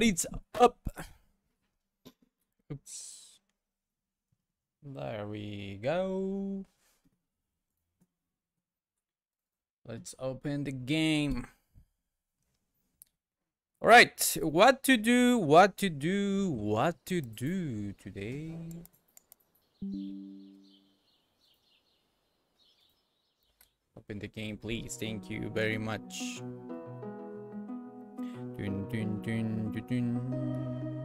What is up? Oops. There we go. Let's open the game. All right, what to do, what to do, what to do today. Open the game, please. Thank you very much. Dun, dun, dun, dun,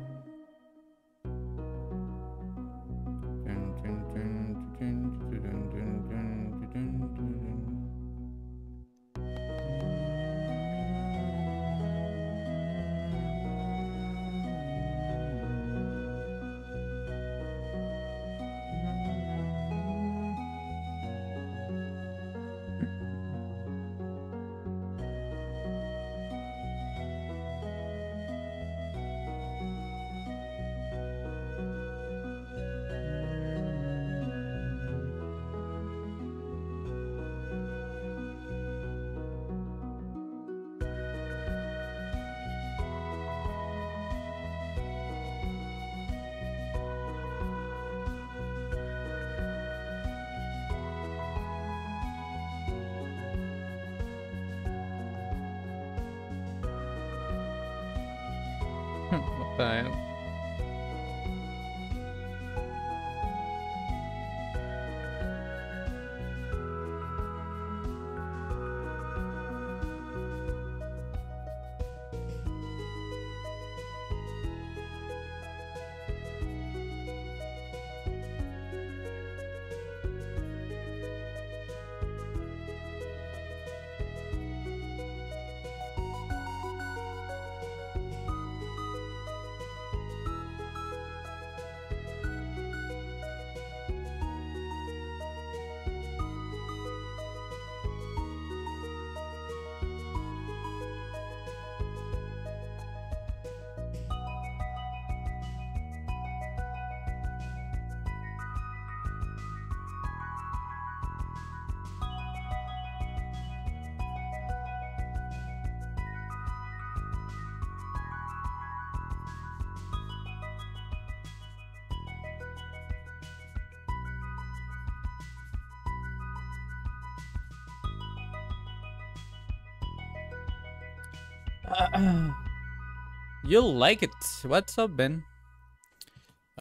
You'll like it. What's up, Ben?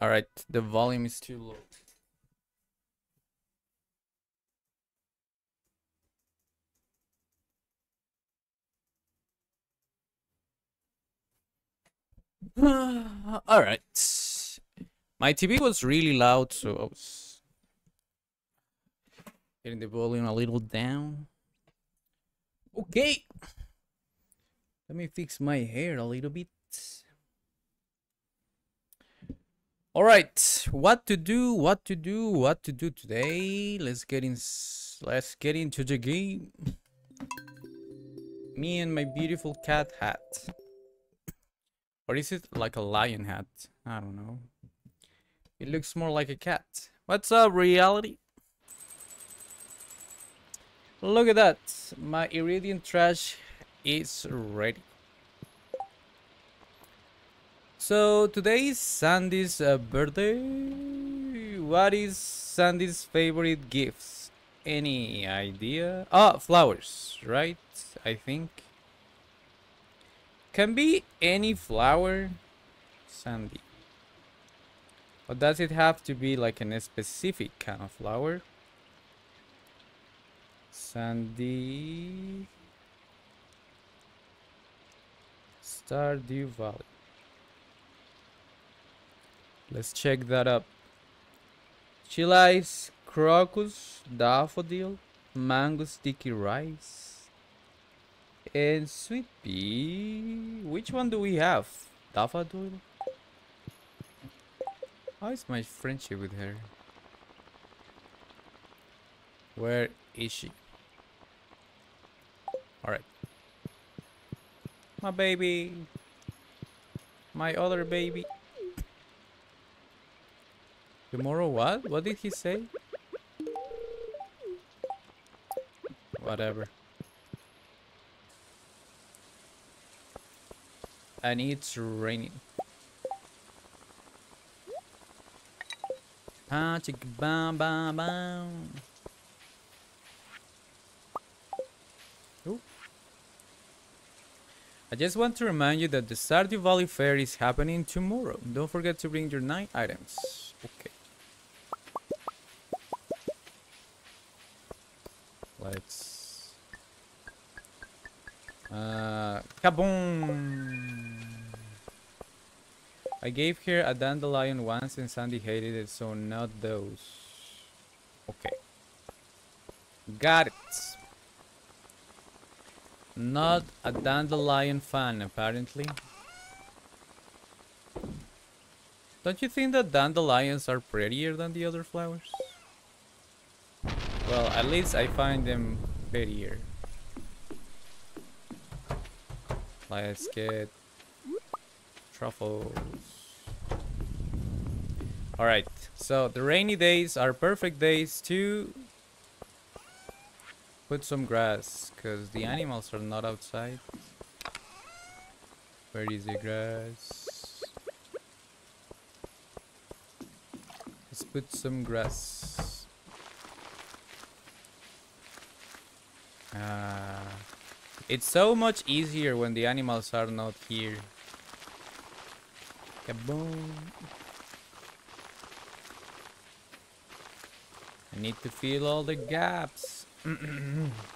Alright, the volume is too low. Alright. My TV was really loud, so I was getting the volume a little down. Okay. Let me fix my hair a little bit. All right, what to do? What to do? What to do today? Let's get in. Let's get into the game. Me and my beautiful cat hat. Or is it like a lion hat? I don't know. It looks more like a cat. What's up, reality? Look at that. My Iridium trash is ready. So today is Sandy's uh, birthday. What is Sandy's favorite gifts? Any idea? Ah, flowers, right? I think. Can be any flower, Sandy. Or does it have to be like a specific kind of flower? Sandy Stardew Valley. Let's check that up. She likes crocus, daffodil, mango sticky rice, and sweet pea. Which one do we have? Daffodil? How is my friendship with her? Where is she? Alright. My baby. My other baby. Tomorrow what? What did he say? Whatever. and it's raining. Ah, bam bam bam. Ooh. I just want to remind you that the Stardew Valley Fair is happening tomorrow. Don't forget to bring your nine items. Okay. Let's... Uh, kaboom! I gave her a dandelion once and Sandy hated it, so not those. Okay. Got it. Not a dandelion fan, apparently. Don't you think that dandelions are prettier than the other flowers? Well, at least I find them prettier. Let's get truffles. Alright, so the rainy days are perfect days to put some grass because the animals are not outside. Where is the grass? Let's put some grass. Ah, it's so much easier when the animals are not here. Kaboom. I need to fill all the gaps.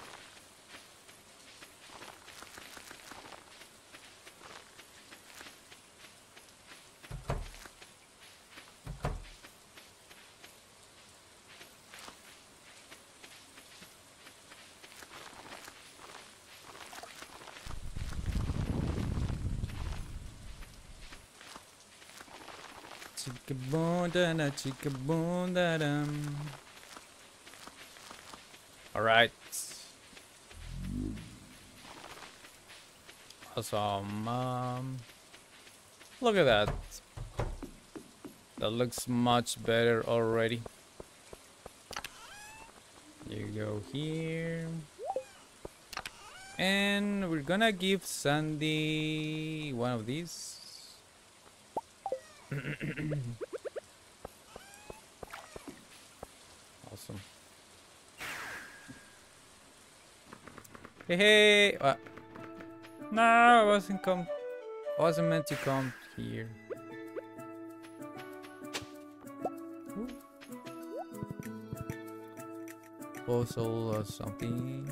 Chicka boom da chicka boom da dum. Alright. Awesome. Um, look at that. That looks much better already. You go here. And we're gonna give Sandy one of these. awesome. Hey, hey! What? No, I wasn't come. I wasn't meant to come here. Puzzle uh, or something.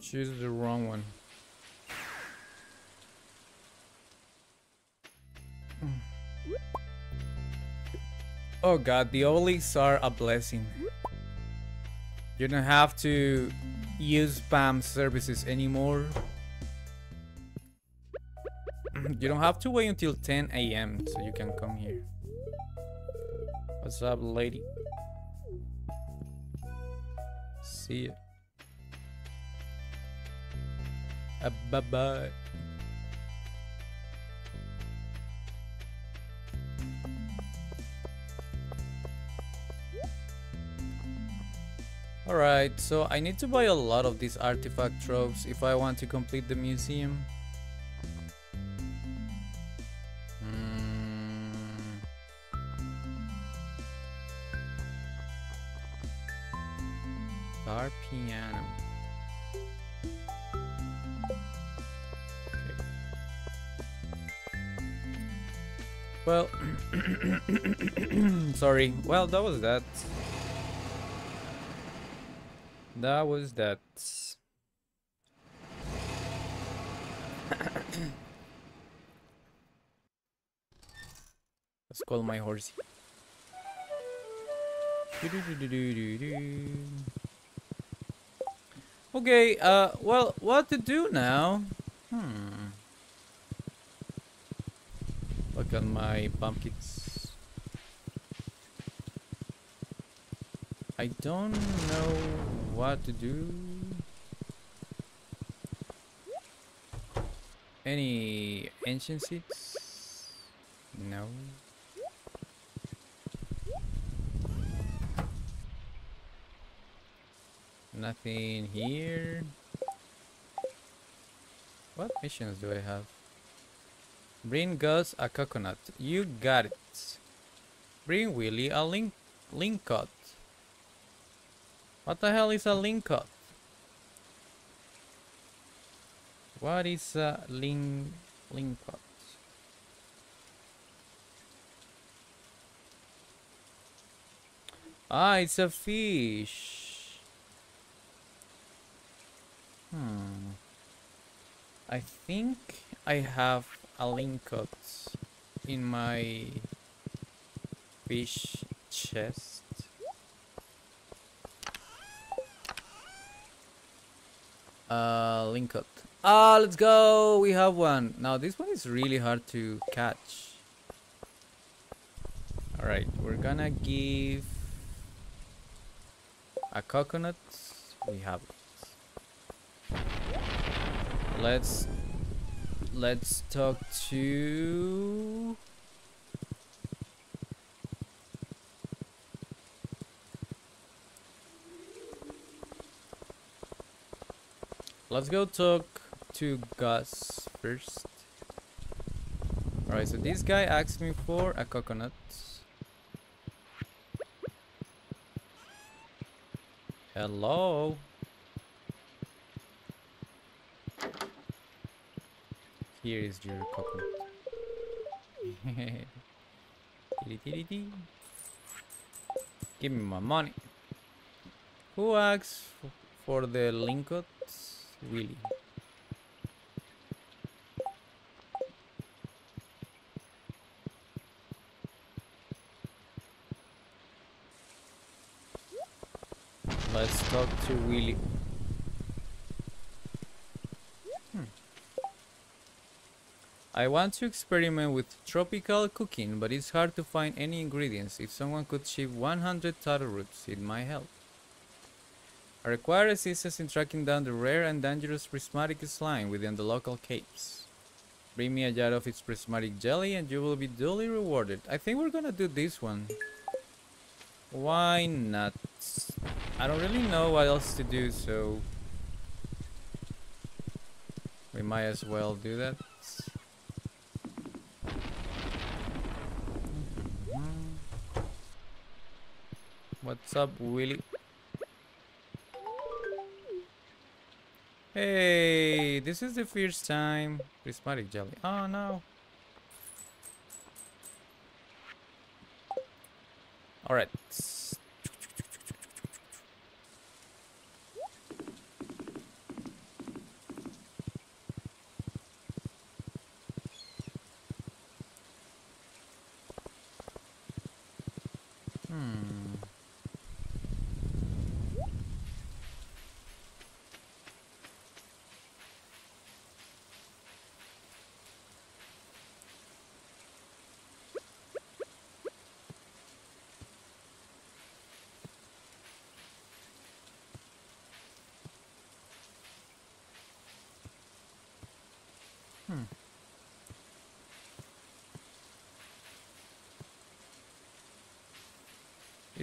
Choose the wrong one. Oh god, the olives are a blessing. You don't have to use spam services anymore. You don't have to wait until 10 a.m. so you can come here. What's up, lady? See ya. Uh, bye bye. Alright, so I need to buy a lot of these artifact troves if I want to complete the museum. Hmm. Bar piano. Okay. Well, sorry. Well, that was that. That was that. Let's call my horsey. Okay, uh, well, what to do now? Hmm. Look at my pumpkins. I don't know what to do. Any ancient seeds? No. Nothing here. What missions do I have? Bring Gus a coconut. You got it. Bring Willy a link lingcod. What the hell is a lingcod? What is a ling lingcod? Ah, it's a fish. Hmm. I think I have a lingcod in my fish chest. Uh, lingcod. Ah, let's go! We have one. Now, this one is really hard to catch. Alright, we're gonna give a coconut. We have it. Let's let's talk to Let's go talk to Gus first. Alright, so this guy asked me for a coconut. Hello? Here is your coconut. Give me my money. Who asked for the lingcod? Willy. Let's talk to Willy. Hmm. I want to experiment with tropical cooking, but it's hard to find any ingredients. If someone could ship 100 taro roots, it might help. I require assistance in tracking down the rare and dangerous prismatic slime within the local caves. Bring me a jar of its prismatic jelly and you will be duly rewarded. I think we're gonna do this one. Why not? I don't really know what else to do, so we might as well do that. What's up, Willy? Hey, this is the first time. Prismatic jelly. Oh no. Alright.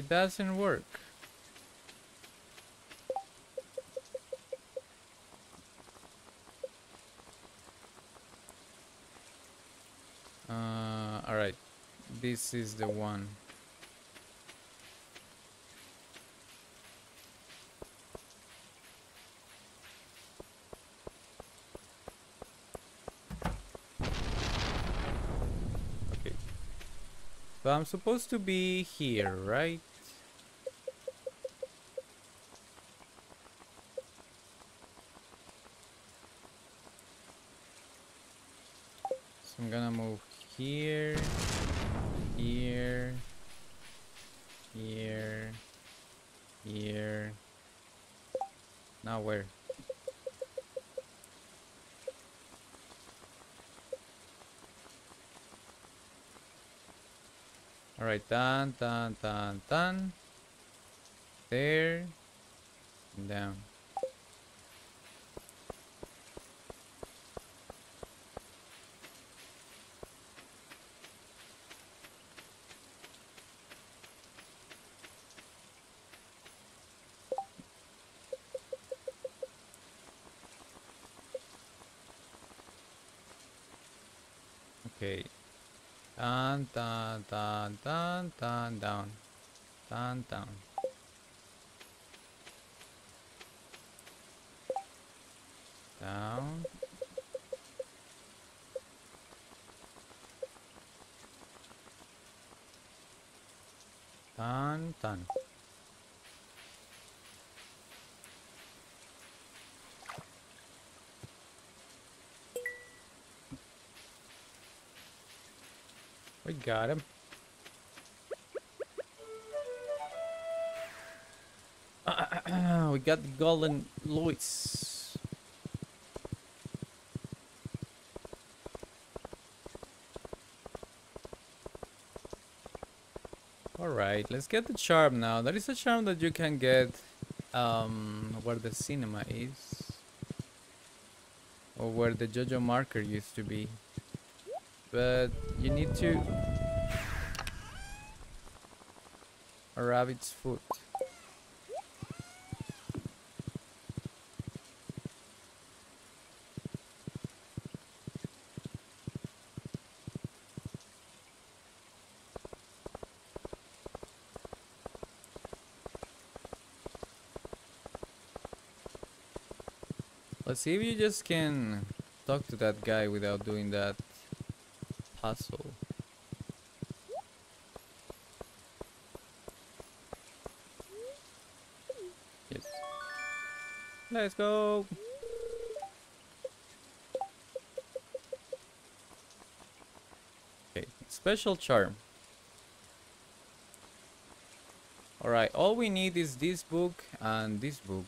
Doesn't work. Uh, alright. This is the one. I'm supposed to be here, right? So I'm gonna move here, here, here, here. Now where? Alright, done, done, done, done. There. And down. Okay. Dun, dun, dun, dun, dun, down. Dun, down. Down. Dun, dun. We got him. we got the golden Lois. Alright, let's get the charm now. There is a charm that you can get um, where the cinema is. Or where the Joja marker used to be. But you need to... rabbit's foot. Let's see if you just can talk to that guy without doing that puzzle. Let's go. Okay, special charm. Alright, all we need is this book and this book.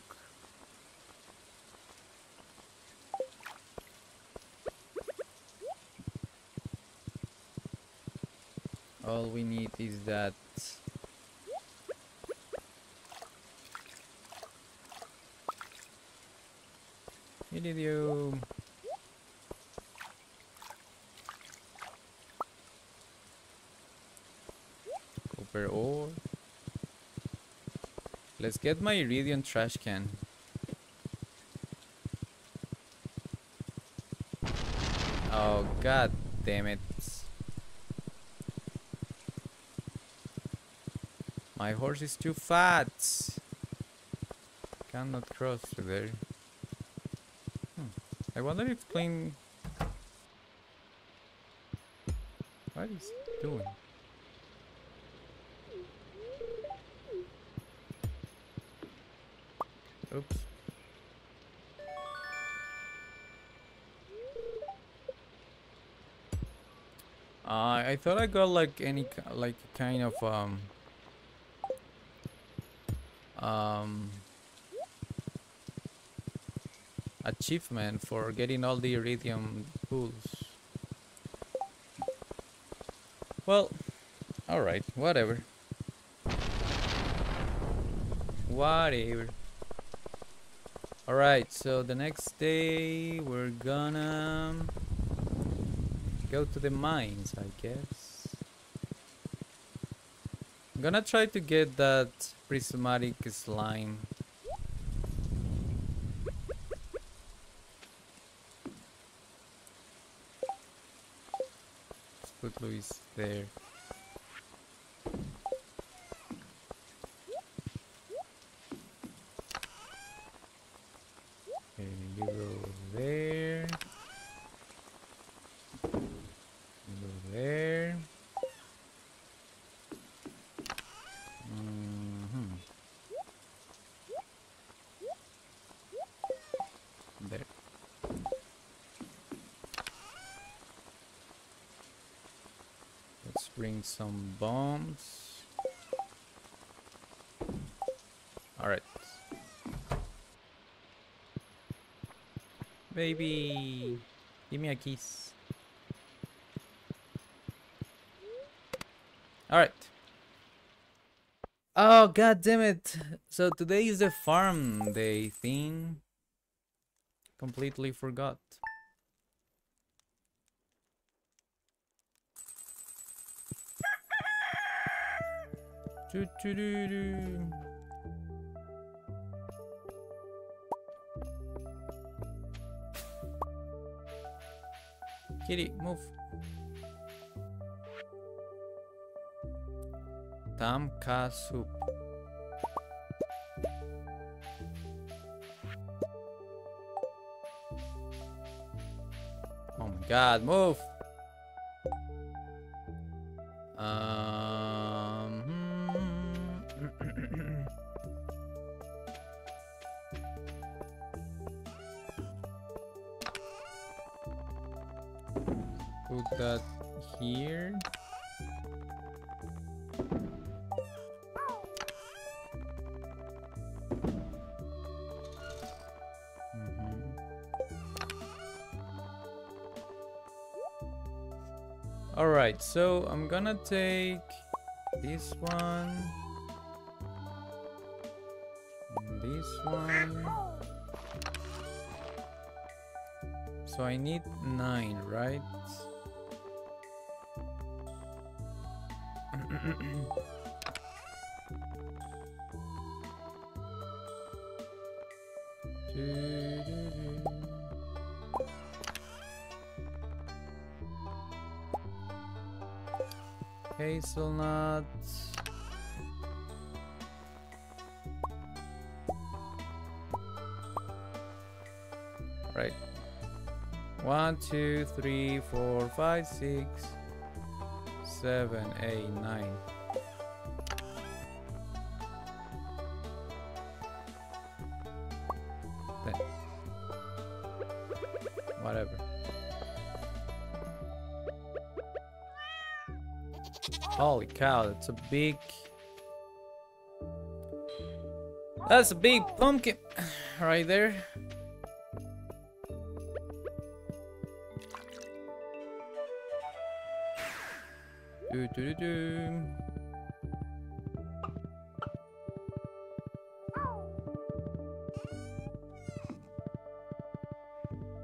All we need is that. Iridium. Copper ore. Oh. Let's get my iridium trash can. Oh god damn it. My horse is too fat. Cannot cross through there. I wonder if plane. What is it doing? Oops. Uh, I thought I got like any like kind of um um achievement for getting all the iridium tools. Well, alright, whatever. Whatever. Alright, so the next day we're gonna go to the mines, I guess. I'm gonna try to get that prismatic slime. Luis there. Okay, you go there. You go there. Mhm. There. Let's bring some bombs. Alright. Baby, give me a kiss. Alright. Oh god damn it. So today is the farm day thing. Completely forgot. Do, do, do, do. Kitty, move. Tam ka soup. Oh my god, move! Gonna take this one, this one. So I need nine, right? Hazelnut. Right. One, two, three, four, five, six, seven, eight, nine. Cow, that's a big... That's a big pumpkin right there. Do do do.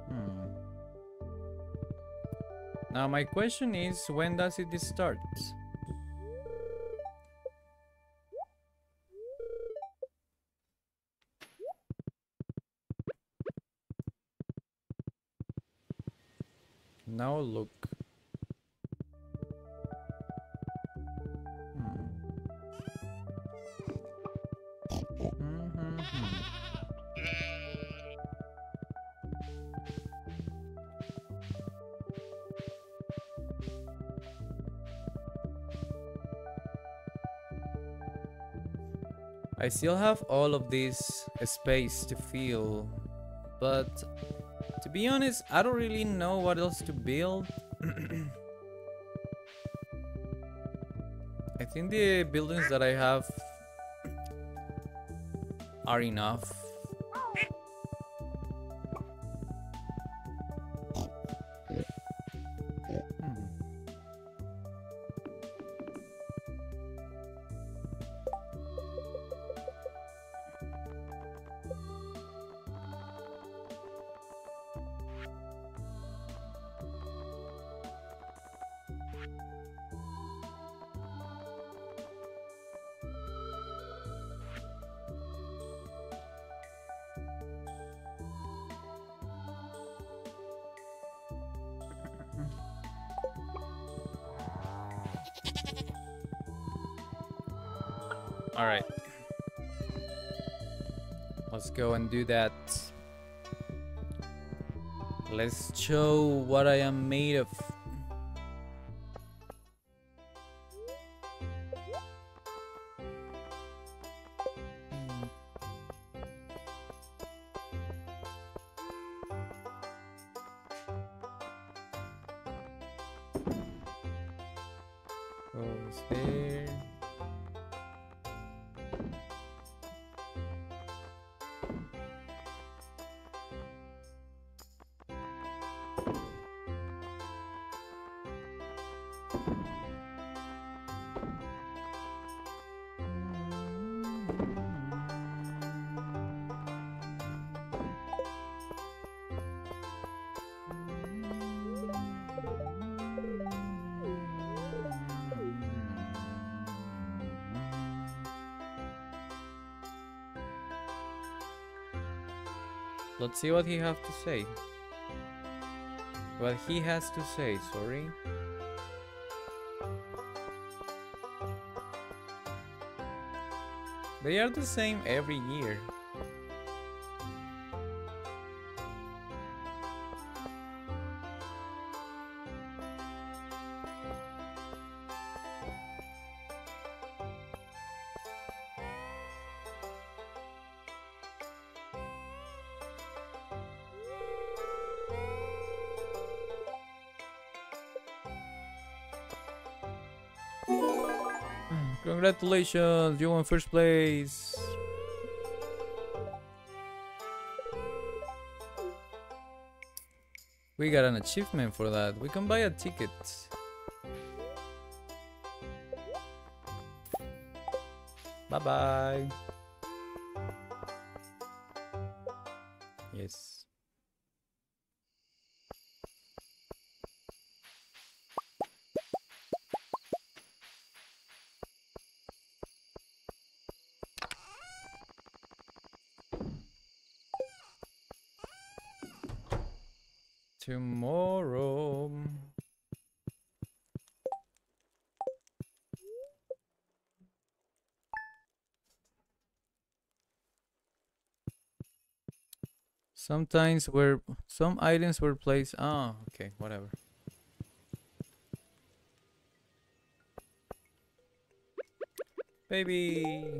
Hmm. Now my question is, when does it start? I still have all of this space to fill, but to be honest, I don't really know what else to build. I think the buildings that I have are enough. Go and do that. Let's show what I am made of. Let's see what he has to say. What he has to say, sorry. They are the same every year. Congratulations, you won first place. We got an achievement for that. We can buy a ticket. Bye bye Sometimes where some items were placed. Oh, okay, whatever. Baby.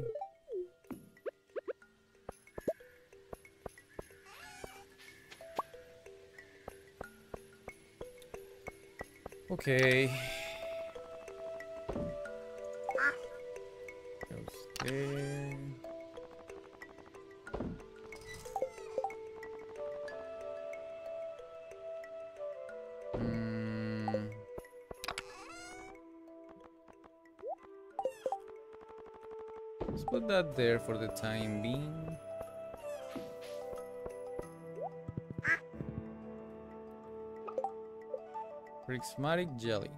Okay. There for the time being. Prismatic jelly.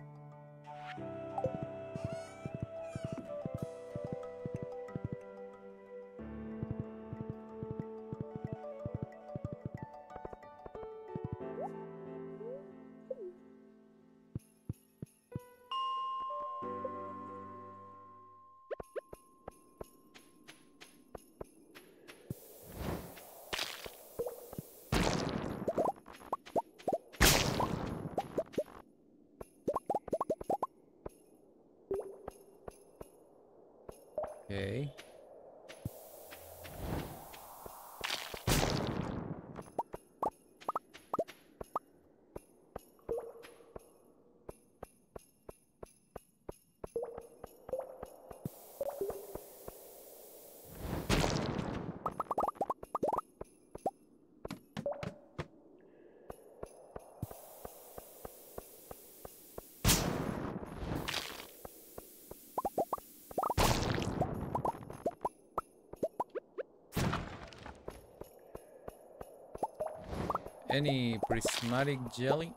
Any prismatic jelly?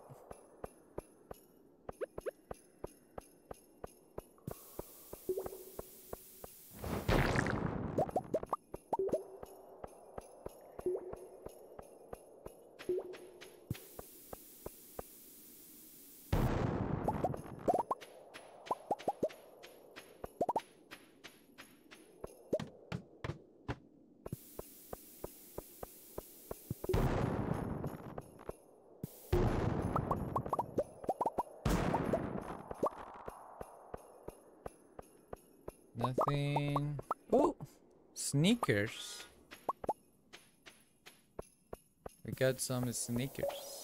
Sneakers. We got some sneakers.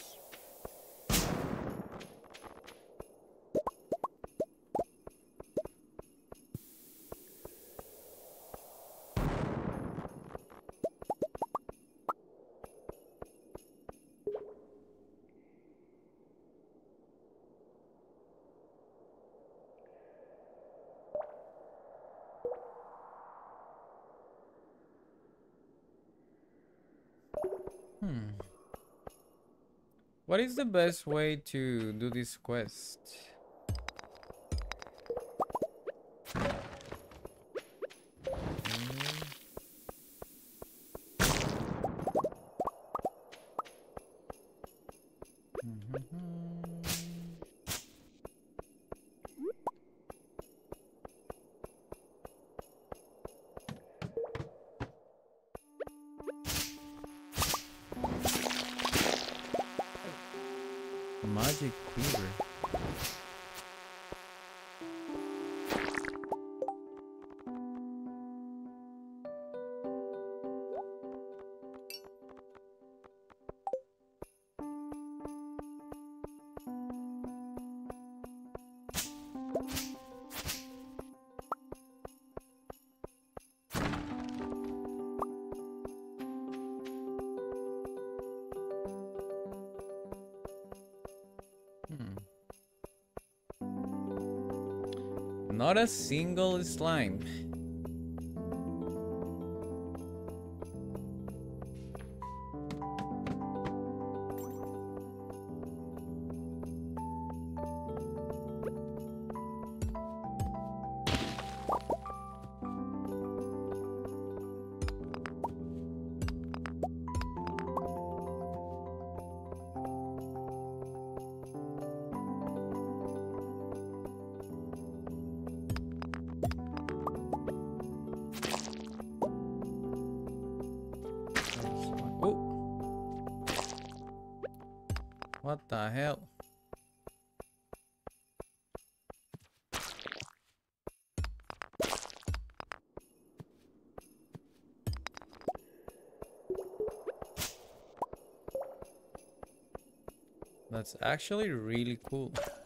Is the best way to do this quest? Not a single slime. What the hell? That's actually really cool.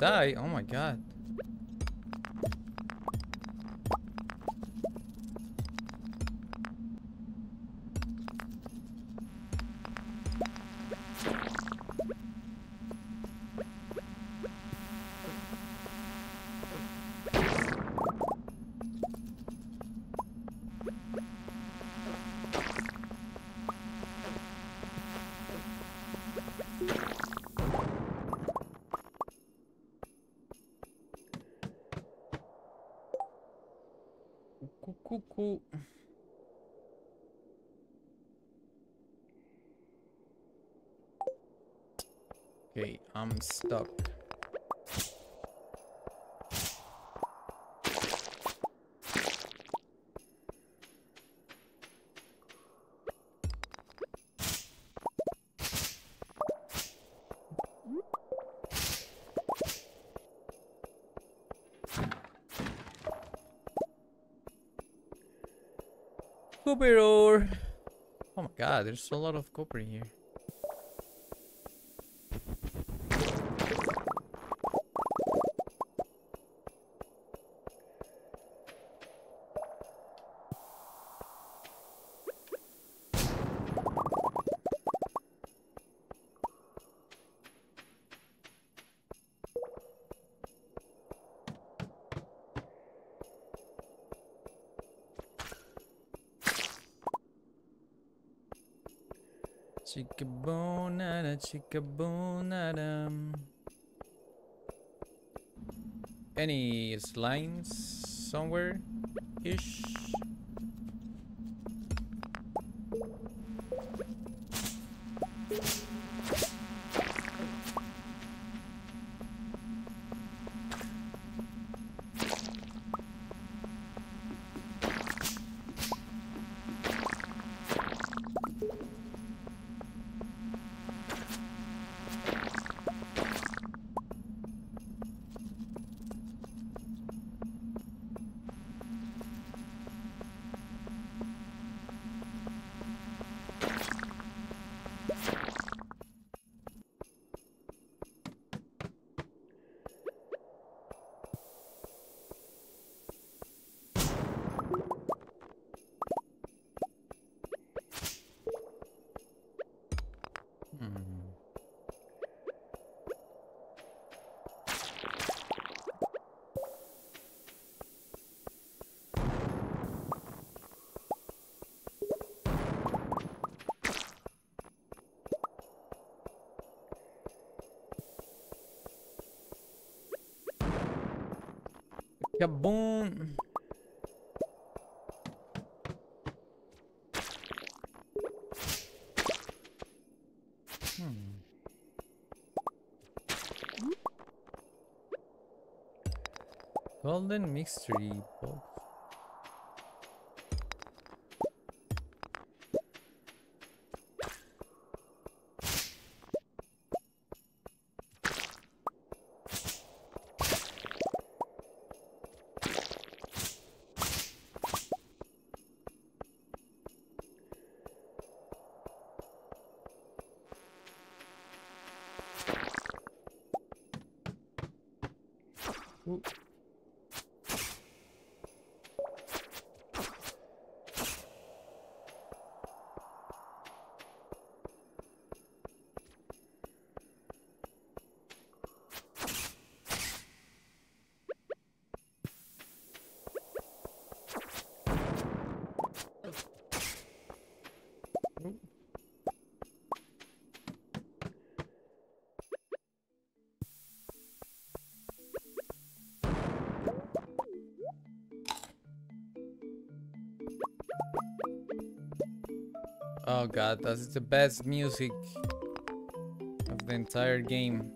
die. Oh my god. I'm. Oh my god, there's a lot of copper here. Chickabonada. Any slimes somewhere? Golden mystery Oh god, that's the best music of the entire game.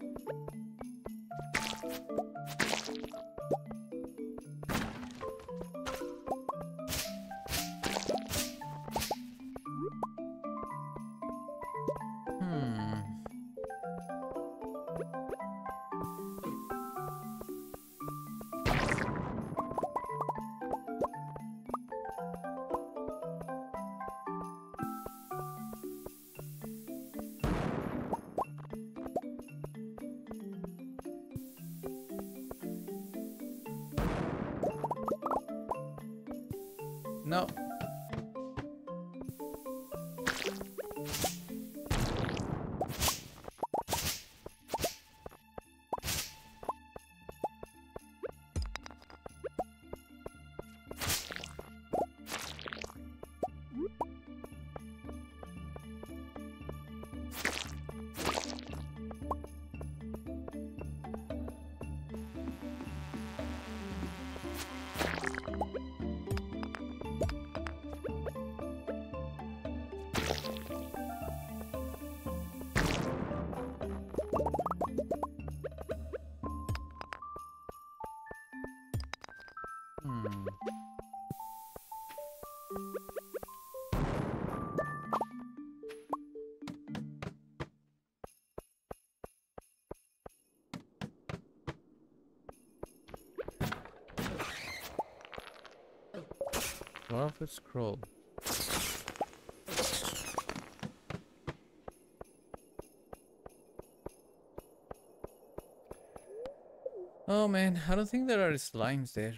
Dwarf scroll. Oh man, I don't think there are slimes there.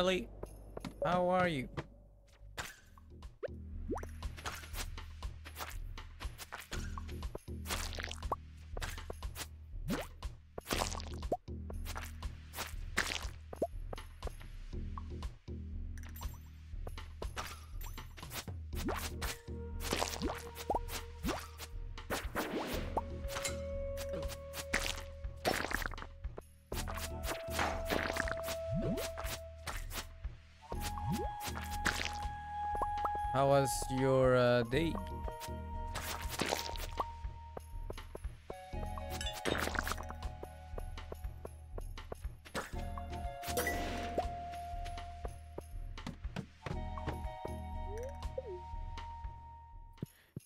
Melly. How are you? Day?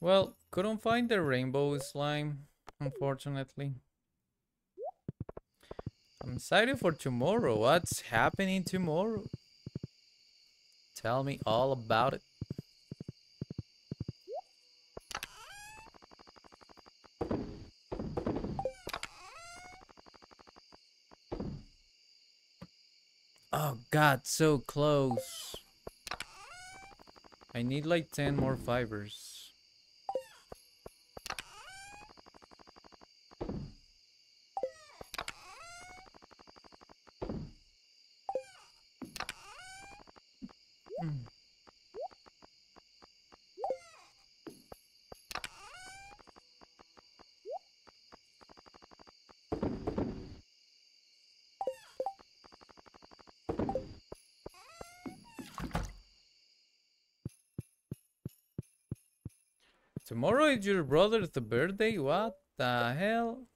Well, couldn't find the rainbow slime, unfortunately. I'm excited for tomorrow. What's happening tomorrow? Tell me all about it. Oh god, so close. I need like 10 more fibers. Is your brother's birthday? What the hell?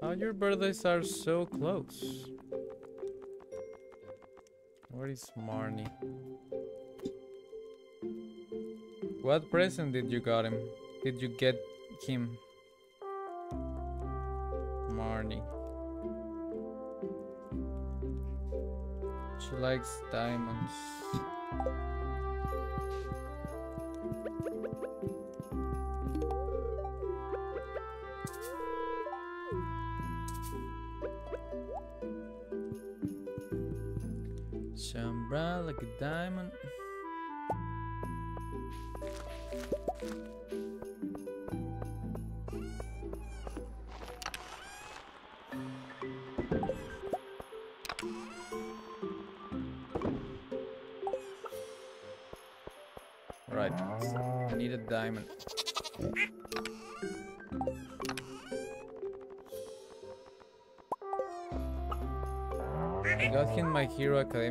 How your birthdays are so close? Where is Marnie? What present did you got him? Did you get him? Marnie. Likes diamonds. Shine bright like a diamond.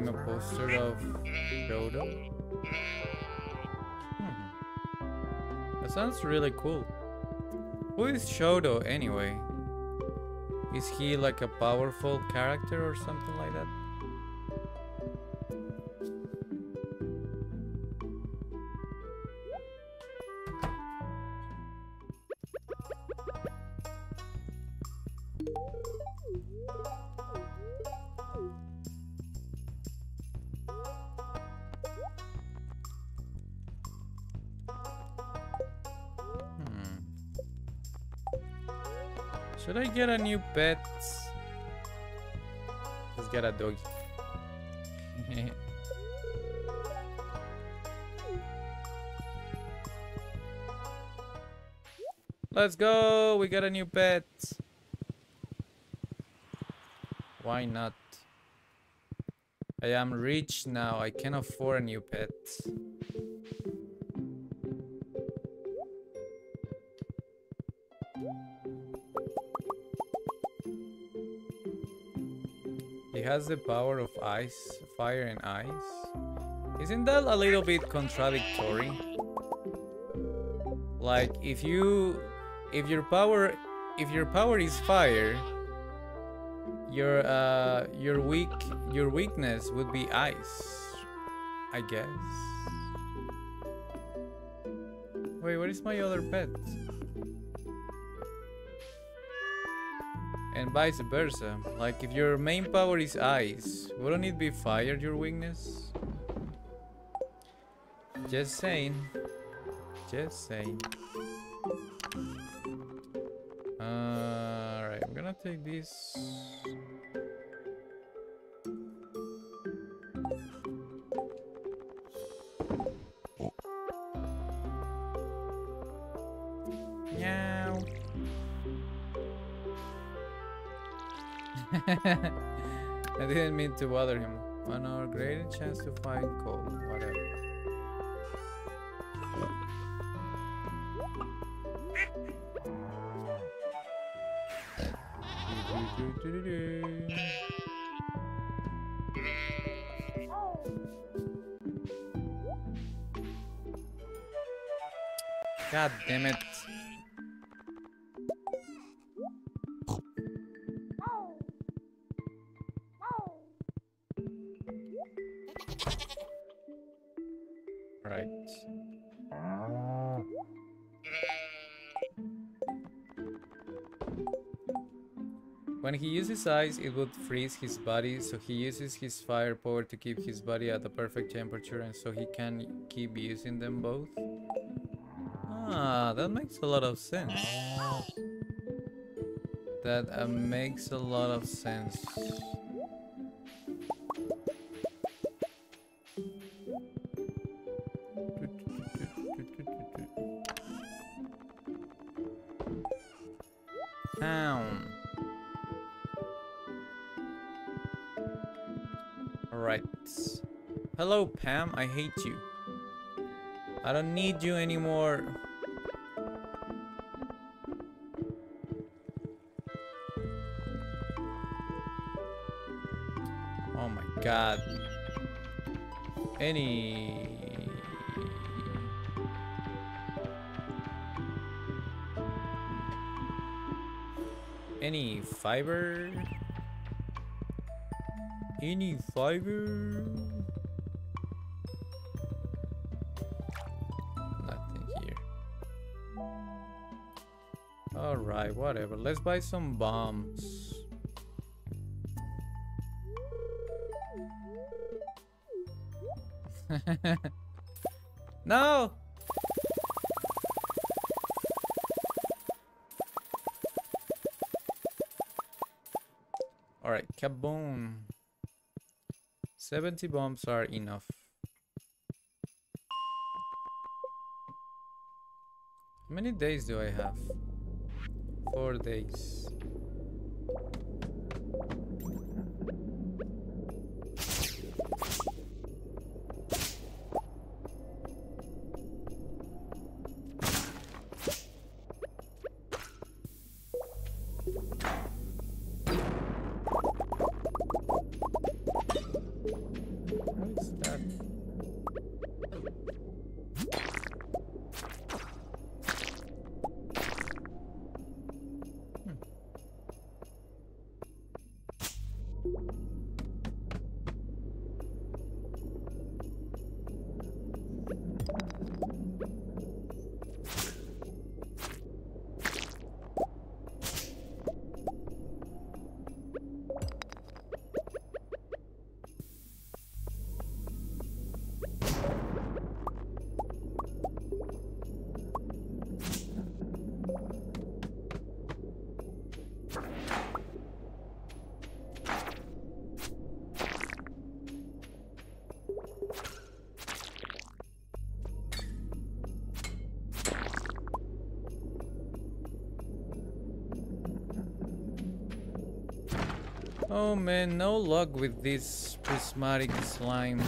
Academia poster of Shoto. Hmm. That sounds really cool. Who is Shoto anyway? Is he like a powerful character or something like that? Pet? Let's get a dog. Let's go! We got a new pet. Why not? I am rich now. I can afford a new pet. Has the power of ice, fire and ice. Isn't that a little bit contradictory? Like if you if your power if your power is fire, your uh your weak your weakness would be ice, I guess. Wait, what is my other pet? And vice versa. Like if your main power is ice, wouldn't it be fire your weakness? Just saying. Just saying. Alright, I'm gonna take this. I didn't mean to bother him. One hour greater chance to find coal. Whatever. God damn it. He it would freeze his body, so he uses his fire power to keep his body at the perfect temperature and so he can keep using them both. Ah, that makes a lot of sense. That uh, makes a lot of sense. Pam. I hate you. I don't need you anymore. Oh my god. Any... Any fiber? Any fiber? Whatever. Let's buy some bombs. no! Alright, kaboom. 70 bombs are enough. How many days do I have? Four days. Man, no luck with this prismatic slime.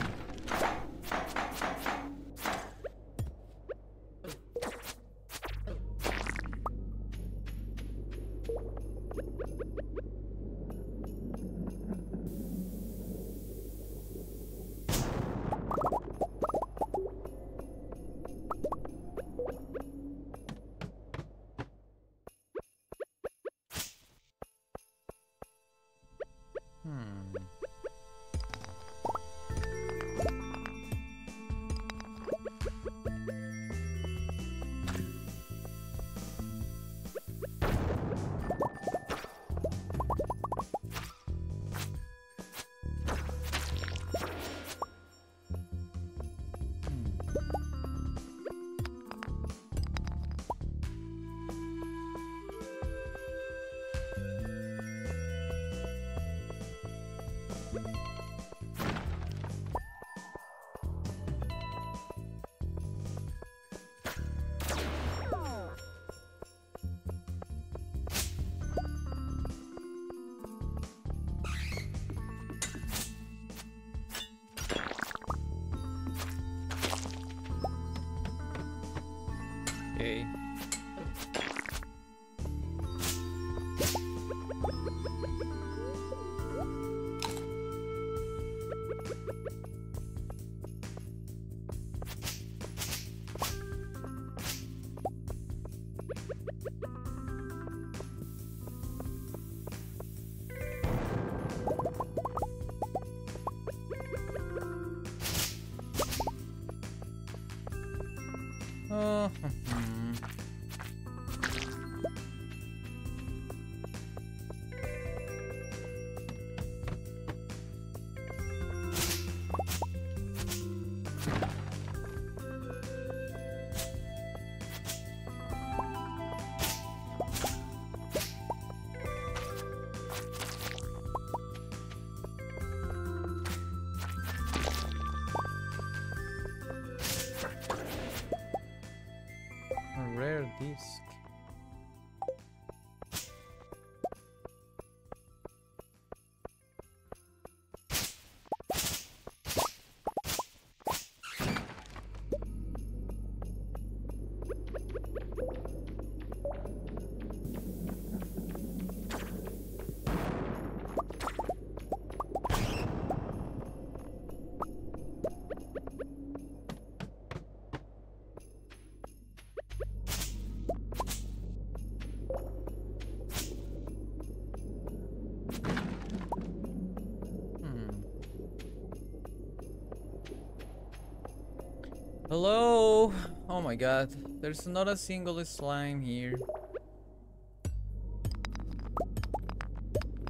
Hello? Oh my god. There's not a single slime here.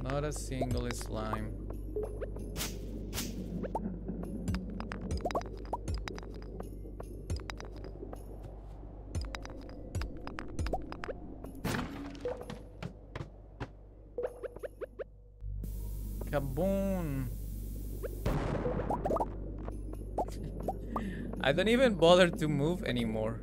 Not a single slime. I don't even bother to move anymore.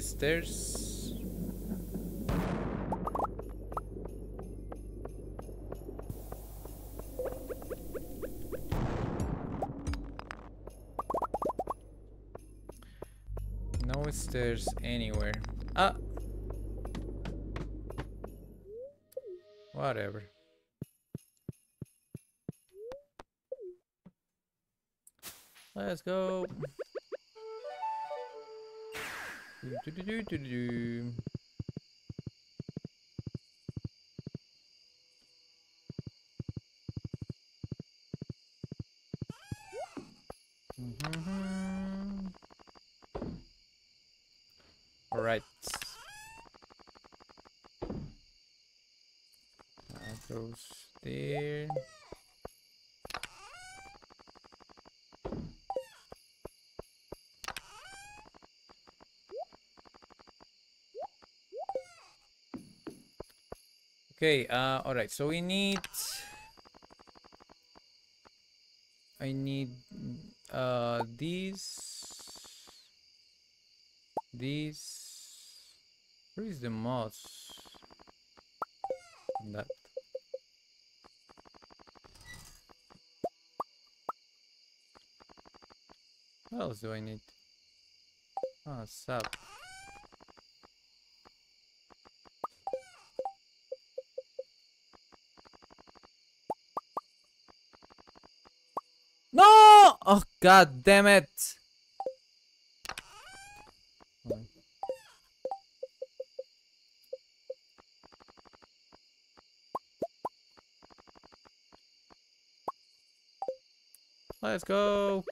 Stairs? No stairs anywhere. Ah! Whatever. Let's go. Do-do-do-do-do-do. Mhm. All right. That goes there. Okay, uh, alright, so we need... I need, uh, these... These... Where is the moss? That. What else do I need? Ah, sap. No! Oh god damn it! Let's go!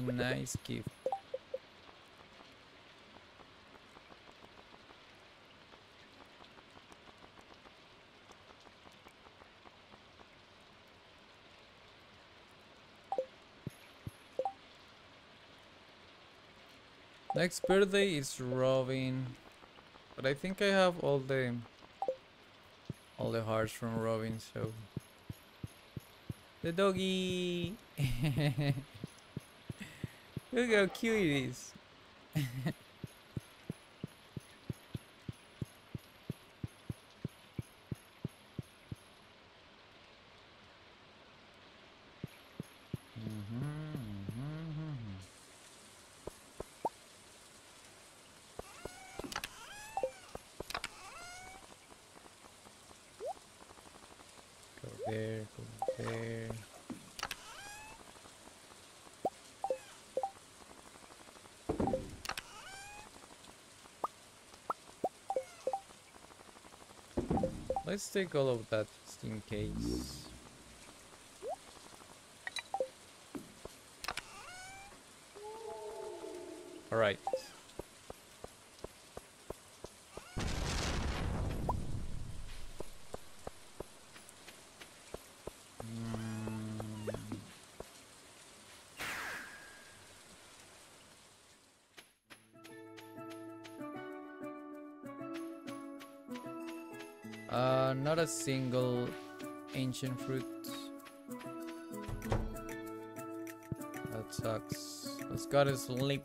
Nice gift. Next birthday is Robin. But I think I have all the all the hearts from Robin, so the doggy Look how cute it is. Let's take all of that just in case. Alright. Single ancient fruit. That sucks. Let's go to sleep.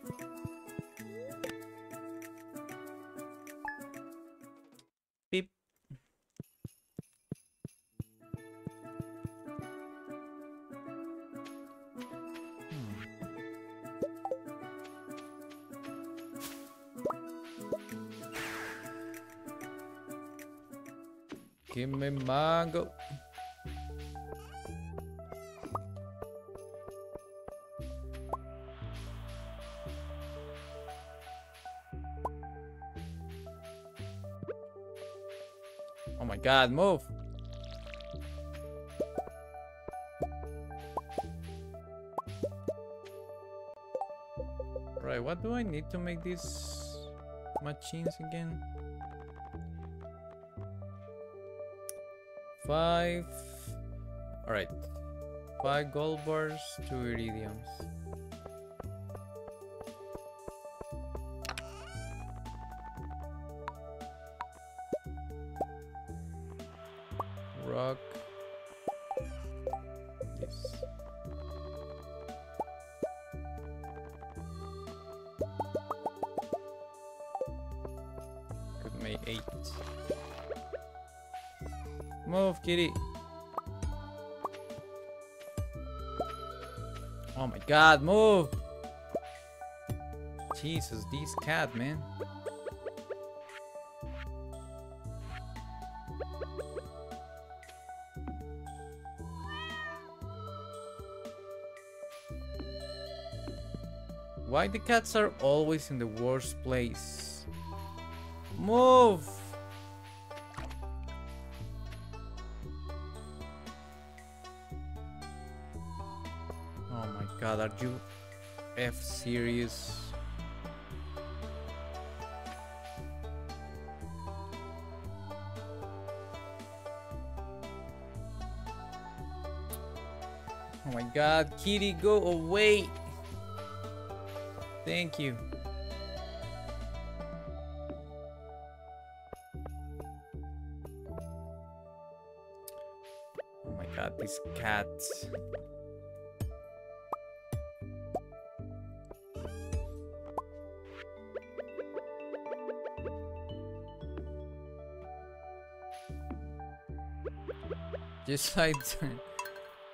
Mango. Oh my god, move. Right, what do I need to make these machines again? Five. Alright. Five gold bars, two iridiums. God, move! Jesus, these cat, man. Why the cats are always in the worst place? Move! F serious? Oh my god, kitty, go away! Thank you. Just like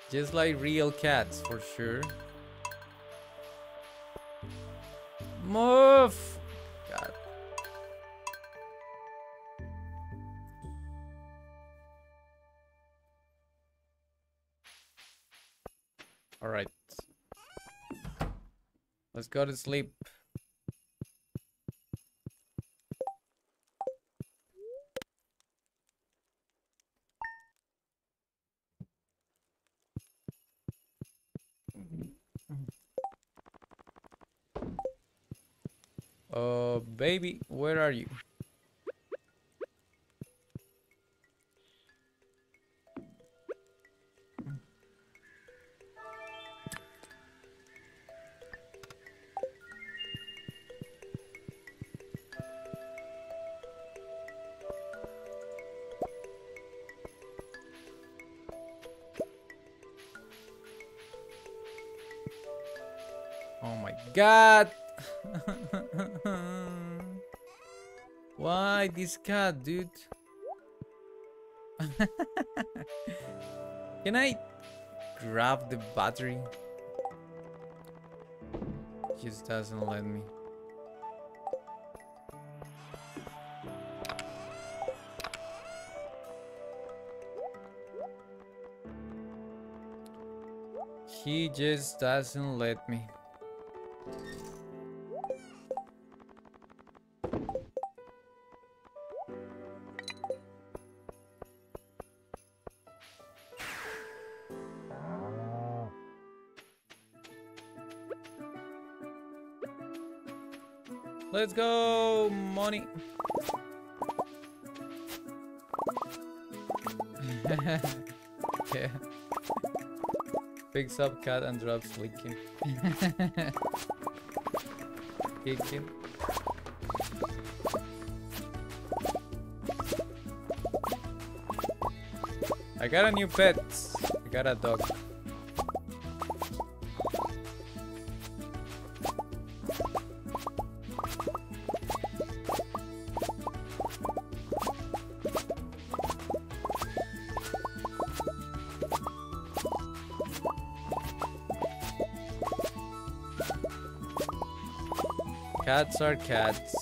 just like real cats for sure. Move! God. Alright. Let's go to sleep. This cat, dude? Can I grab the battery? Just doesn't let me. He just doesn't let me. Picks up cat and drops licking. Kicking. I got a new pet. I got a dog. Cats are cats.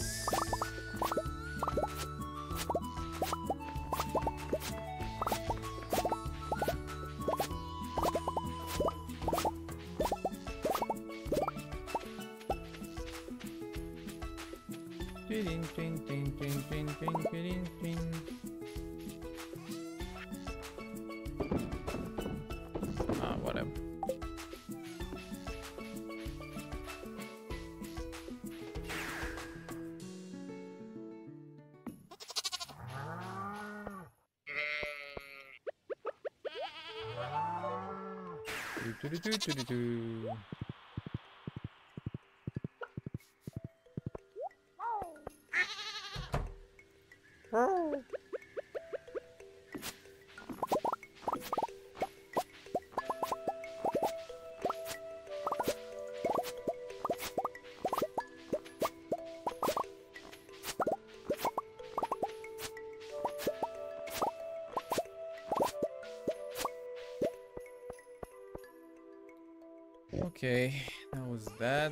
Okay, that was that.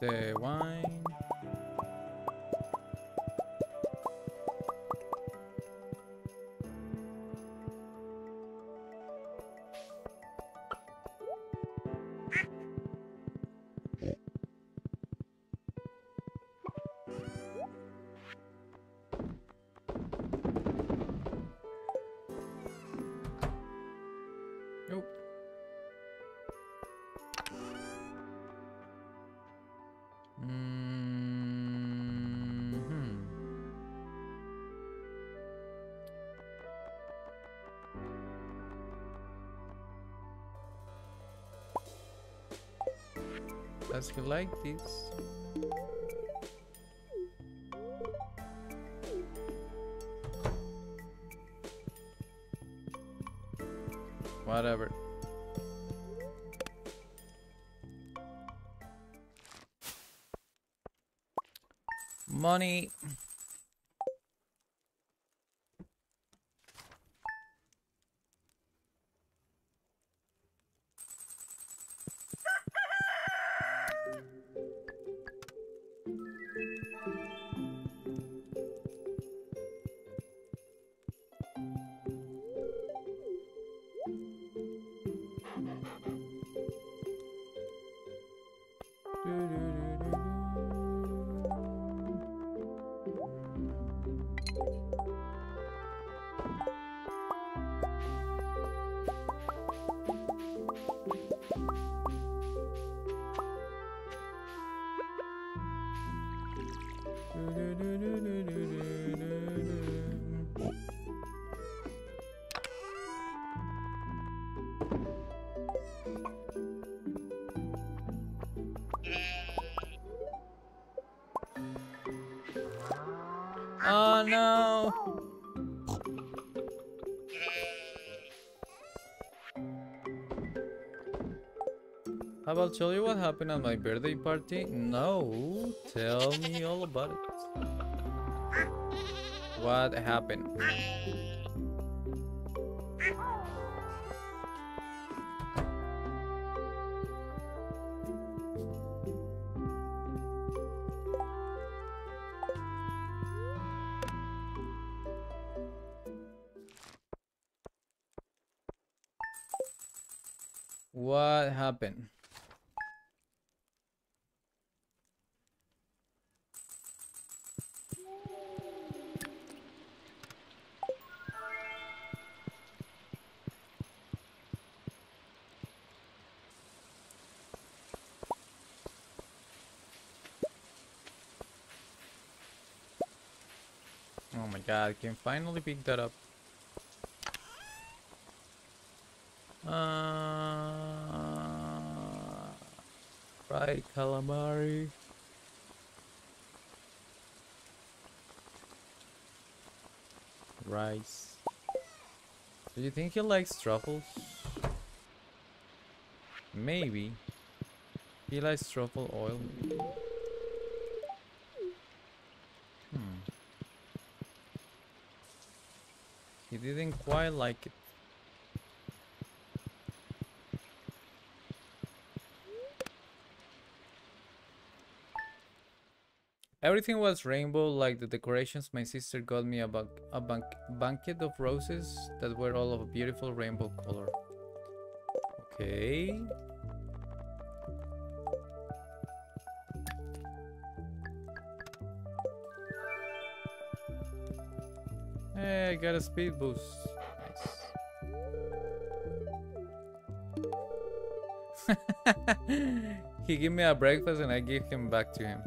Get the wine. Does he like this? Whatever. Money. Have I tell you what happened at my birthday party? No, tell me all about it. What happened? God, I can finally pick that up. Uh, fried calamari. Rice. Do you think he likes truffles? Maybe. He likes truffle oil. Hmm. He didn't quite like it. Everything was rainbow, like the decorations. My sister got me a, ban a of roses that were all of a beautiful rainbow color. Okay. Got a speed boost. Nice. he gave me a breakfast and I gave him back to him.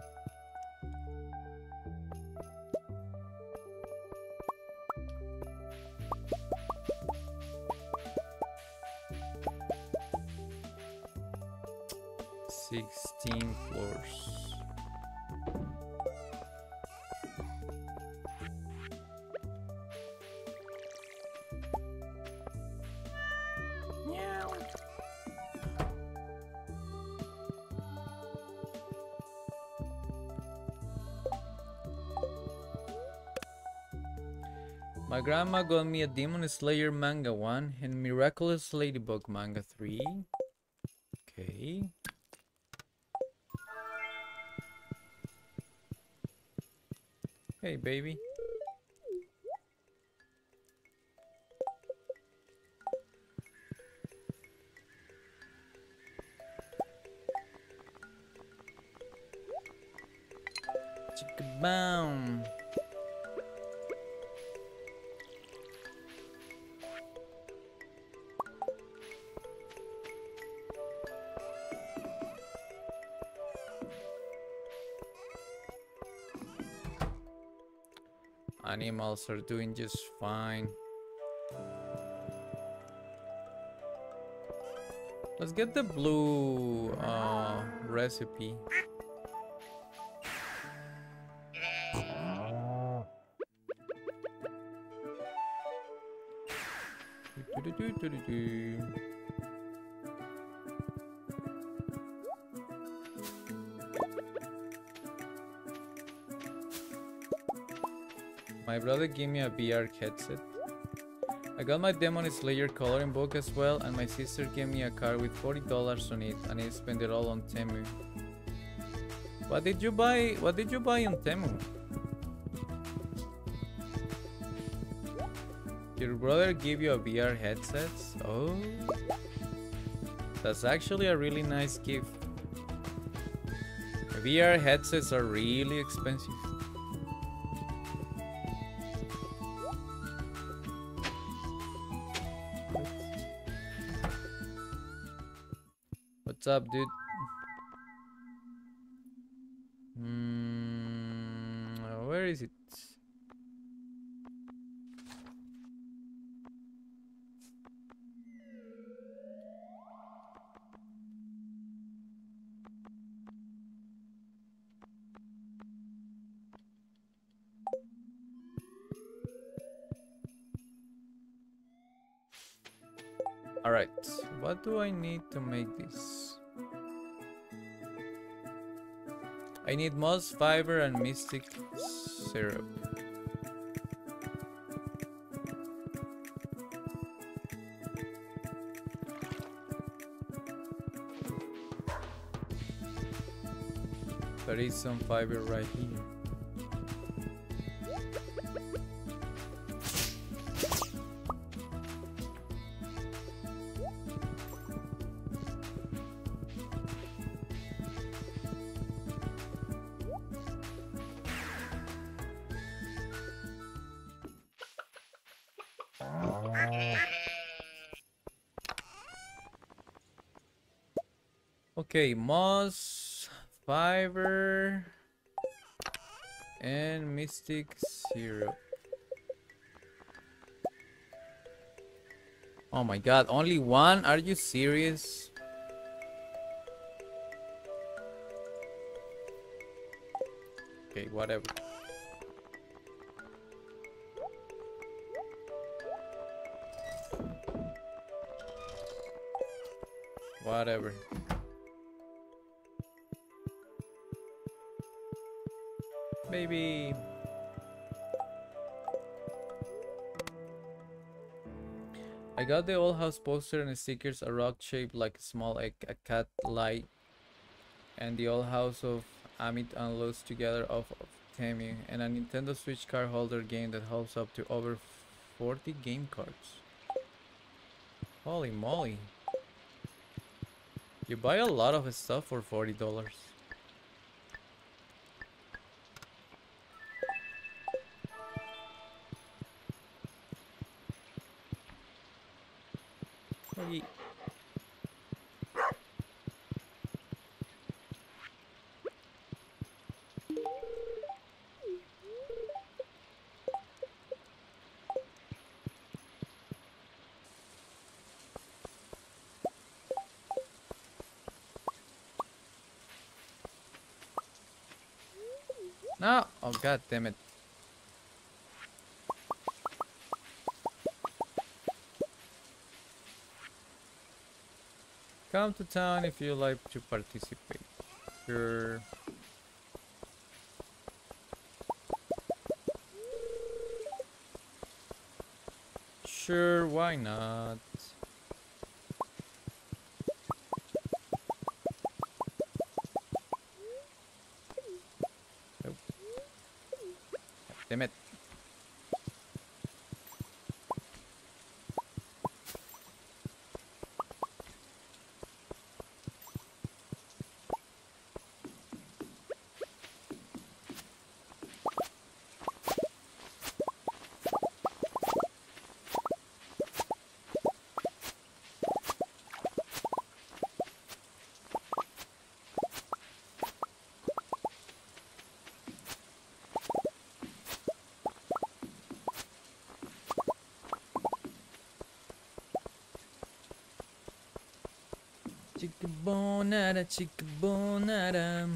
Grandma got me a Demon Slayer manga 1 and Miraculous Ladybug manga 3. Okay. Hey, baby. Animals are doing just fine. Let's get the blue uh, recipe. Gave me a VR headset. I got my Demon Slayer coloring book as well, and my sister gave me a card with $40 on it, and I spent it all on Temu. What did you buy? What did you buy on Temu? Your brother gave you a VR headset? Oh. That's actually a really nice gift. VR headsets are really expensive. What's up, dude? Mm, where is it? Alright, what do I need to make this? I need moss fiber and mystic syrup. There is some fiber right here. Okay, moss, fiber, and mystic syrup. Oh my god, only one? Are you serious? Okay, whatever. Got the Owl House poster and stickers, a rock shaped like a small egg, a cat light, and the Owl House of Amit and Luz together of Temu, and a Nintendo Switch card holder game that holds up to over 40 game cards. Holy moly. You buy a lot of stuff for $40. God damn it. Come to town if you like to participate. Sure. Sure, why not? Nope. Damn it. Chickabonara, chickabonara.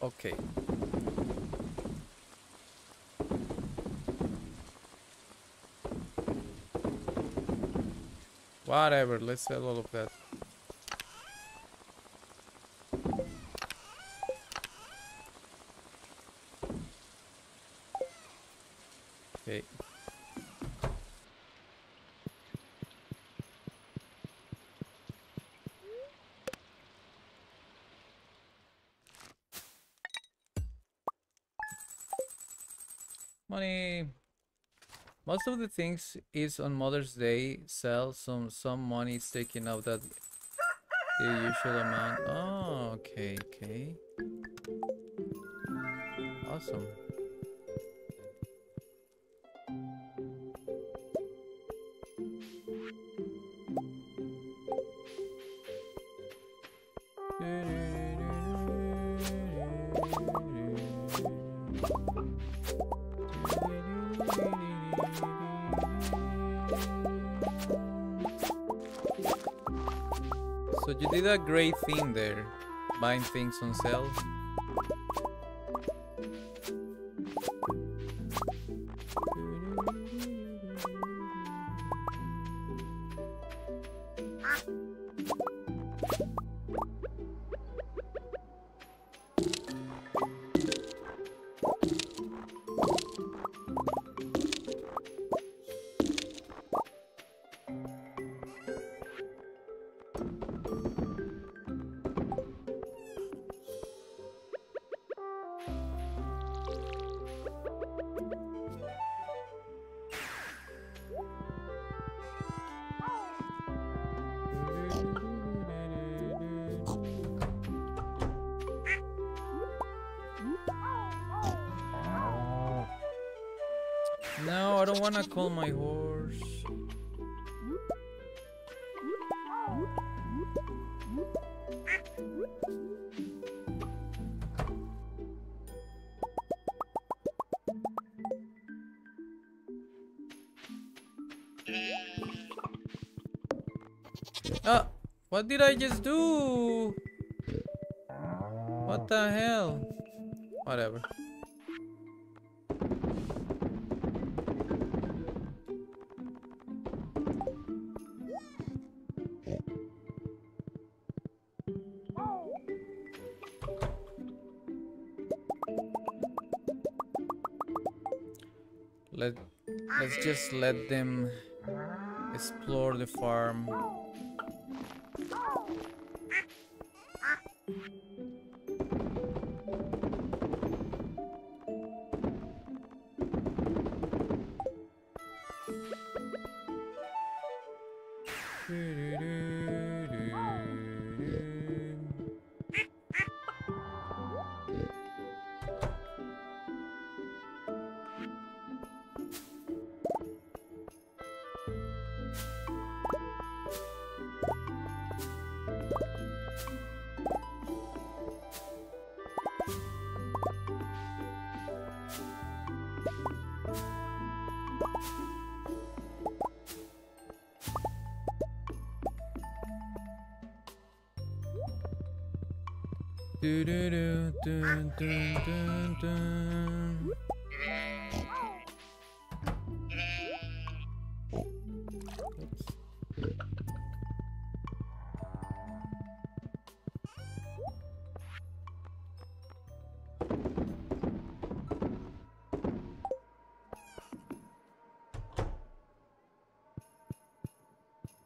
Okay. Whatever, let's sell all of that. Most of the things is on Mother's Day sell. Some some money is taken out that the usual amount. Oh, okay, okay. Awesome. A great thing there, buying things on sale. Call my horse. Ah, what did I just do? What the hell? Whatever. Let's just let them explore the farm. Dun dun dun.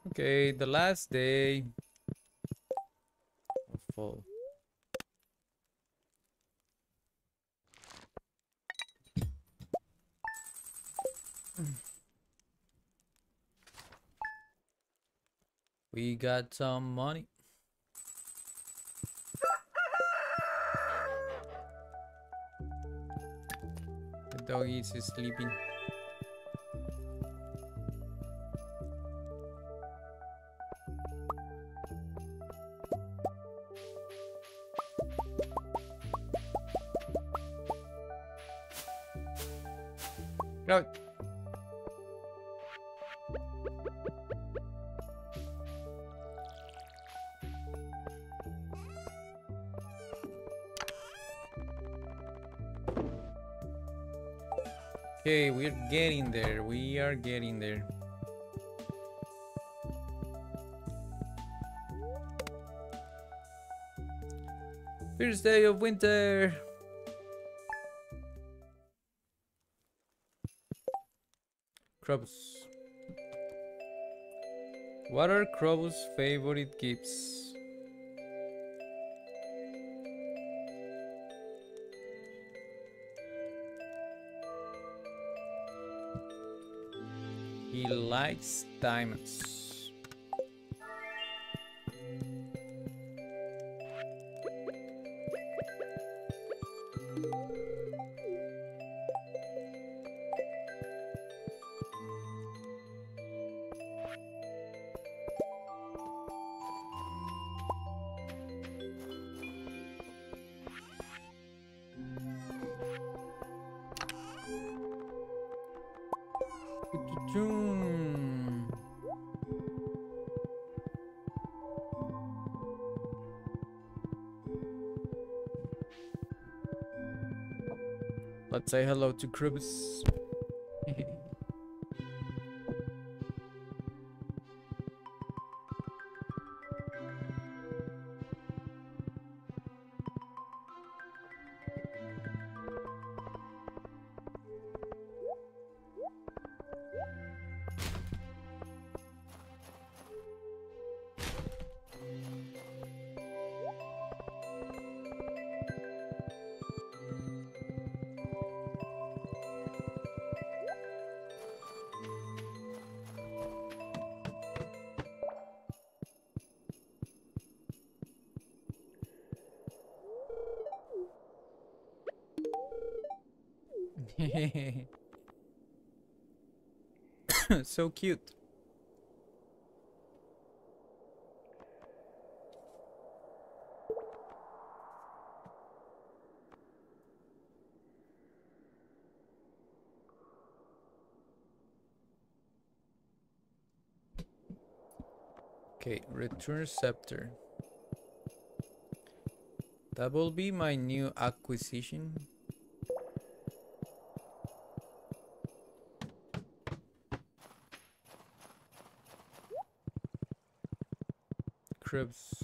Okay, the last day We got some money. The dog is sleeping. Getting there. We are getting there. First day of winter. Krobus. What are Krobus' favorite gifts? Likes say hello to Krobus. So cute. Okay, return scepter. That will be my new acquisition. Cribs.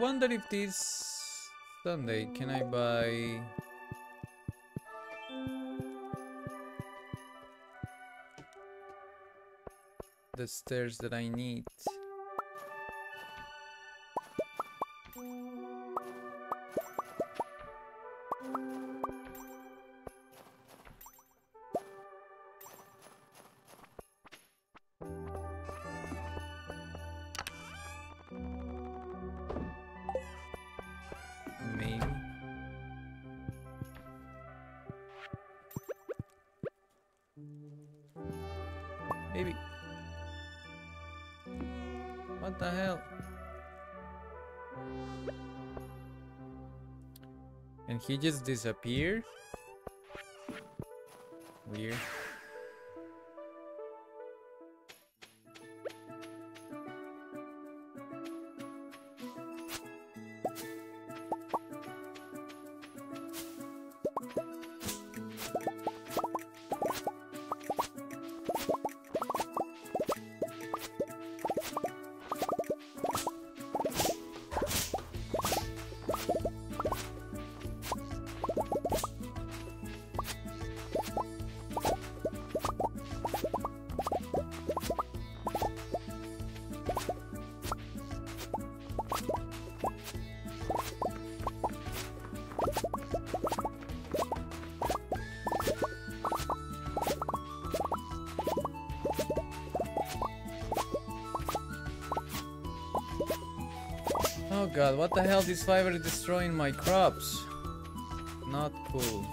Wonder if this Sunday can I buy the stairs that I need. The hell? And he just disappeared? Weird. What the hell? This fiber is destroying my crops. Not cool.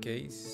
Case.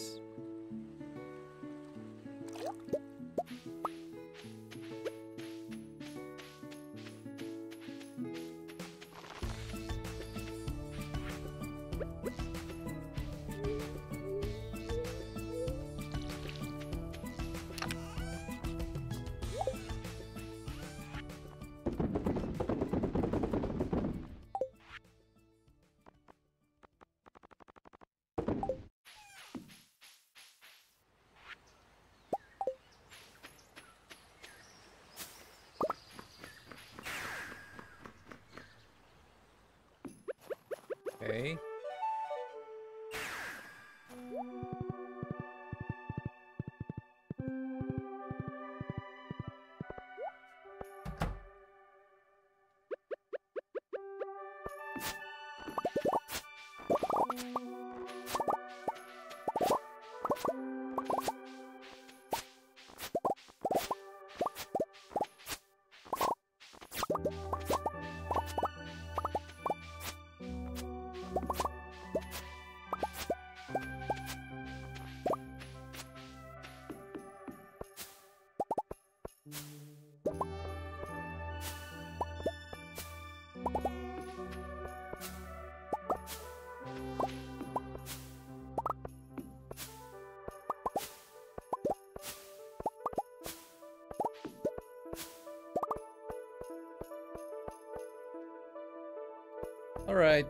Alright.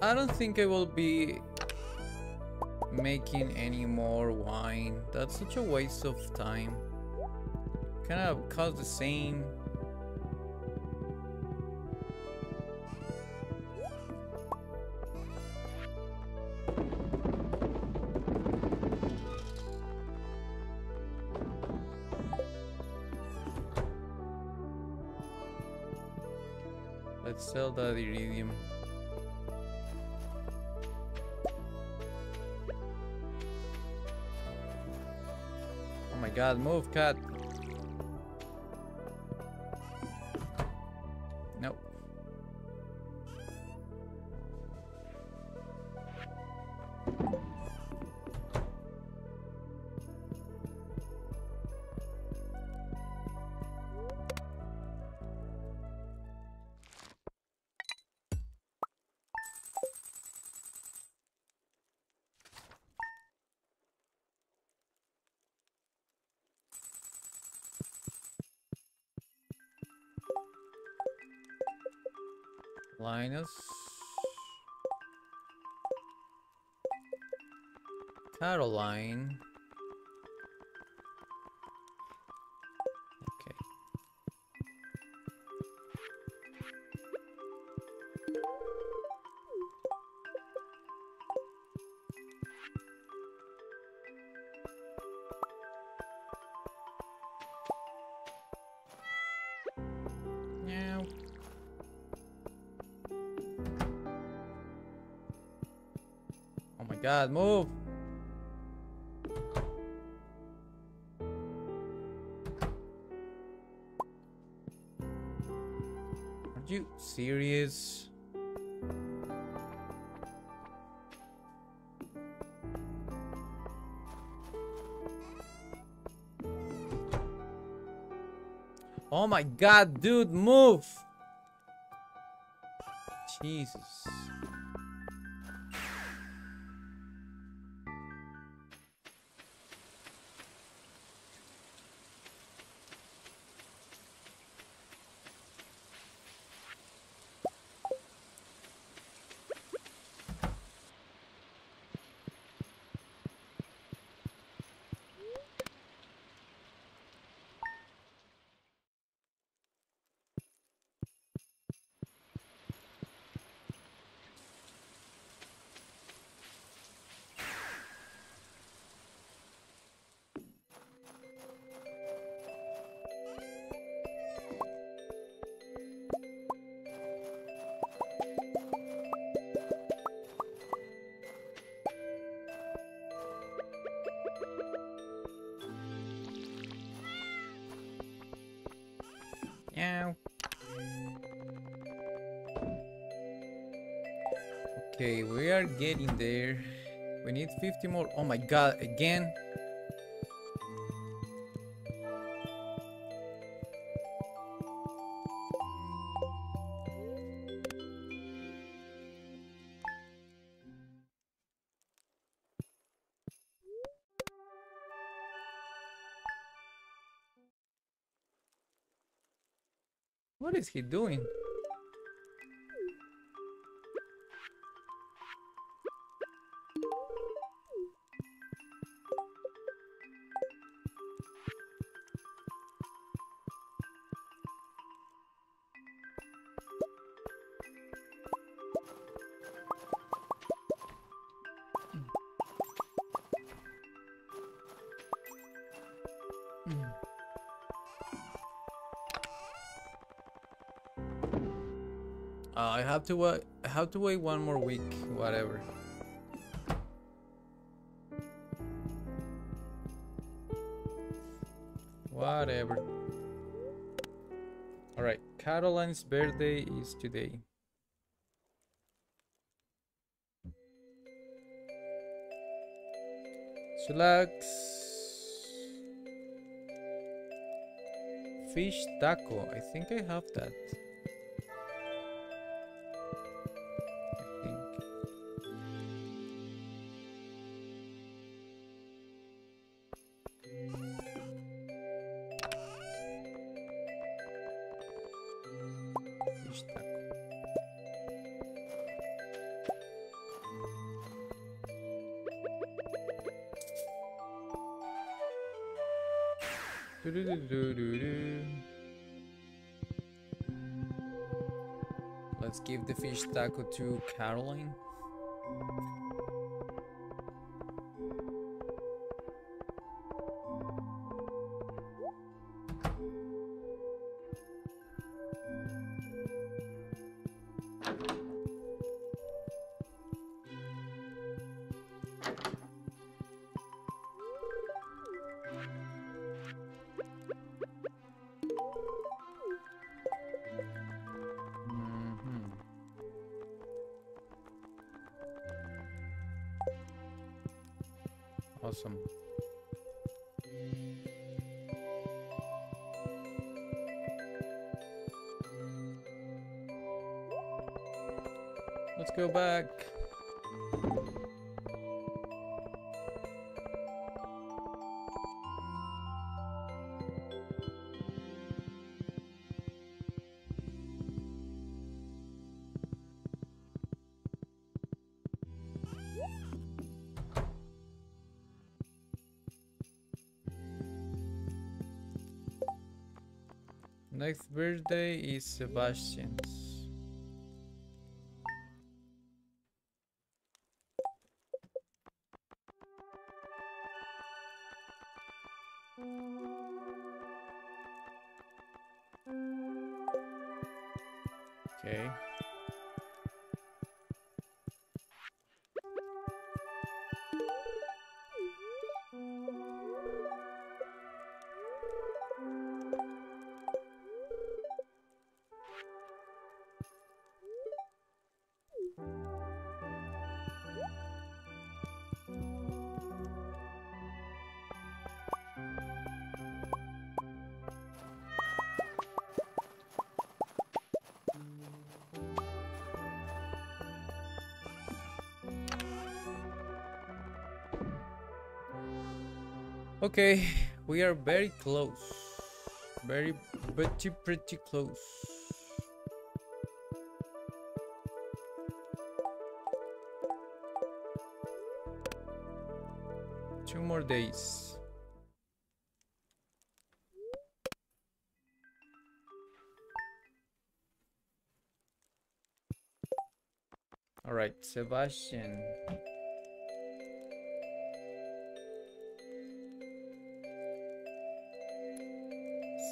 I don't think I will be making any more wine. That's such a waste of time. Kind of cost the same. Sell that iridium. Oh my god, move, cat. Move! Are you serious? Oh my god, dude, move! Jesus. Meow. Okay, we are getting there. We need 50 more. Oh my god, again? He doing? To have to wait one more week. Whatever. Whatever. All right. Caroline's birthday is today. Chillax. Fish taco. I think I have that. Taco to Caroline. Next birthday is Sebastian's. Okay, we are very close. Very pretty pretty close. Two more days. All right, Sebastian.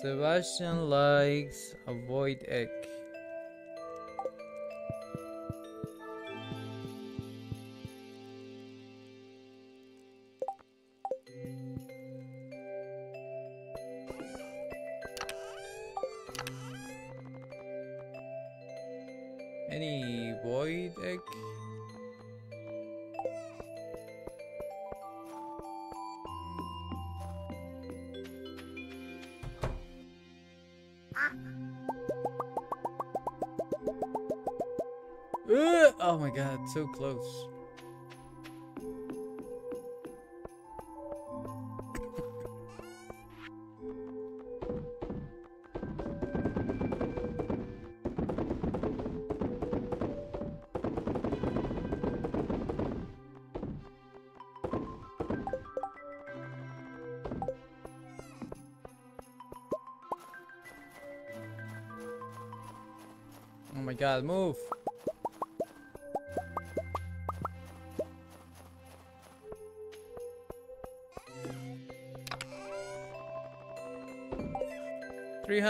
Sebastian likes a void egg. Close.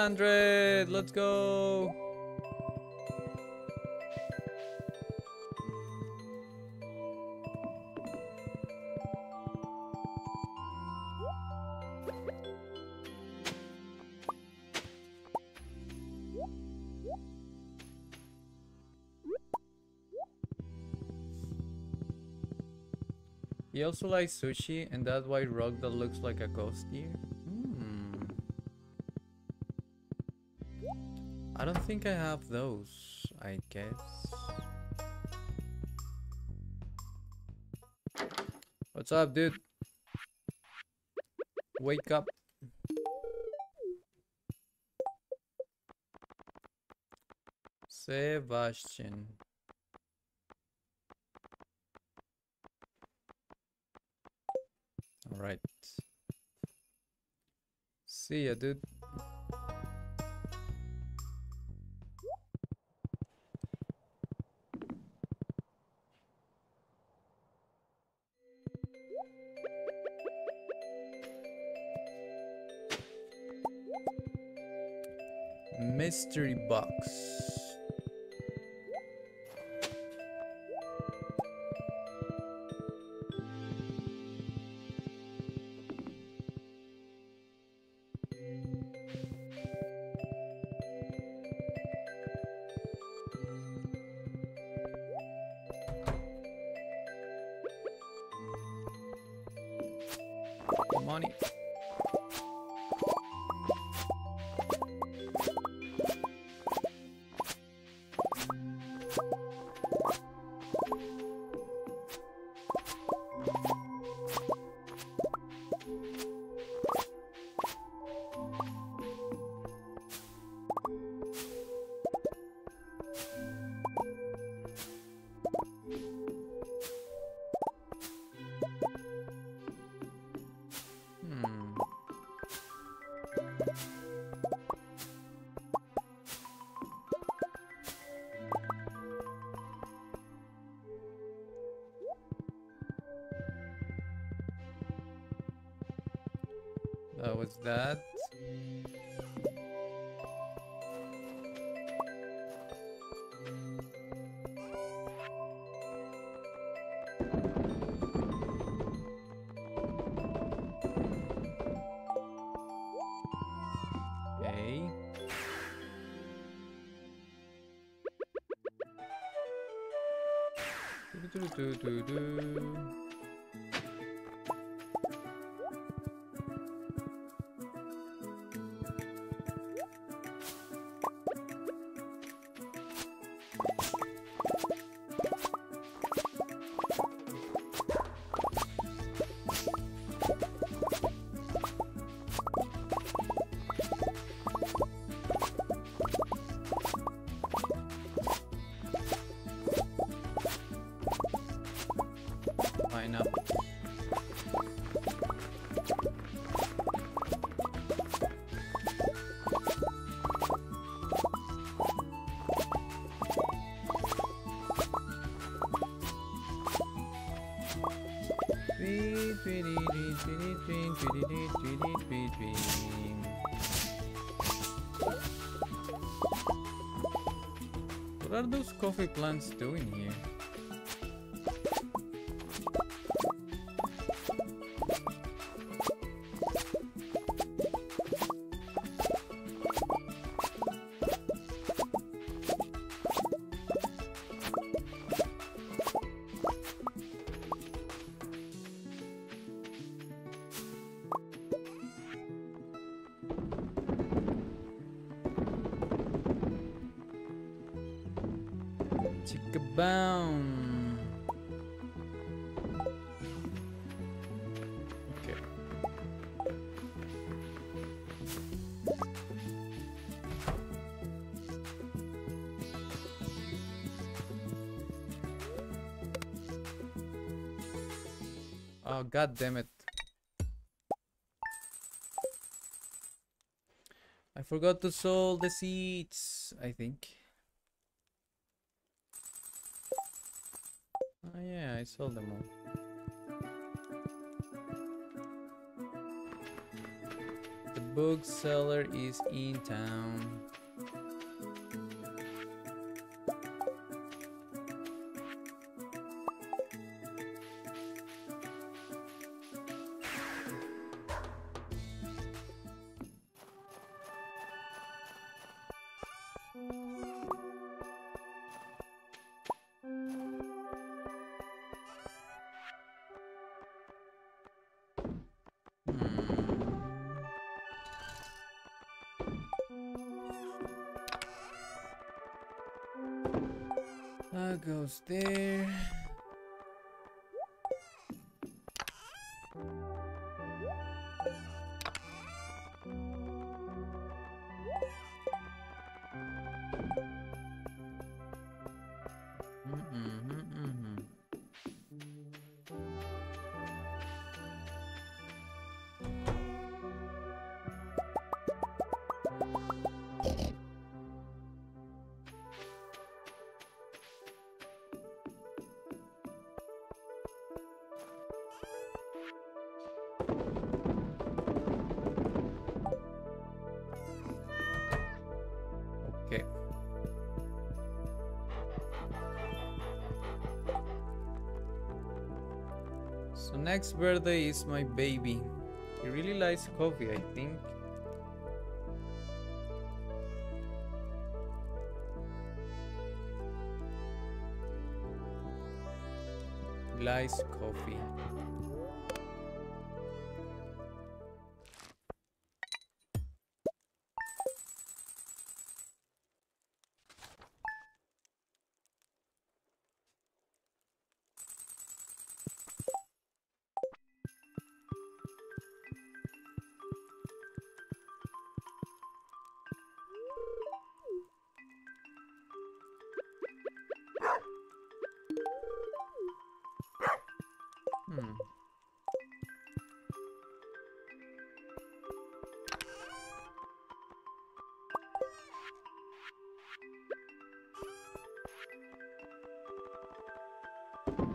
Let's go! He also likes sushi and that's why rock that looks like a ghost here. Think I have those, I guess. What's up, dude? Wake up. Sebastian. All right. See ya, dude. Mystery box. Do-do-do-do-do-do. What are those coffee plants doing here? God damn it. I forgot to sold the seats, I think. Oh yeah, I sold them all. The bookseller is in town. Next birthday is my baby. He really likes coffee, I think. Likes coffee.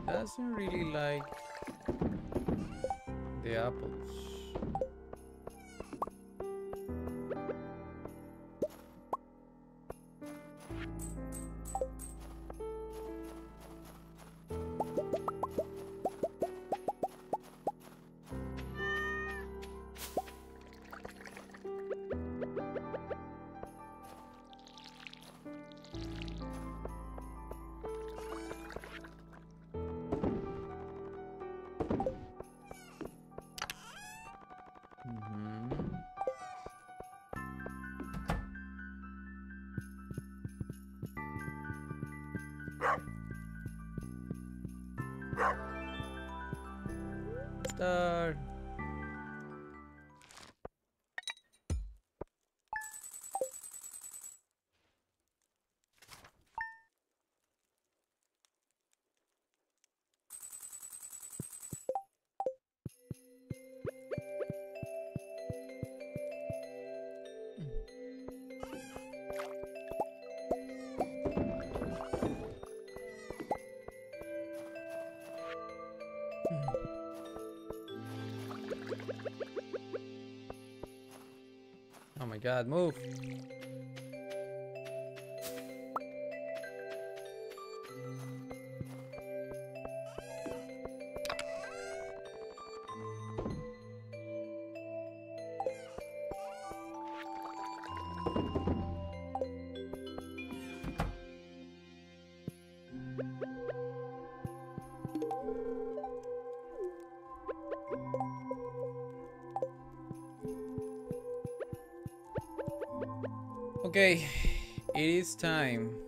Doesn't really like the apples. God, move. Okay, it is time.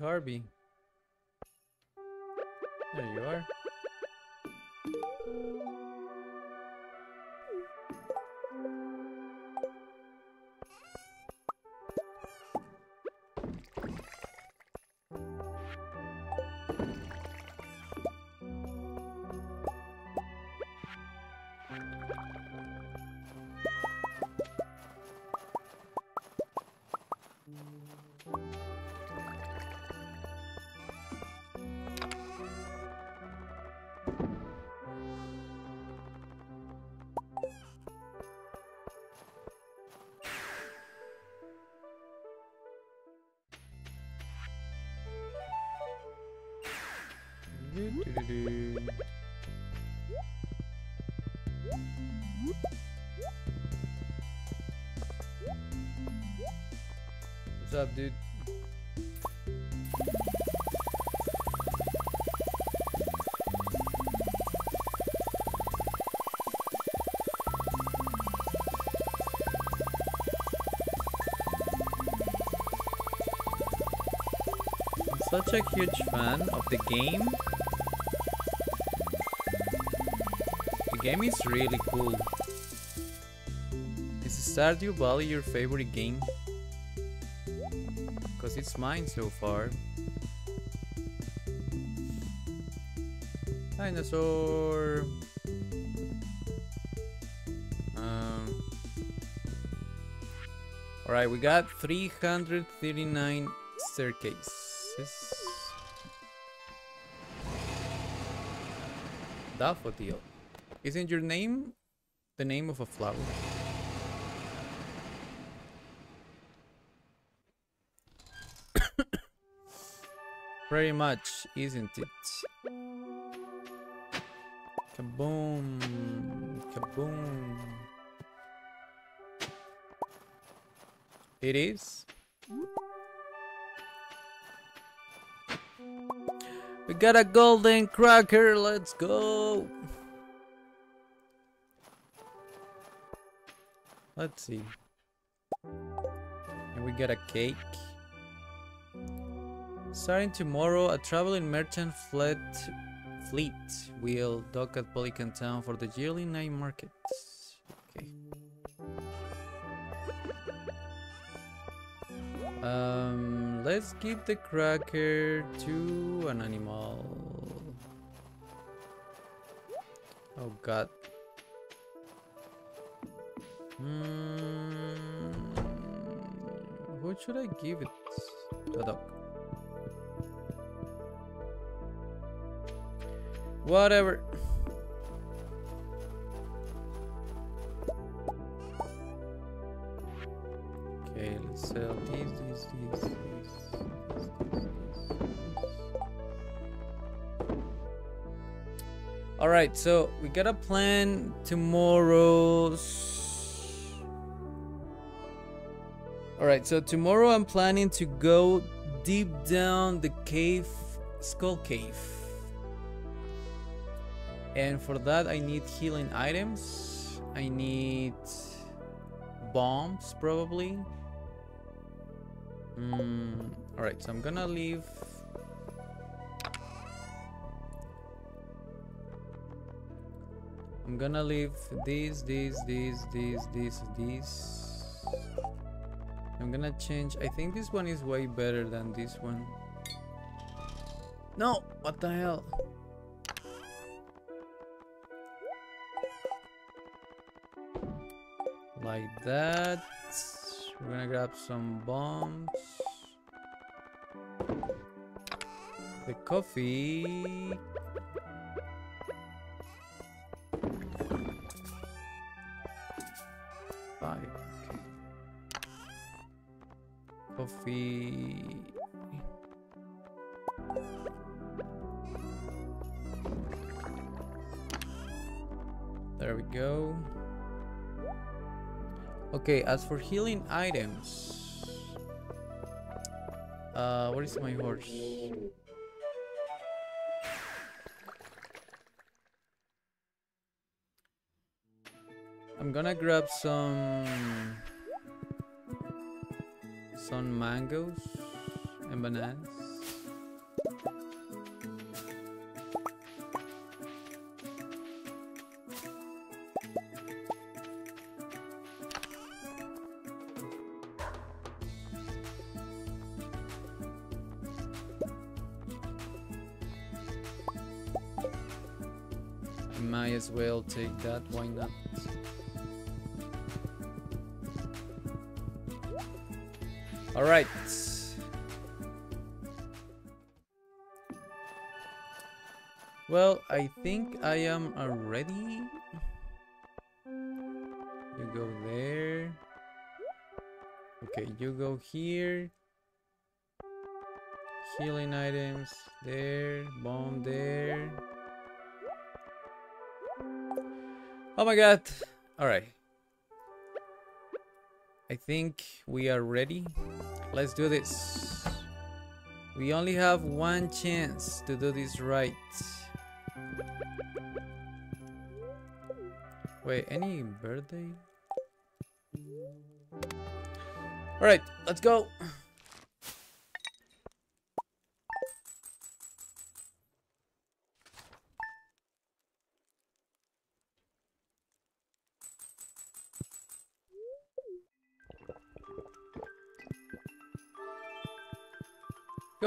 Where such a huge fan of the game. The game is really cool. Is Stardew Valley your favorite game? Cause it's mine so far. Dinosaur. Um. All right, we got 339 staircases. Daffodil. Isn't your name the name of a flower? Very much, isn't it? Kaboom! Kaboom! It is. Got a golden cracker, let's go! Let's see. And we got a cake. Starting tomorrow, a traveling merchant fleet, fleet will dock at Pelican Town for the yearly night market. Let's give the cracker to an animal. Oh god. Hmm. Who should I give it? A dog. Whatever. All right, so we got a plan tomorrow's. All right, so tomorrow I'm planning to go deep down the cave, Skull Cave. And for that, I need healing items. I need bombs, probably. Mm, all right, so I'm gonna leave. I'm gonna leave these, these, these, these, these, these. I'm gonna change. I think this one is way better than this one. No, what the hell? Like that. We're gonna grab some bombs. The coffee. Okay, as for healing items, uh, where is my horse? I'm gonna grab some some mangoes and bananas. As well take that, why not? Alright. Well, I think I am uh, ready. You go there. Okay, you go here. Healing items there, bomb there. Oh my god. Alright. I think we are ready. Let's do this. We only have one chance to do this right. Wait, any birthday? Alright, let's go.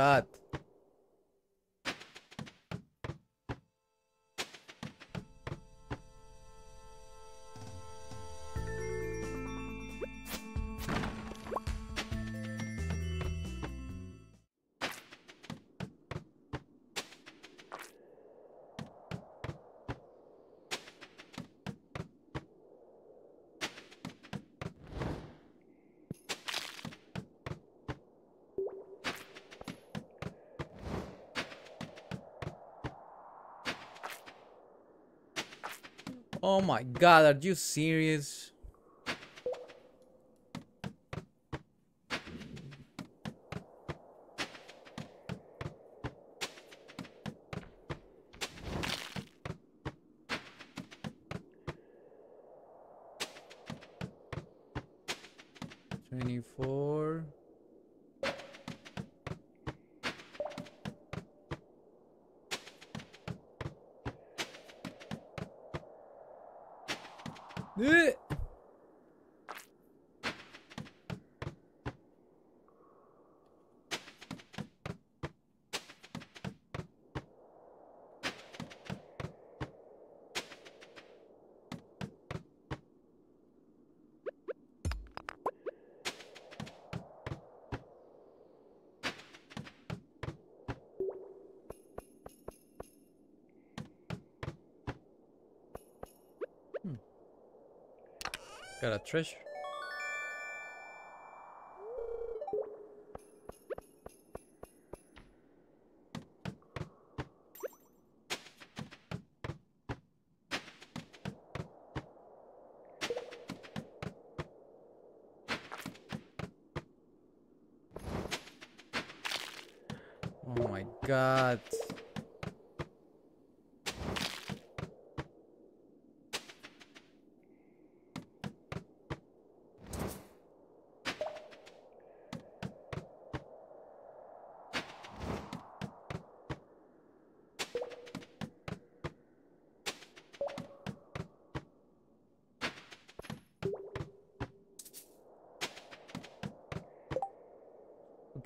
God. Oh my god, are you serious? Twenty-four. Eh. Got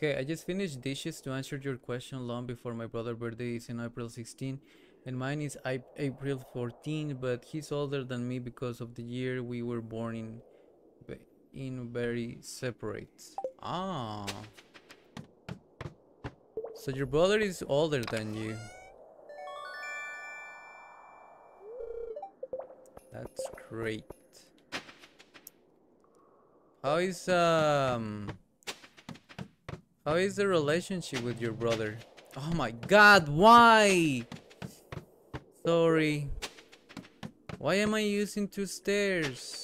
Okay, I just finished dishes to answer your question long before my brother's birthday is in April 16 and mine is April 14 but he's older than me because of the year we were born in in very separate. Ah. So your brother is older than you. That's great. How is um how is the relationship with your brother? Oh my god, why? Sorry. Why am I using two stairs?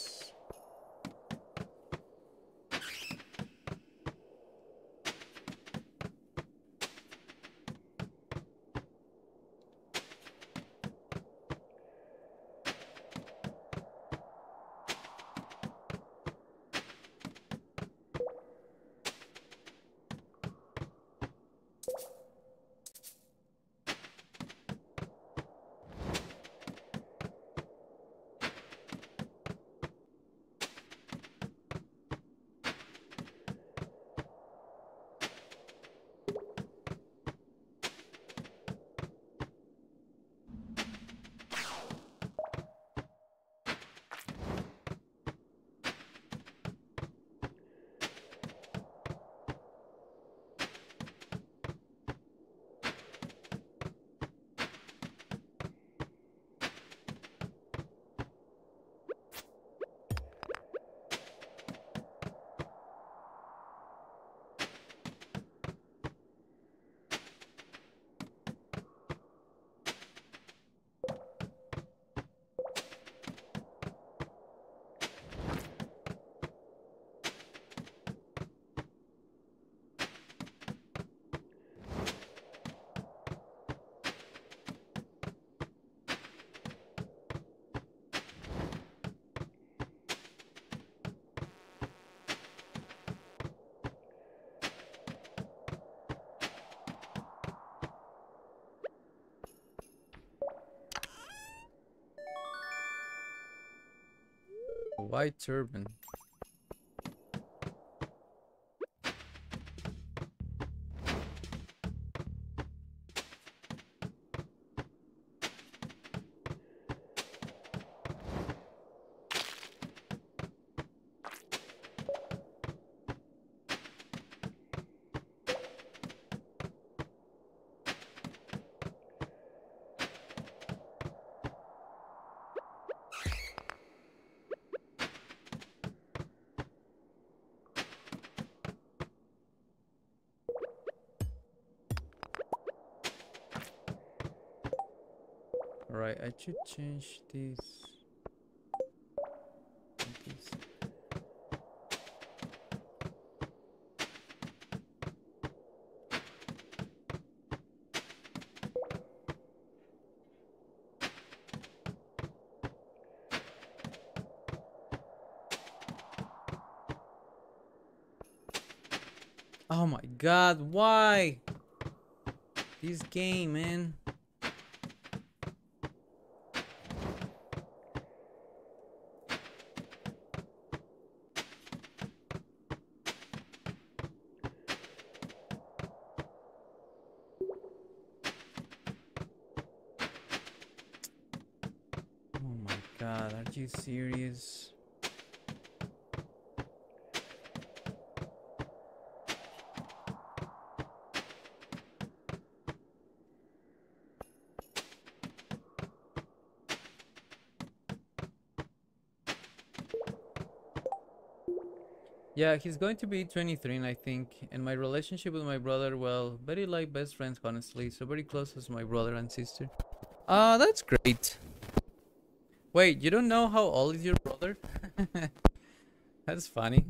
White turban. Should change this. this. Oh my god, why? This game, man. Oh my god, are you serious? Yeah, he's going to be 23, I think. And my relationship with my brother, well, very like best friends, honestly. So very close as my brother and sister. Ah, uh, that's great. Wait, you don't know how old is your brother? that's funny.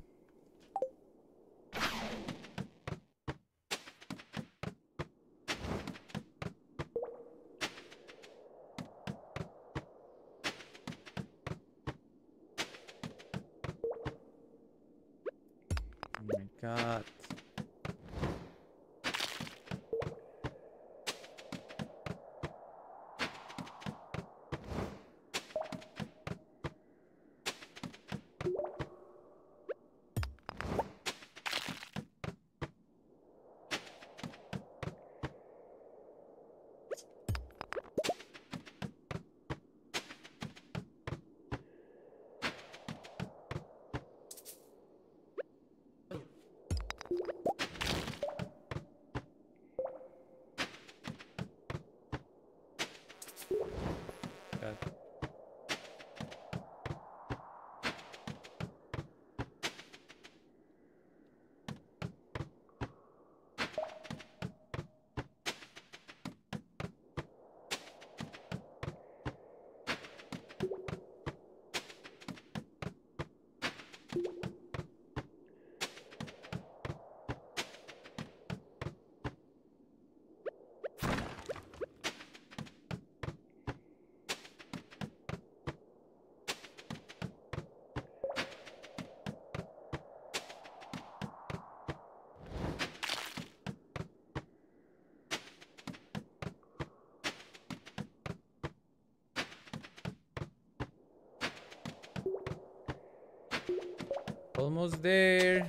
Almost there.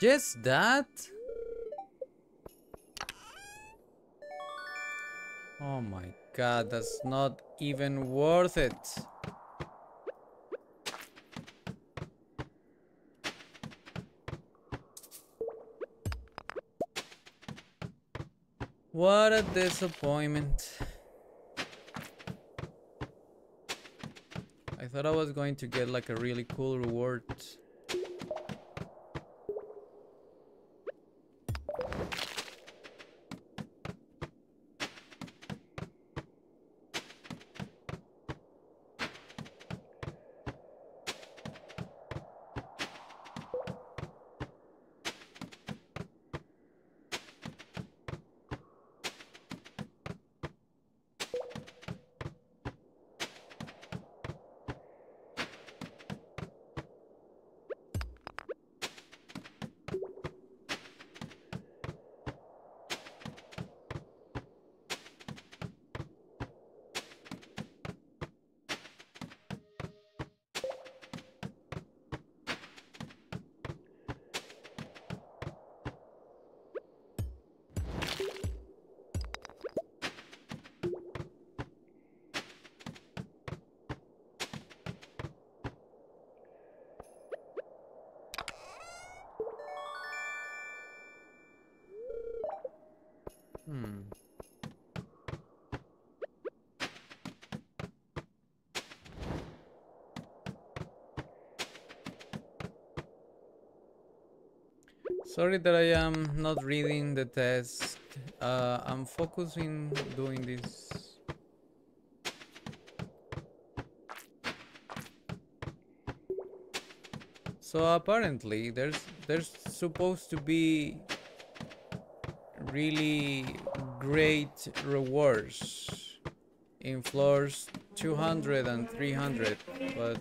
Just that? Oh my god, that's not even worth it. What a disappointment. I thought I was going to get like a really cool reward. Hmm. Sorry that I am not reading the test. Uh, I'm focusing doing this. So apparently there's there's supposed to be really great rewards. In floors 200 and 300 but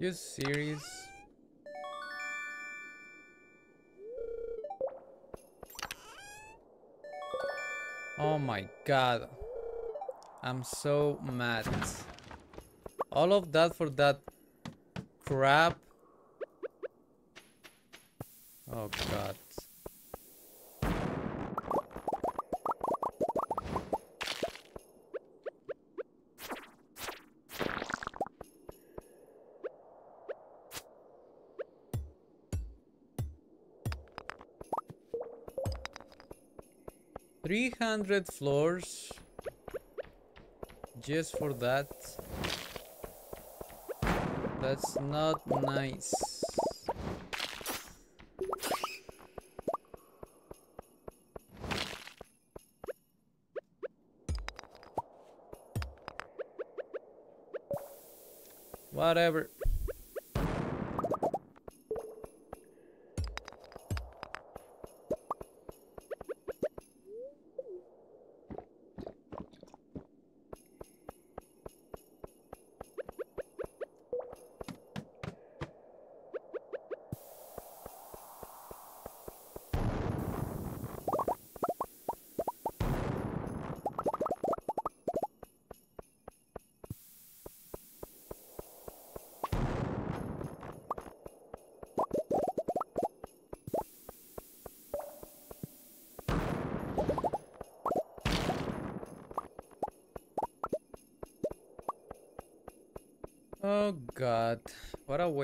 You serious? Oh my god. I'm so mad. All of that for that crap. 300 floors. Just for that. That's not nice. Whatever.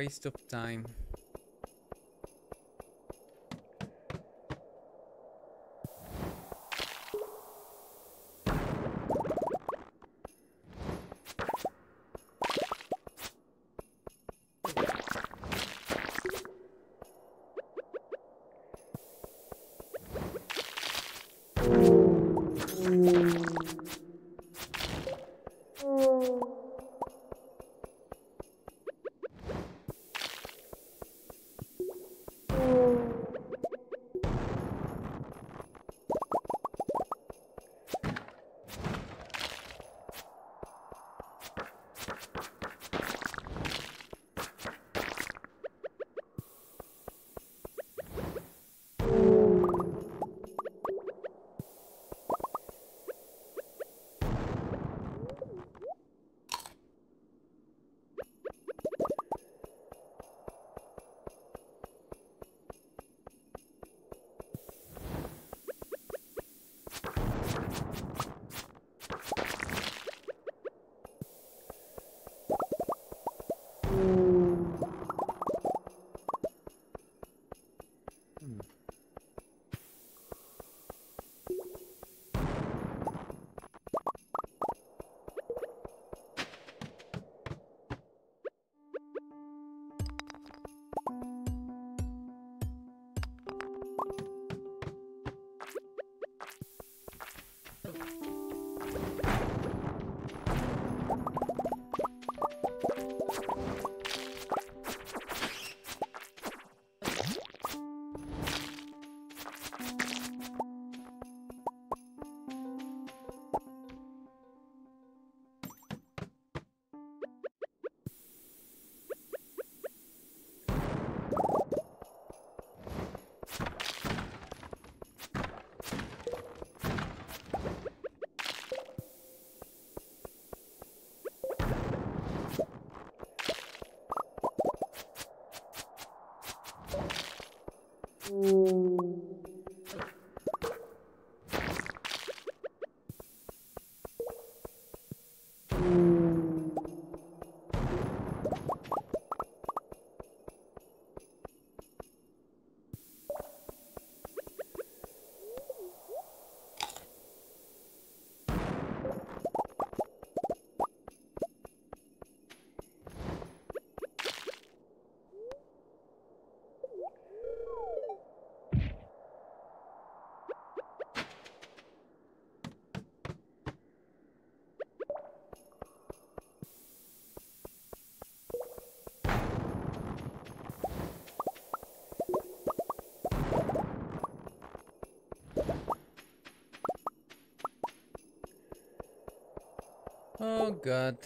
Waste of time. Oh god.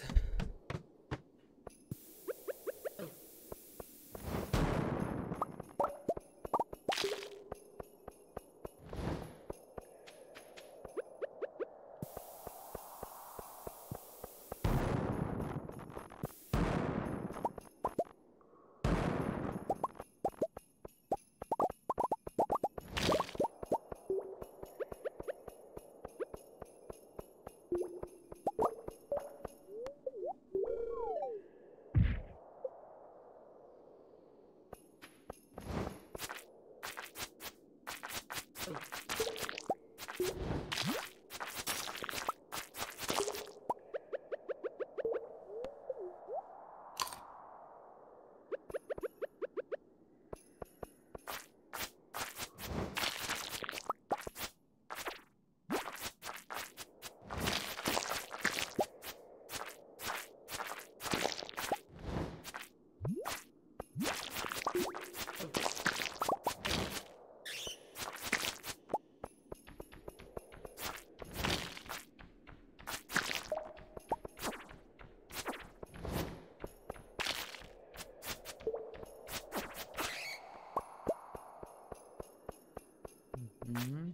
Mhm.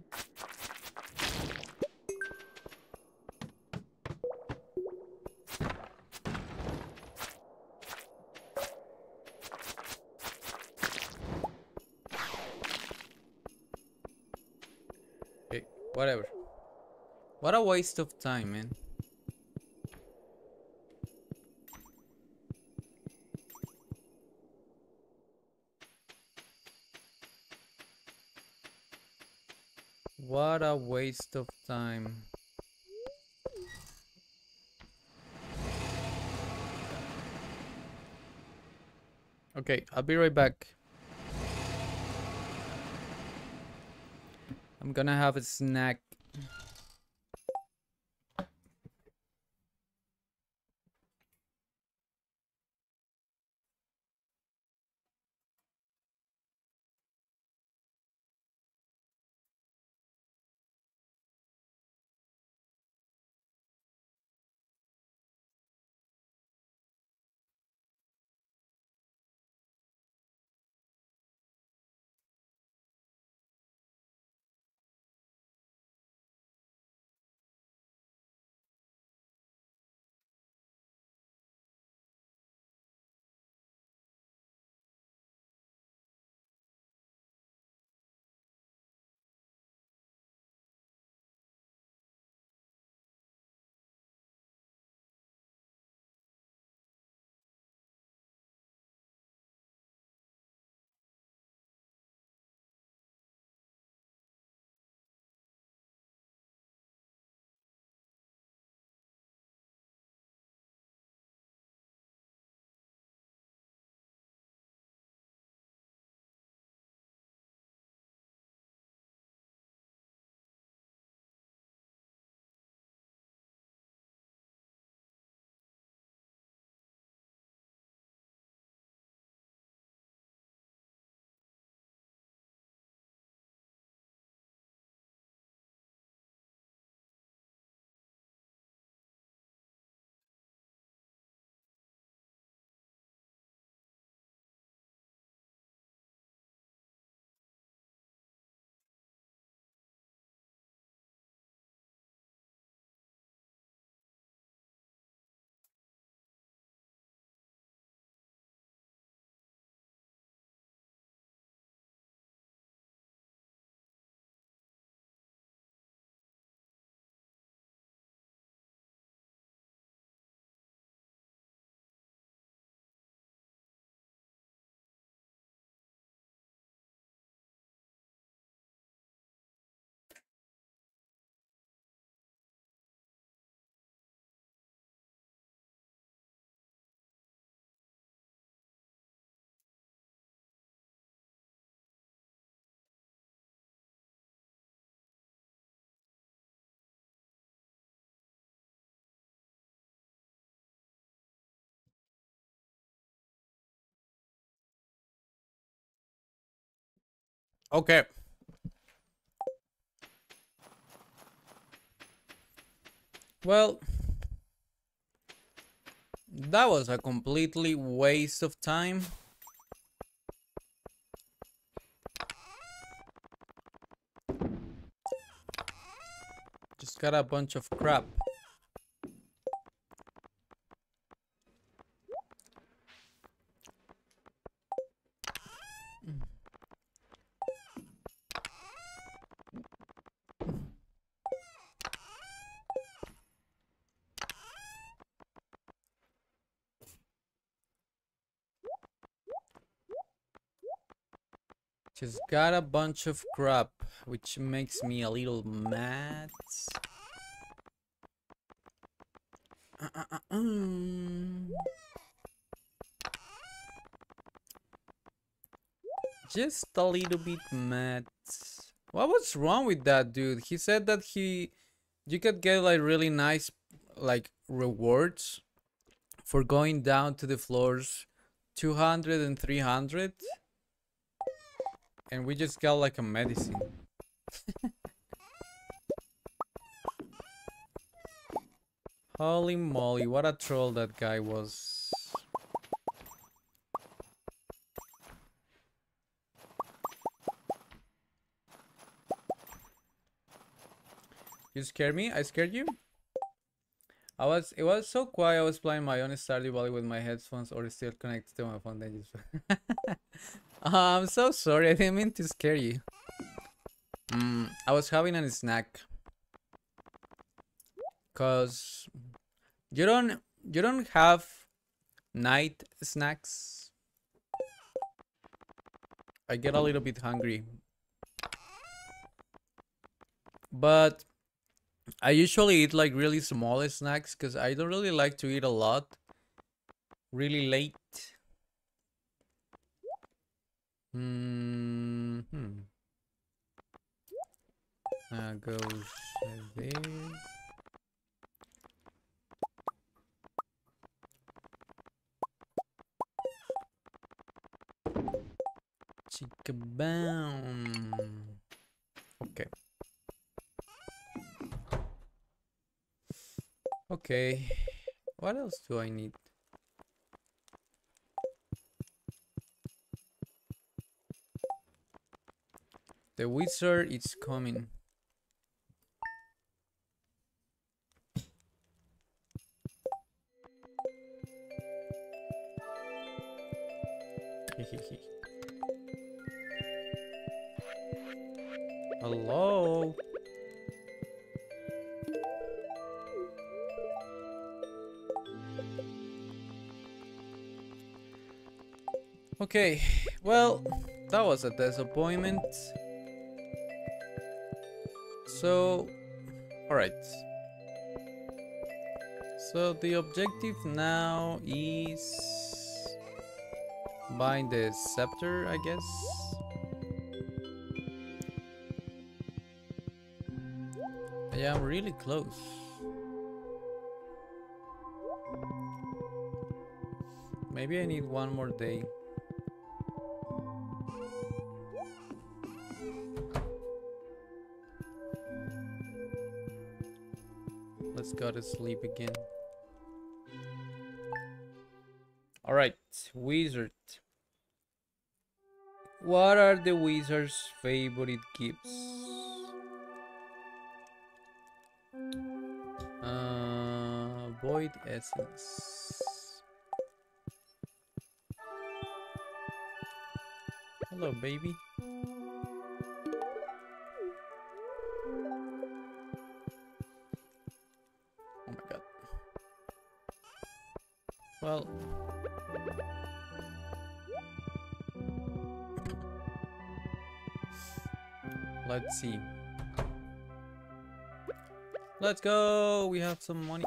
Okay, whatever. What a waste of time, man. Waste of time. Okay, I'll be right back. I'm gonna have a snack. Okay. Well, that was a completely waste of time. Just got a bunch of crap. Just got a bunch of crap, which makes me a little mad. Uh, uh, uh, um. Just a little bit mad. What was wrong with that dude? He said that he you could get like really nice like rewards for going down to the floors 200 and 300 and we just got like a medicine. Holy moly, what a troll that guy was. You scared me? I scared you? I was it was so quiet I was playing my own Stardew Valley with my headphones or still connected to my phone just I'm so sorry, I didn't mean to scare you. Mm, I was having a snack. Cause you don't you don't have night snacks. I get a little bit hungry. But I usually eat like really small snacks because I don't really like to eat a lot really late. Mm hmm. That goes there. Chicka boom. Okay. Okay. What else do I need? The wizard is coming. Okay, well, that was a disappointment. So, alright. So the objective now is buying the scepter, I guess. Yeah, I'm really close. Maybe I need one more day. Let's go to sleep again. Alright, wizard. What are the wizard's favorite gifts? Uh, void essence. Hello, baby. Let's see. Let's go! We have some money.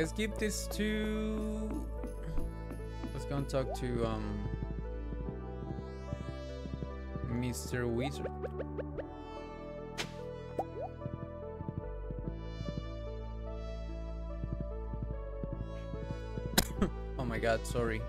Let's give this to... Let's go and talk to um, Mr. Wizard. oh my god, sorry.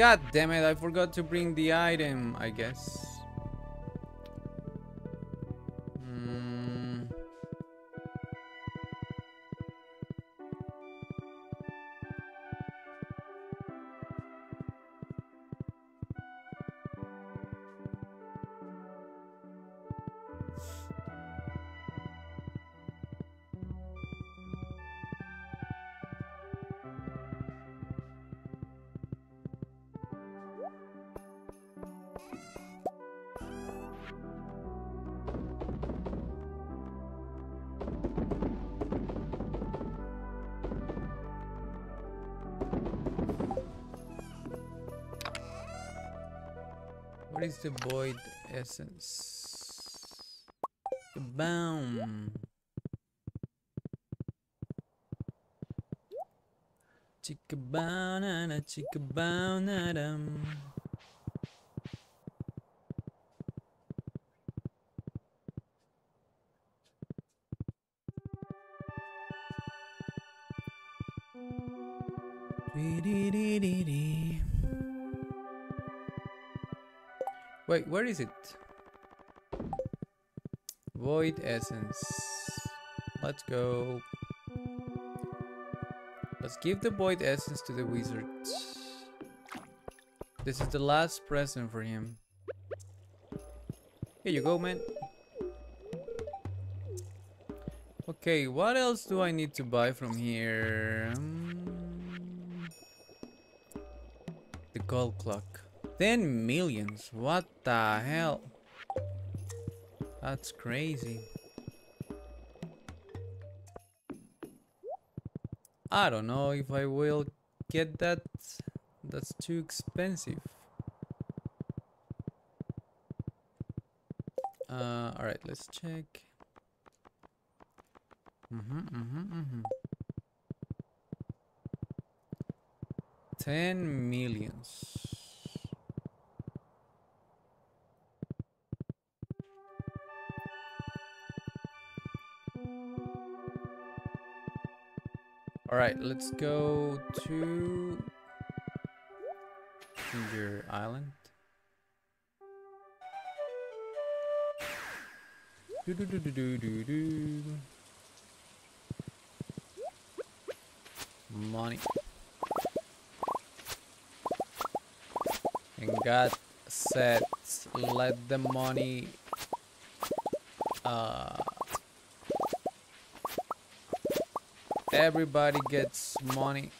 God damn it, I forgot to bring the item, I guess. What is the void essence? Boom. Chicka banana, chicka banana. Wait, where is it? Void essence. Let's go. Let's give the void essence to the wizard. This is the last present for him. Here you go, man. Okay, what else do I need to buy from here? Hmm. The gold clock. 10 millions. What the hell? That's crazy. I don't know if I will get that. That's too expensive. Uh, all right, let's check. Mm-hmm, mm-hmm, mm-hmm. 10 millions. All right, let's go to Ginger Island. Do do do do do do do. Money. And God said, let the money uh everybody gets money.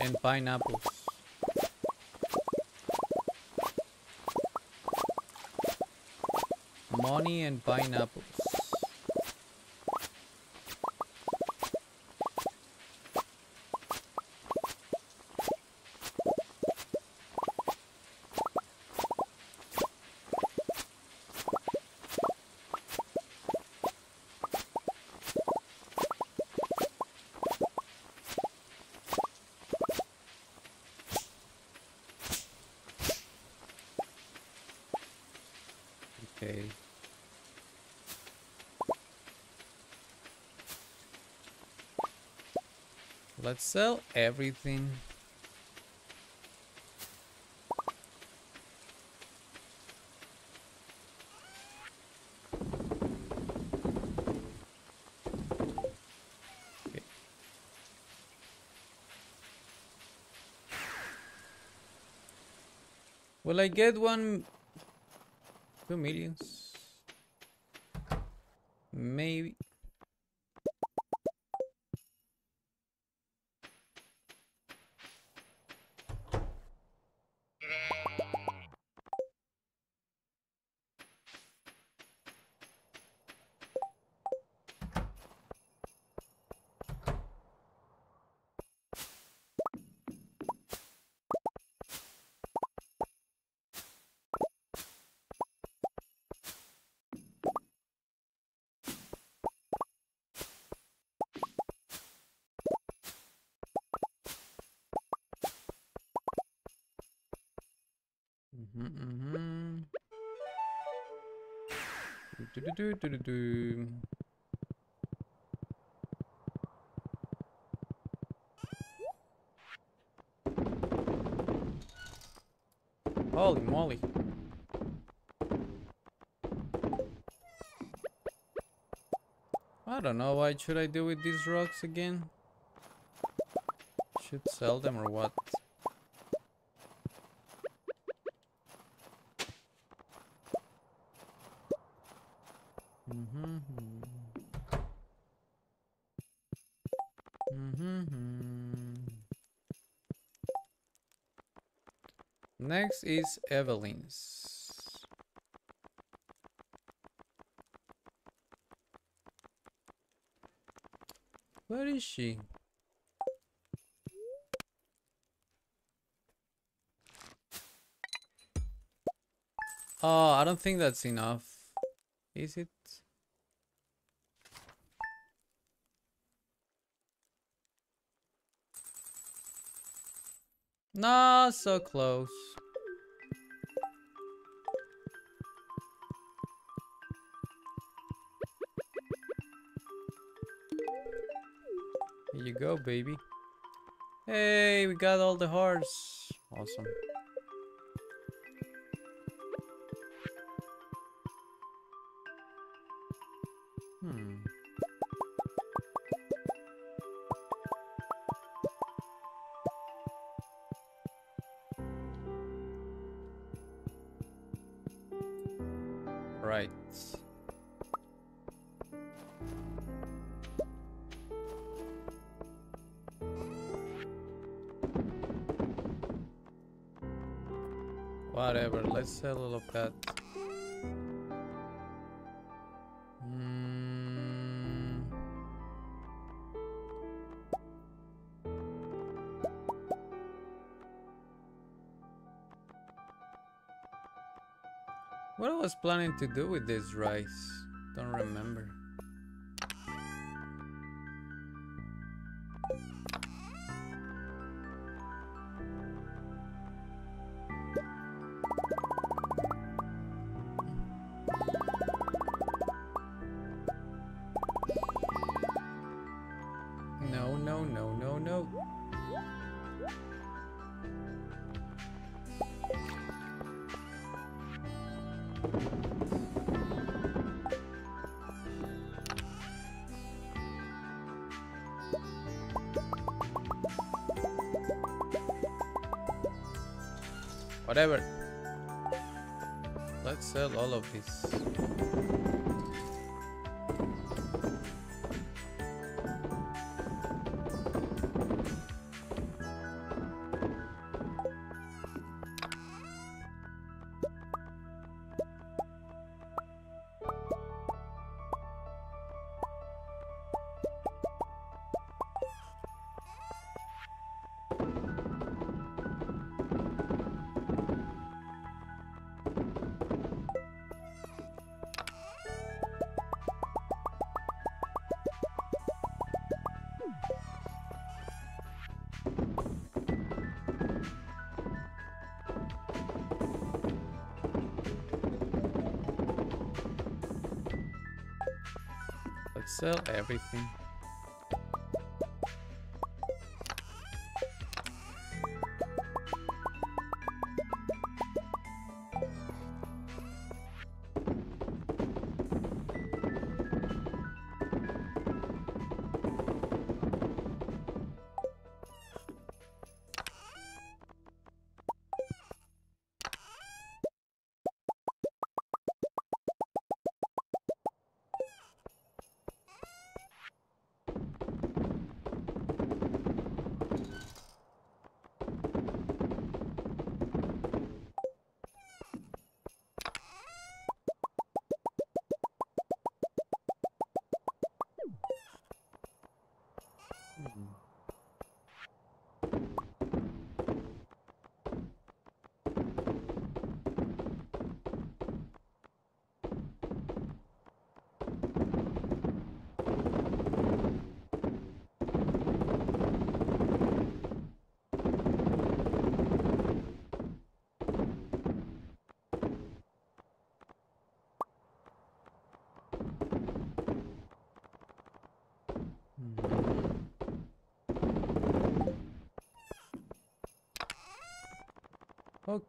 And pineapples. Money and pineapples okay let's sell everything Okay. Will I get one Two millions. Do, do, do. Holy moly. I don't know, what should I do with these rocks again? Should sell them or what? Next is Evelyn's. Where is she? Oh, I don't think that's enough. Is it? Nah, so close. Baby. Hey, we got all the hearts. Awesome. Sell all of. What I was planning to do with this rice? Don't remember. No, no, no, no. Whatever. Let's sell all of this. Sell everything.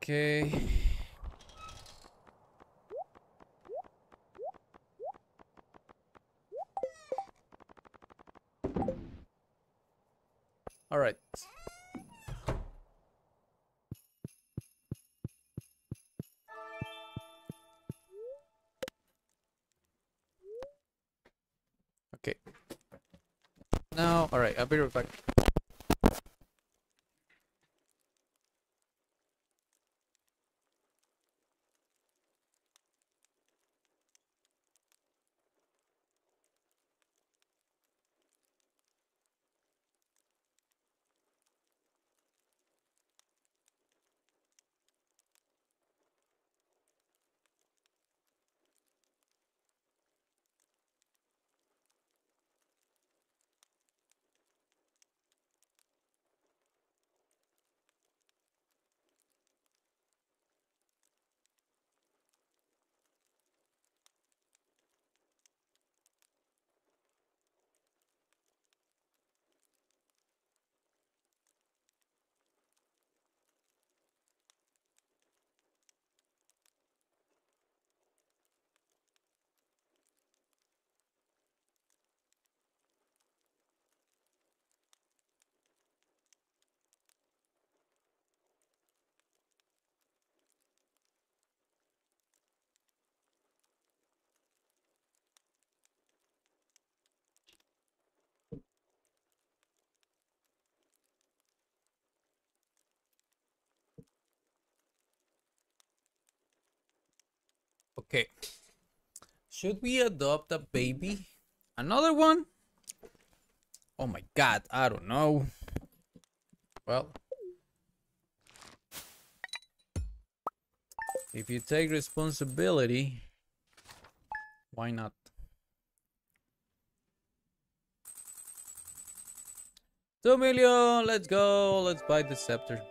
Okay. All right. Okay. Now, all right, I'll be right back. Okay. Should we adopt a baby? Another one? Oh my god, I don't know. Well. If you take responsibility, why not? Two million, let's go, let's buy the scepter.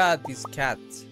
God, these cats.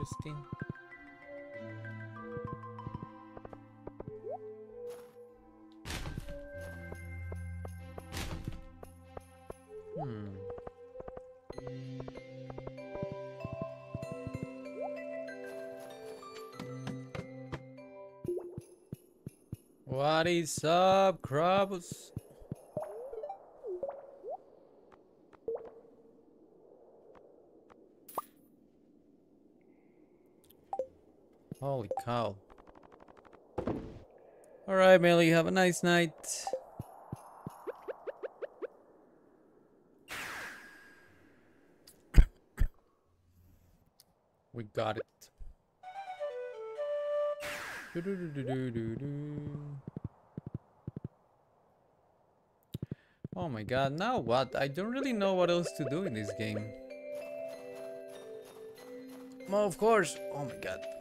Interesting. Hmm. What is up, Krobus? Holy cow. Melly, have a nice night. We got it. Oh my god, now what? I don't really know what else to do in this game. Well, of course. Oh my god.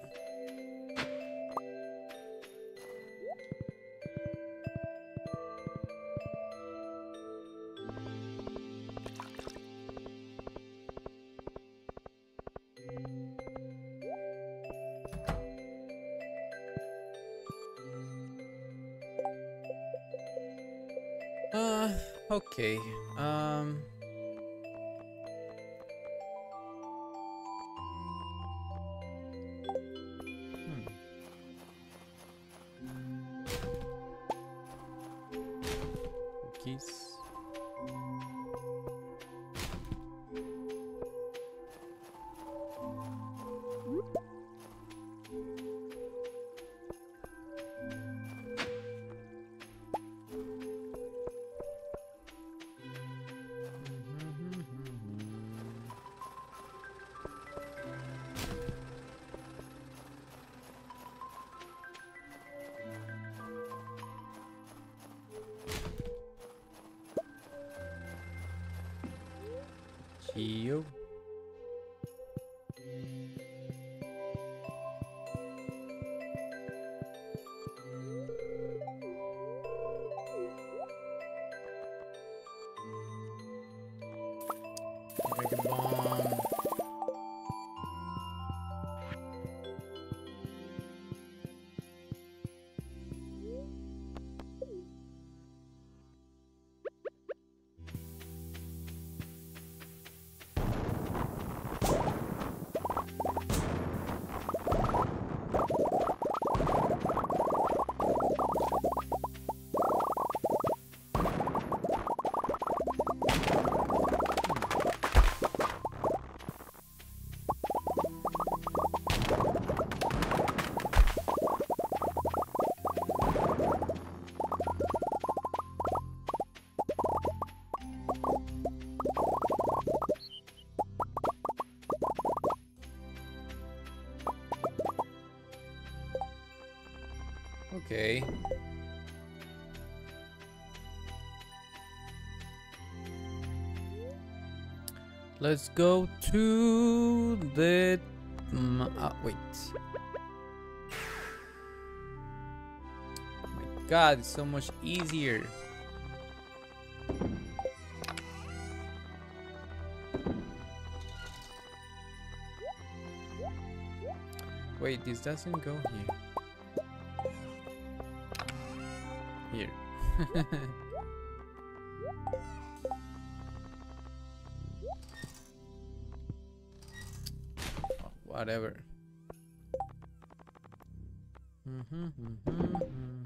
Let's go to the. Mm, uh, wait. Oh my god, it's so much easier. Wait, this doesn't go here. Here. Whatever. Mhm, mhm, mhm.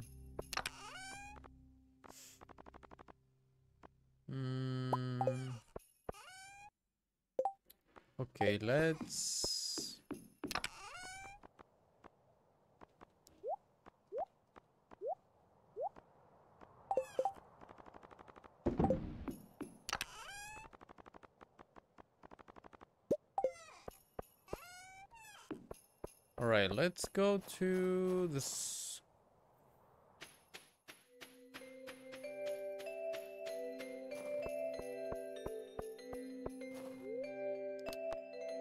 Mm. Okay, let's. Let's go to this.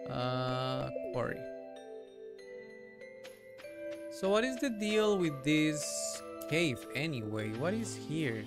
Uh, quarry. So what is the deal with this cave anyway? What is here?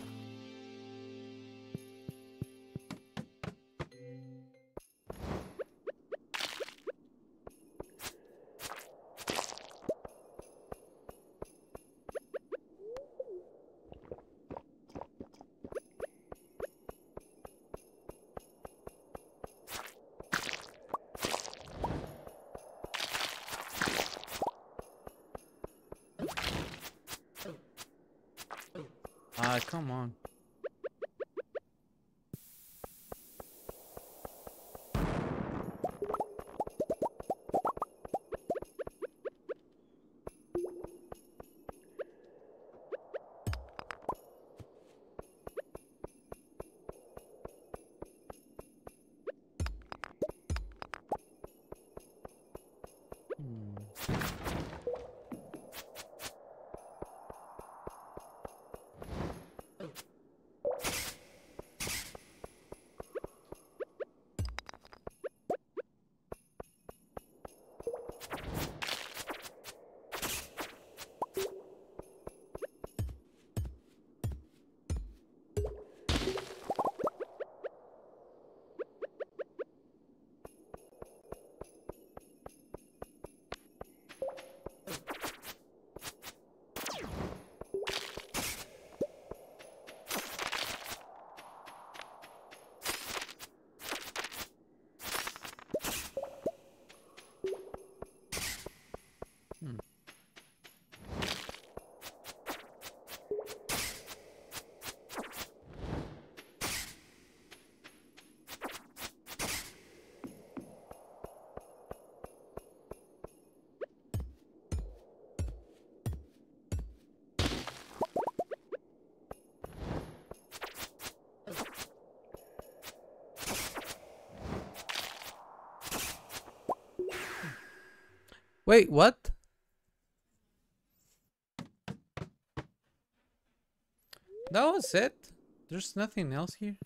Wait, what? That was it? There's nothing else here?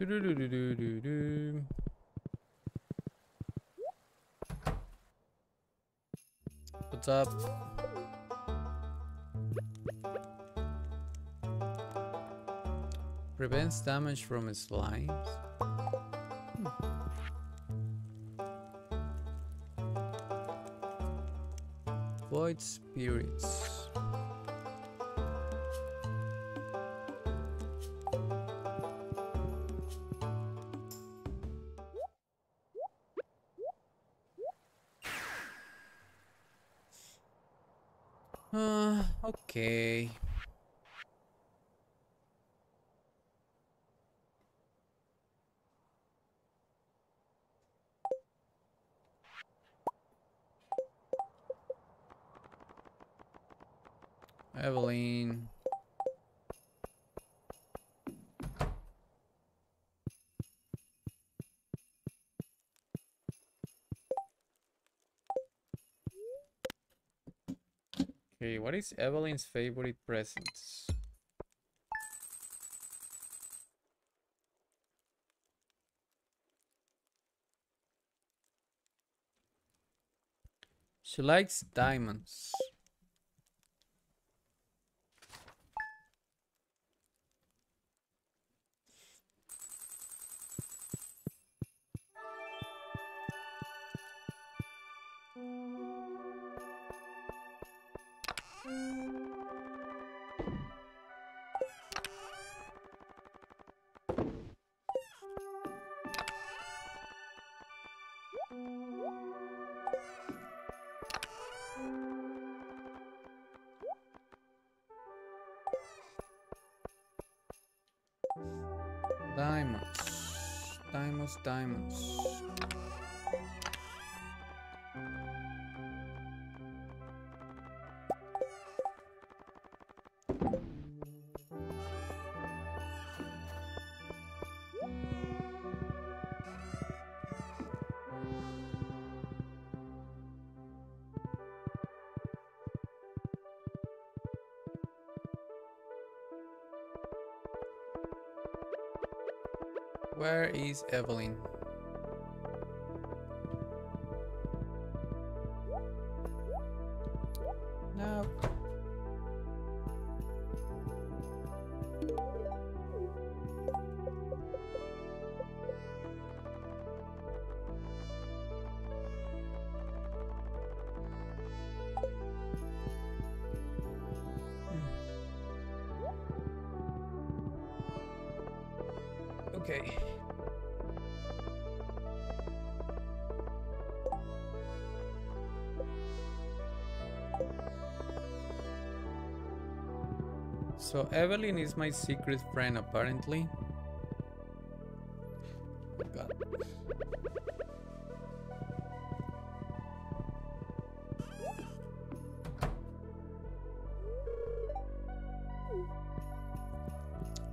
Do-do-do-do-do-do-do. What's up? Prevents damage from slimes. Void spirits. What is Evelyn's favorite presents? She likes diamonds. Diamonds. Evelyn? So Evelyn is my secret friend apparently. Oh God.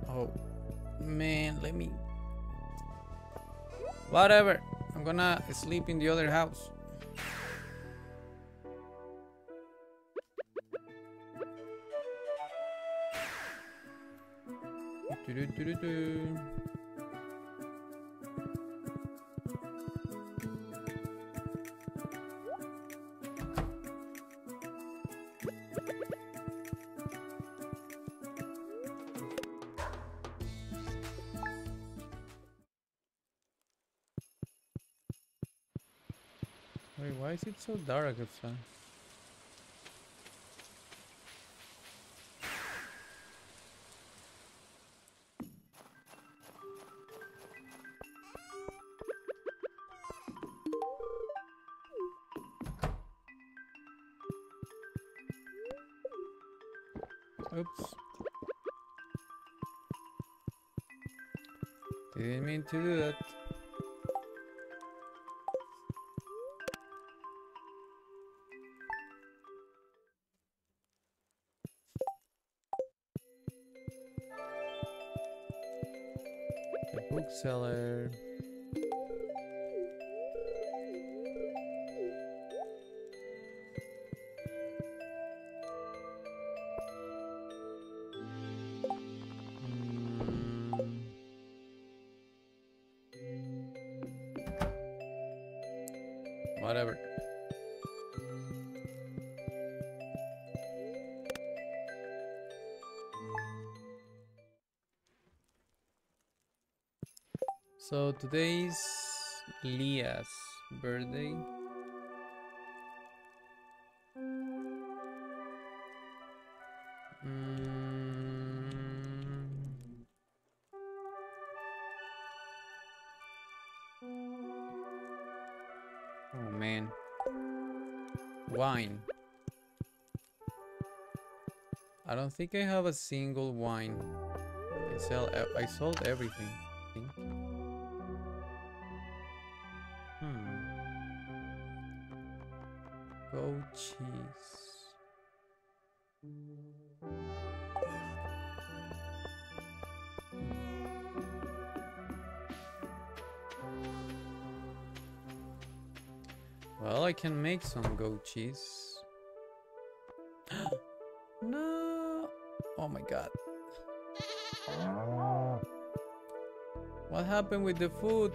Oh man, let me Whatever. I'm gonna sleep in the other house. Wait, why is it so dark outside? To do that. So today's Leah's birthday. Mm. Oh man. Wine. I don't think I have a single wine. I sell I sold everything. Cheese? no! Oh my god. What happened with the food?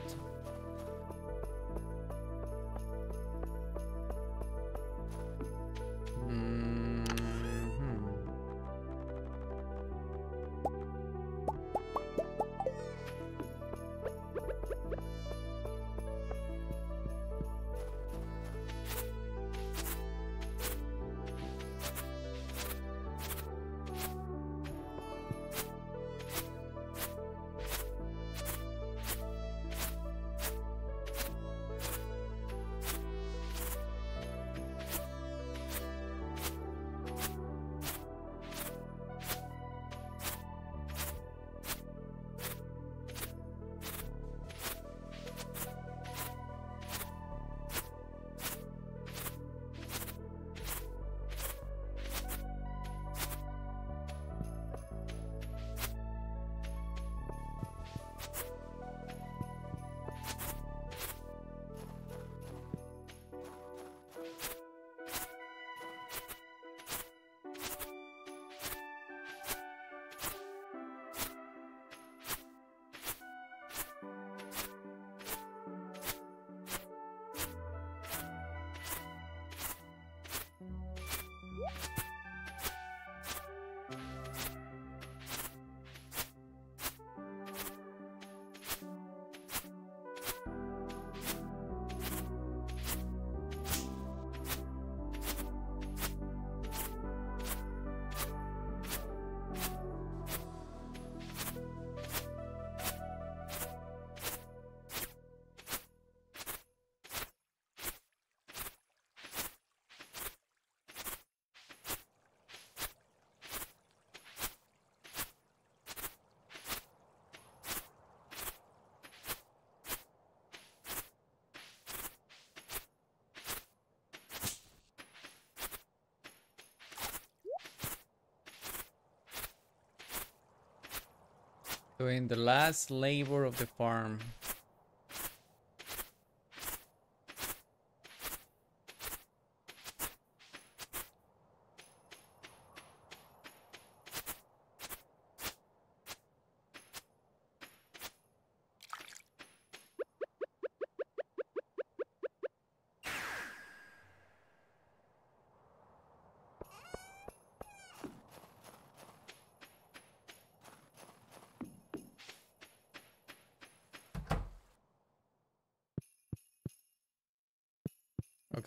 Doing the last labor of the farm.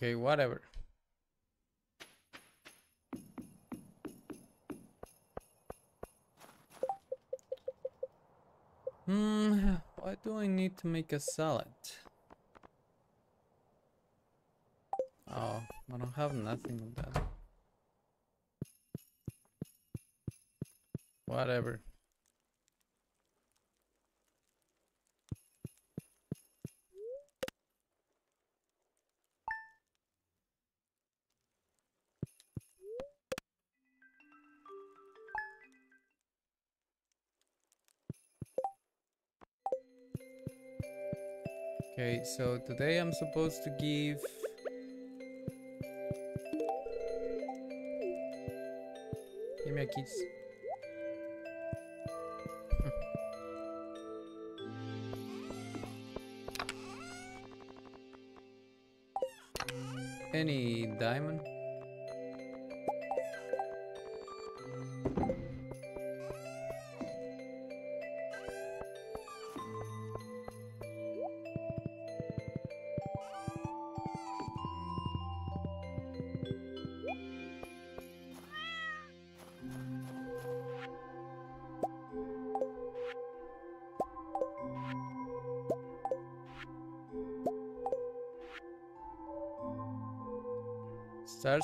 Okay, whatever. Hmm, why do I need to make a salad? Oh, I don't have nothing of that. Whatever. Today I'm supposed to give Give me a kiss.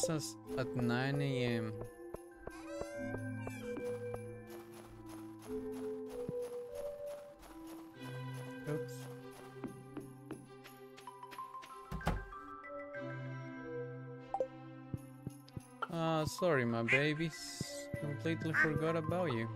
Us at 9 a.m. Oops. Ah, sorry, my babies. Completely forgot about you.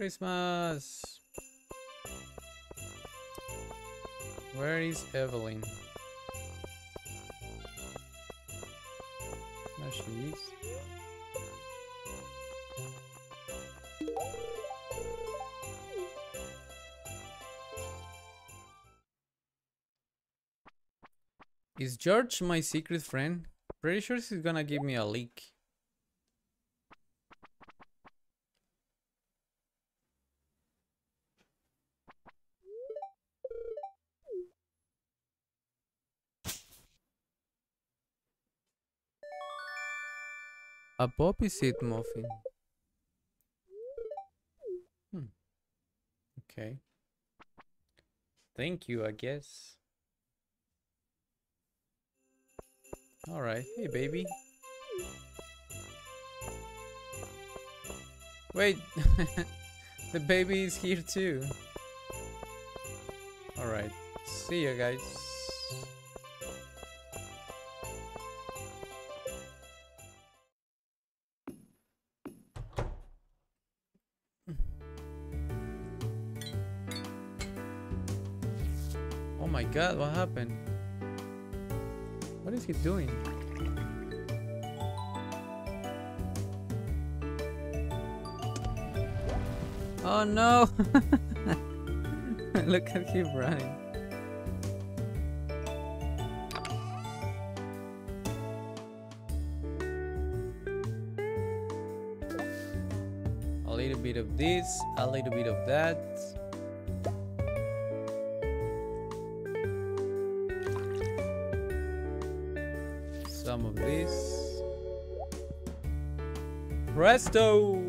Christmas. Where is Evelyn? There she is. Is George my secret friend? Pretty sure he's gonna give me a leek. A poppy seed muffin. Hmm. Okay. Thank you, I guess. Alright. Hey, baby. Wait. the baby is here too. Alright. See you guys. God, what happened? What is he doing? Oh no! Look at him running. A little bit of this, a little bit of that. Presto!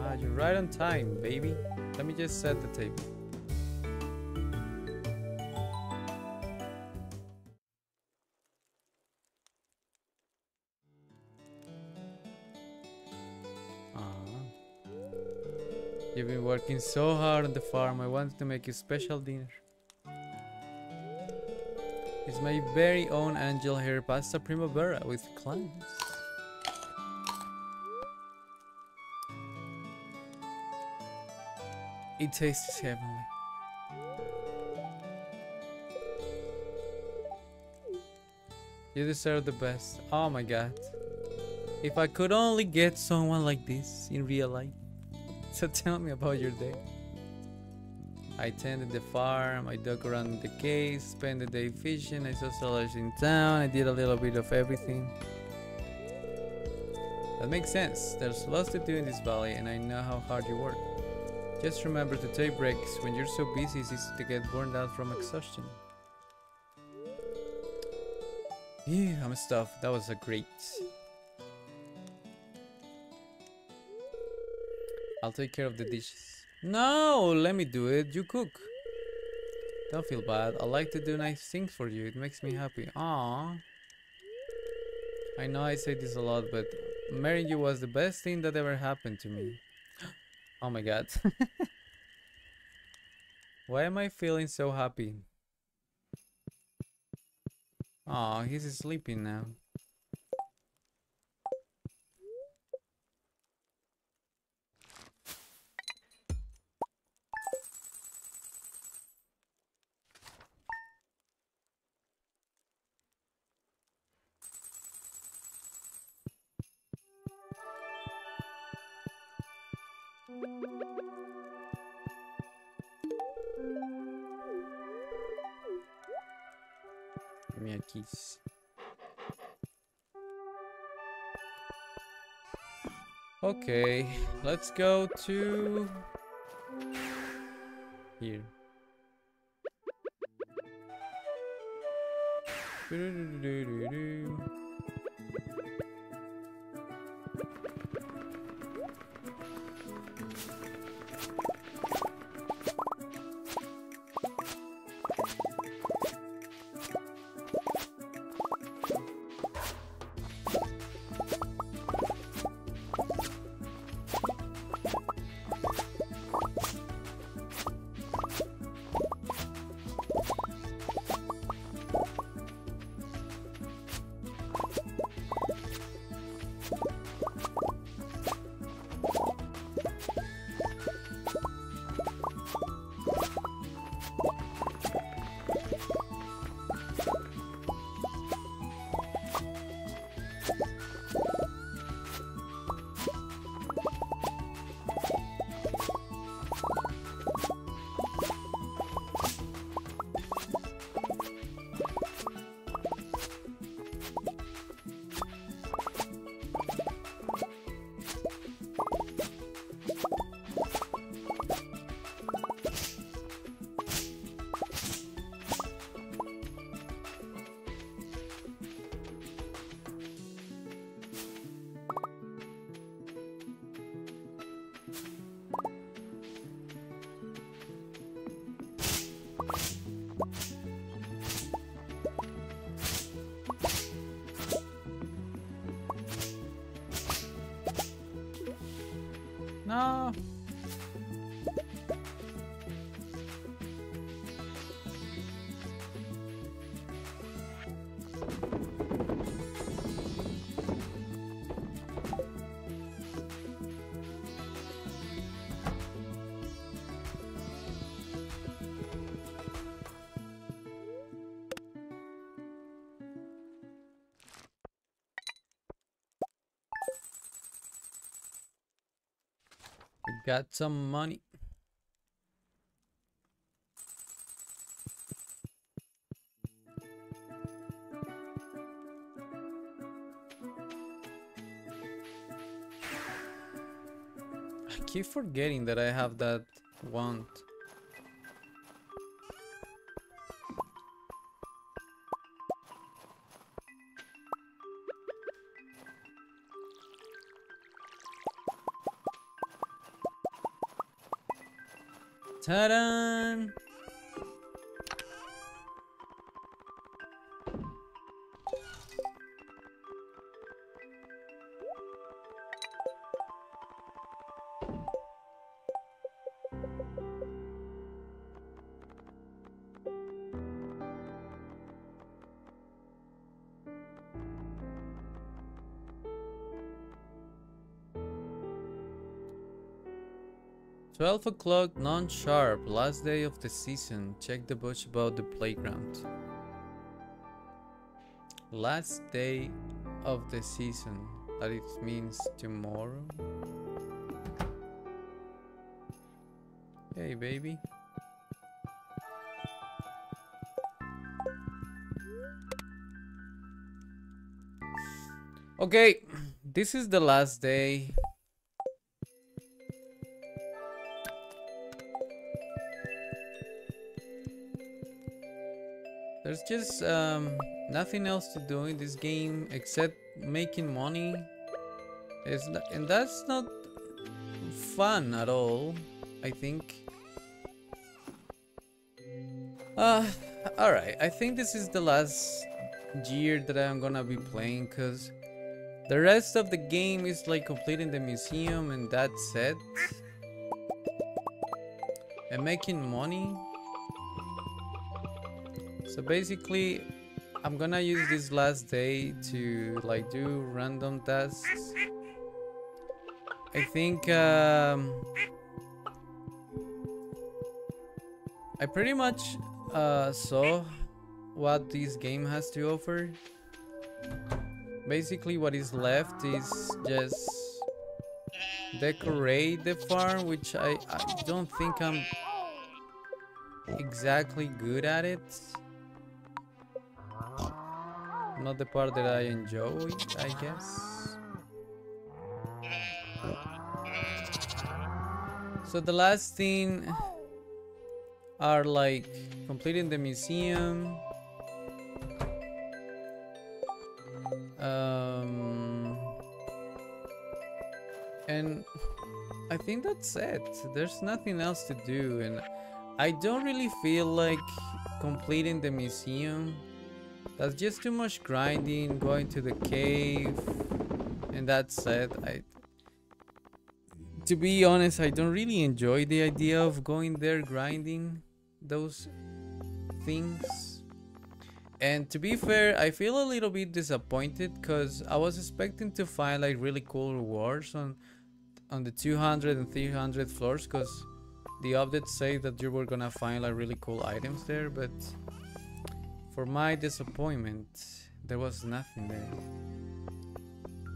Ah, you're right on time, baby. Let me just set the table. Ah. You've been working so hard on the farm. I wanted to make you special dinner. It's my very own angel hair pasta primavera with clams. It tastes heavenly. You deserve the best. Oh my god. If I could only get someone like this in real life. So tell me about your day. I tended the farm, I dug around the cave, spent the day fishing, I saw sellers in town, I did a little bit of everything. That makes sense. There's lots to do in this valley, and I know how hard you work. Just remember to take breaks. When you're so busy, it's easy to get burned out from exhaustion. Yeah, I'm stuffed. That was a great. I'll take care of the dishes. No, let me do it. You cook. Don't feel bad. I like to do nice things for you. It makes me happy. Ah. I know I say this a lot, but marrying you was the best thing that ever happened to me. Oh my god. Why am I feeling so happy? Oh, he's sleeping now. Let's go to here. Doo-doo-doo-doo-doo. No. Got some money. I keep forgetting that I have that wand. Ta-da! Twelve o'clock non-sharp, last day of the season. Check the bush about the playground. Last day of the season. That it means tomorrow. Hey baby. Okay, this is the last day. There's just um, nothing else to do in this game except making money. It's not, and that's not fun at all, I think. Uh, alright, I think this is the last year that I'm gonna be playing because the rest of the game is like completing the museum and that's it. And making money. So basically, I'm gonna use this last day to like do random tasks. I think um, I pretty much uh, saw what this game has to offer. Basically what is left is just decorate the farm, which I, I don't think I'm exactly good at it. Not the part that I enjoy, I guess. So the last thing are like completing the museum. Um, and I think that's it. There's nothing else to do and I don't really feel like completing the museum. That's just too much grinding, going to the cave, and that's it. I, to be honest, I don't really enjoy the idea of going there grinding those things. And to be fair, I feel a little bit disappointed because I was expecting to find like really cool rewards on on the 200 and 300 floors because the updates say that you were gonna find like really cool items there, but for my disappointment, there was nothing there.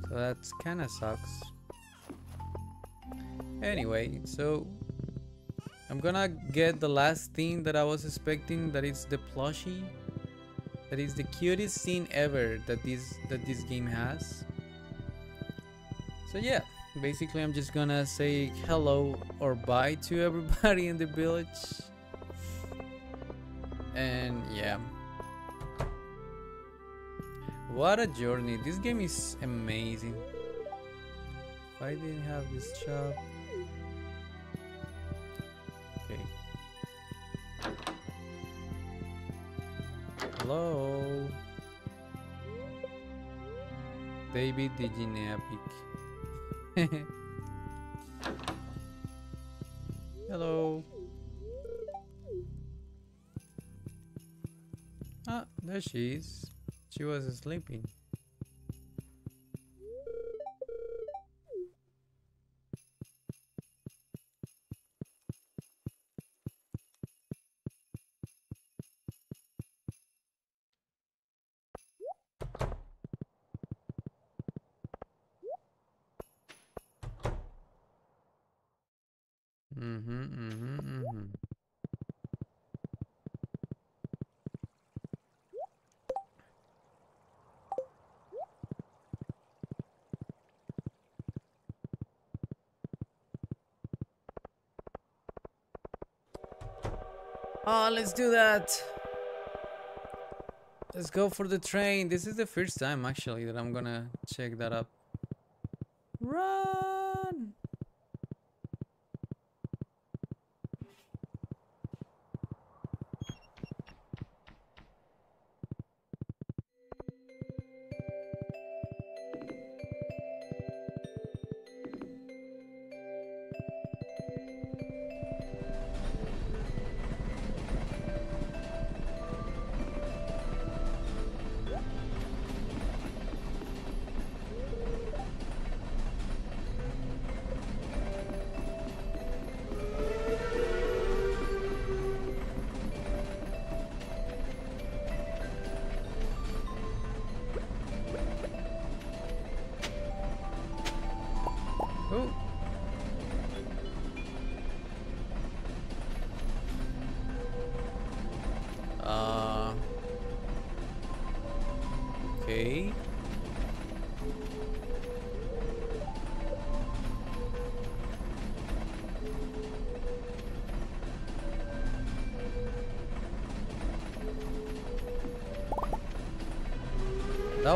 So that kinda sucks. Anyway, so I'm gonna get the last thing that I was expecting, that is the plushie. That is the cutest scene ever that this that this game has. So yeah, basically I'm just gonna say hello or bye to everybody in the village. And yeah. What a journey. This game is amazing. If I didn't have this job. Okay. Hello. David Digineapic. Hello. Ah, there she is. She was sleeping. Mm-hmm, mm-hmm, mm-hmm. Oh, let's do that. Let's go for the train. This is the first time actually that I'm gonna check that up. Run!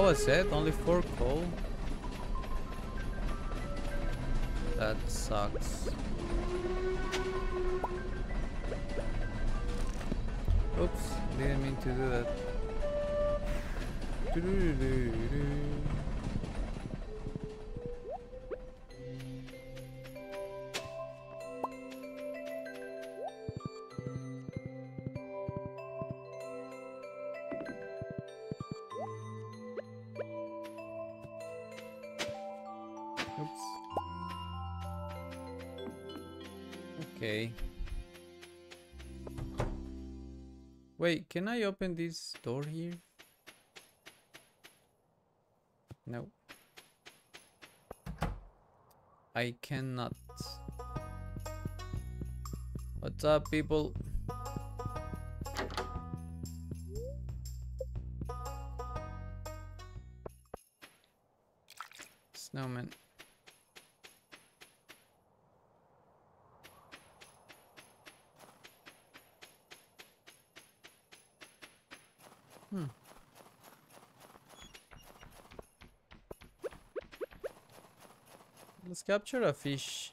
I said, only 4 Wait, can I open this door here? No. I cannot. What's up, people? Snowman. Capture a fish.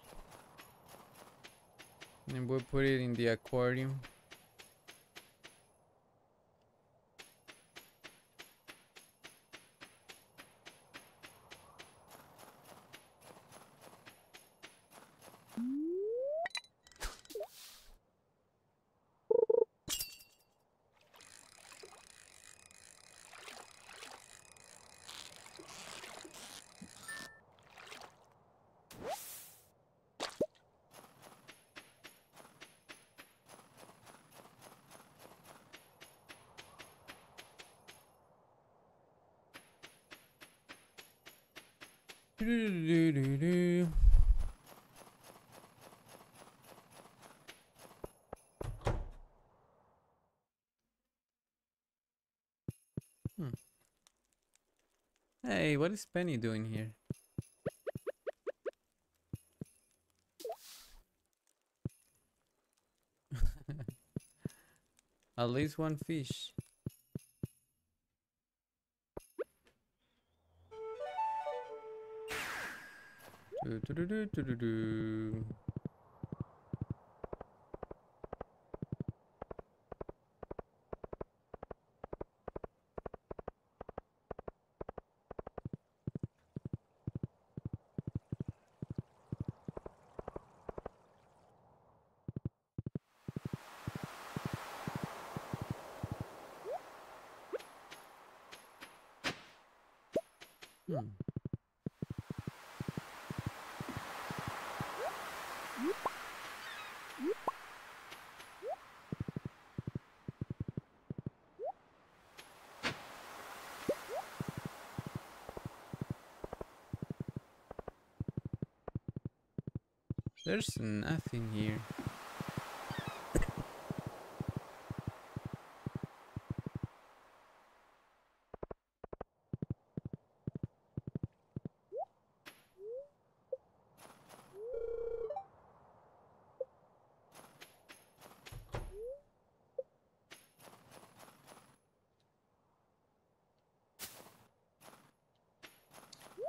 And we'll put it in the aquarium. Do-do-do-do-do. Hmm. Hey, what is Penny doing here? At least one fish. Do, do, do, There's nothing here.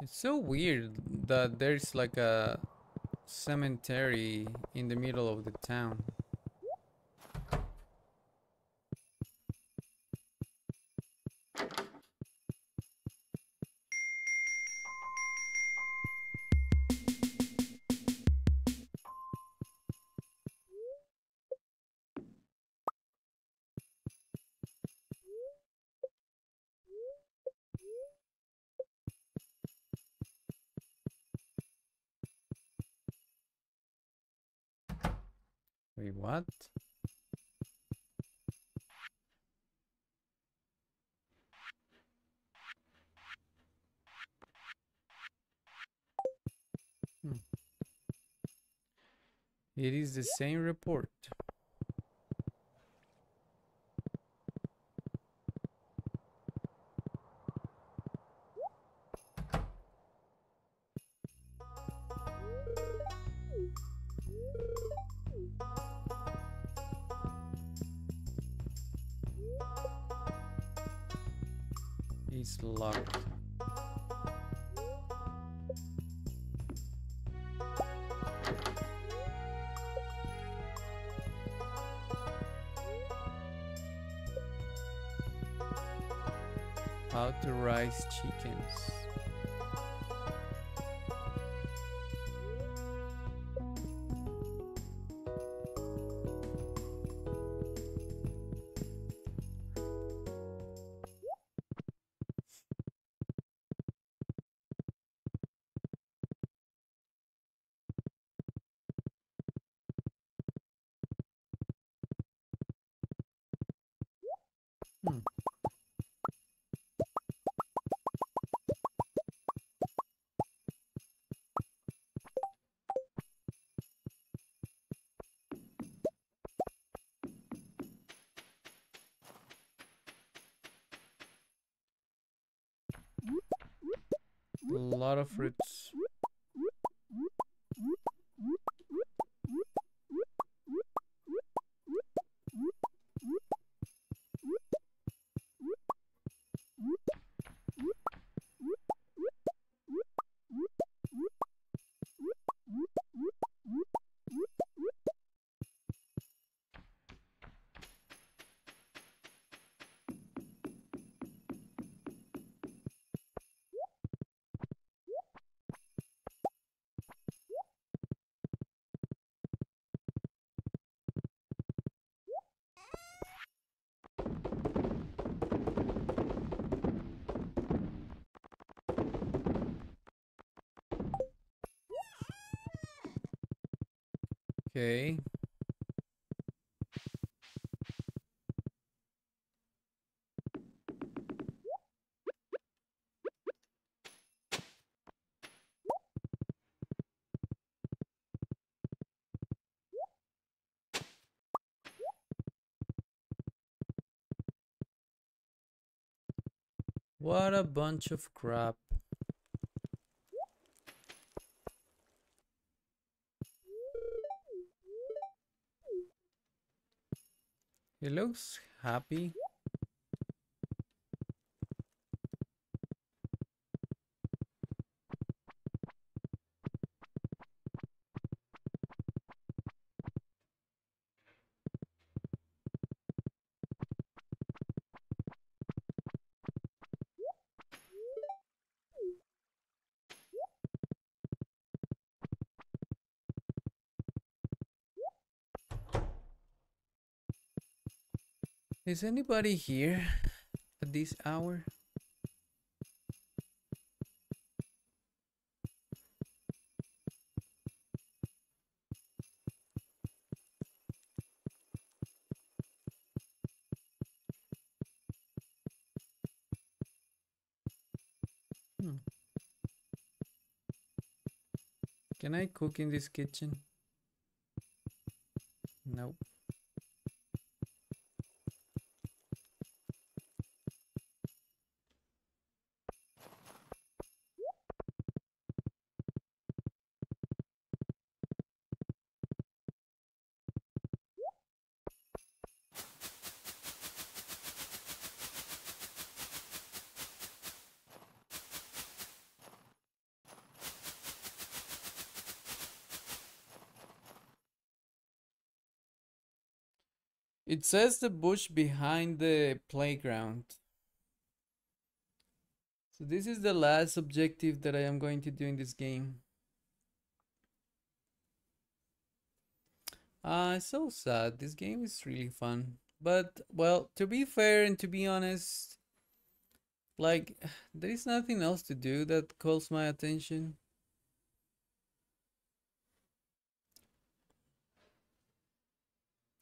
It's so weird that there's like a cemetery in the middle of the town. The same report. Lot of fruits. Okay. What a bunch of crap. He looks happy. Is anybody here at this hour? Hmm. Can I cook in this kitchen? Nope. Says the bush behind the playground. So this is the last objective that I am going to do in this game. Ah, so sad. This game is really fun. But, well, to be fair and to be honest, like, there is nothing else to do that calls my attention.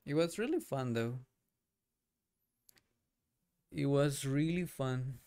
It was really fun though. It was really fun.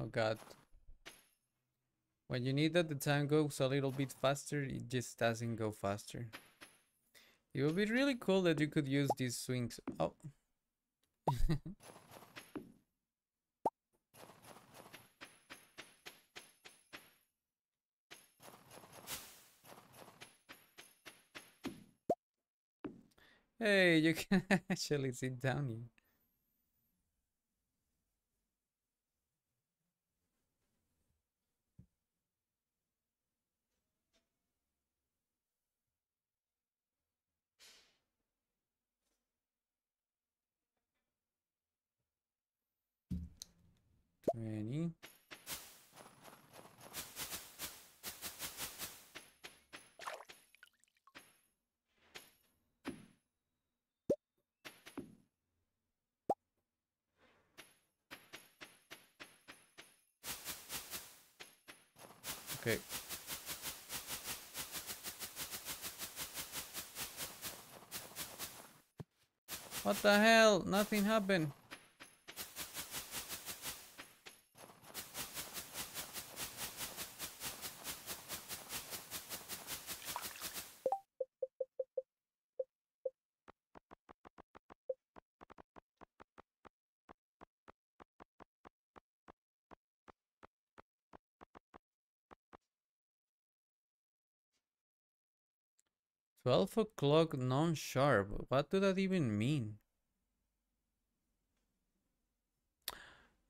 Oh god. When you need that the time goes a little bit faster, it just doesn't go faster. It would be really cool that you could use these swings. Oh. hey, you can actually sit down here. Twenty. Okay. What the hell? Nothing happened. Twelve o'clock non-sharp. What do that even mean?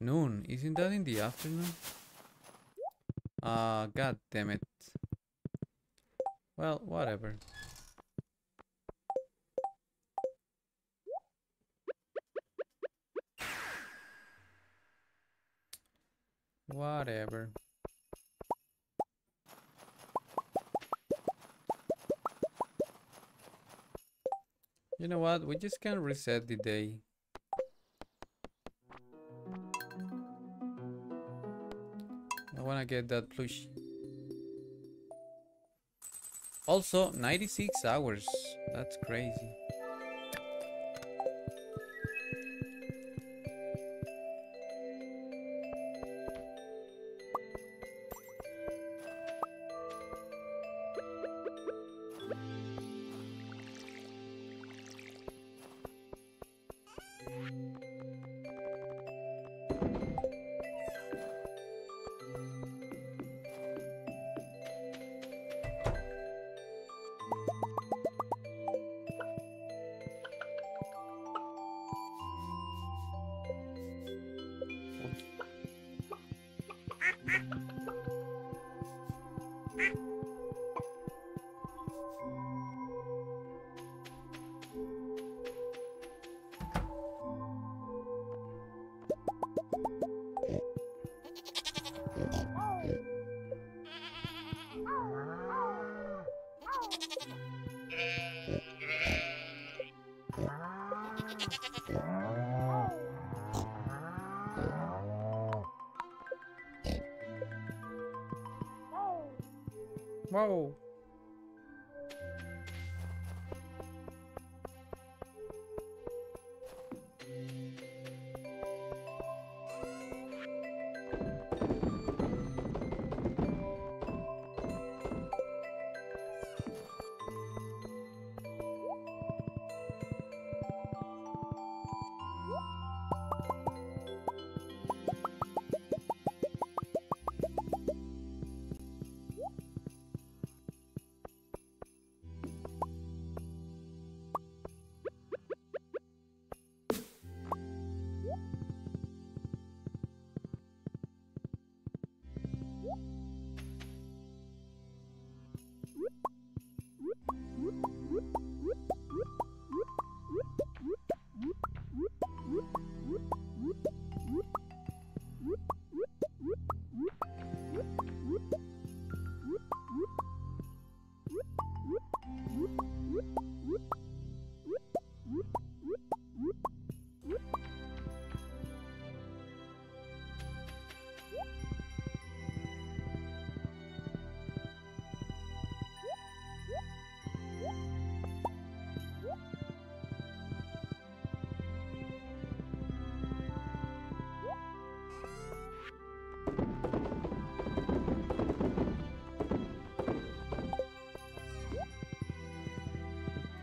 Noon. Isn't that in the afternoon? Ah, uh, god damn it. Well, whatever. Whatever. You know what? We just can reset the day. I wanna get that plush. Also, 96 hours. That's crazy.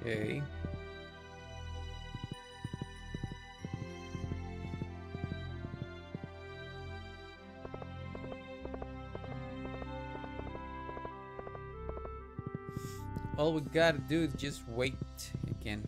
Okay. All we gotta do is just wait again.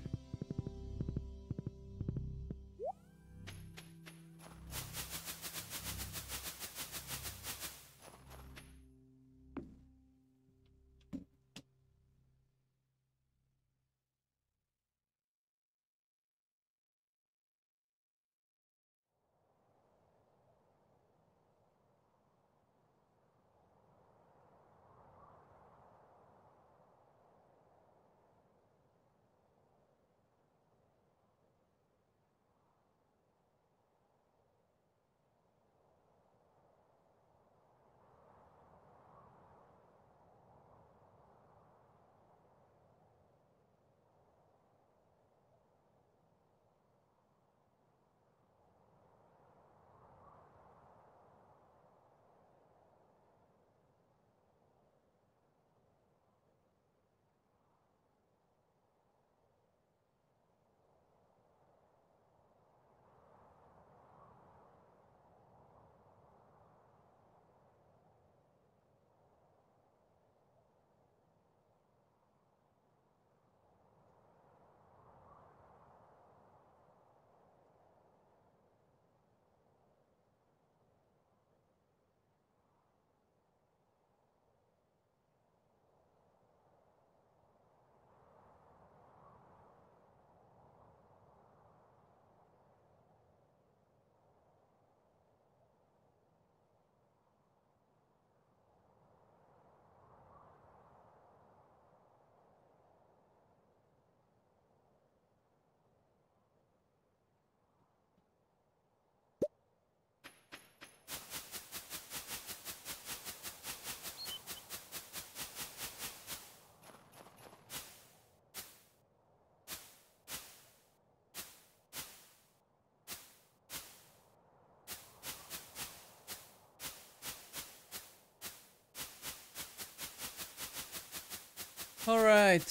All right.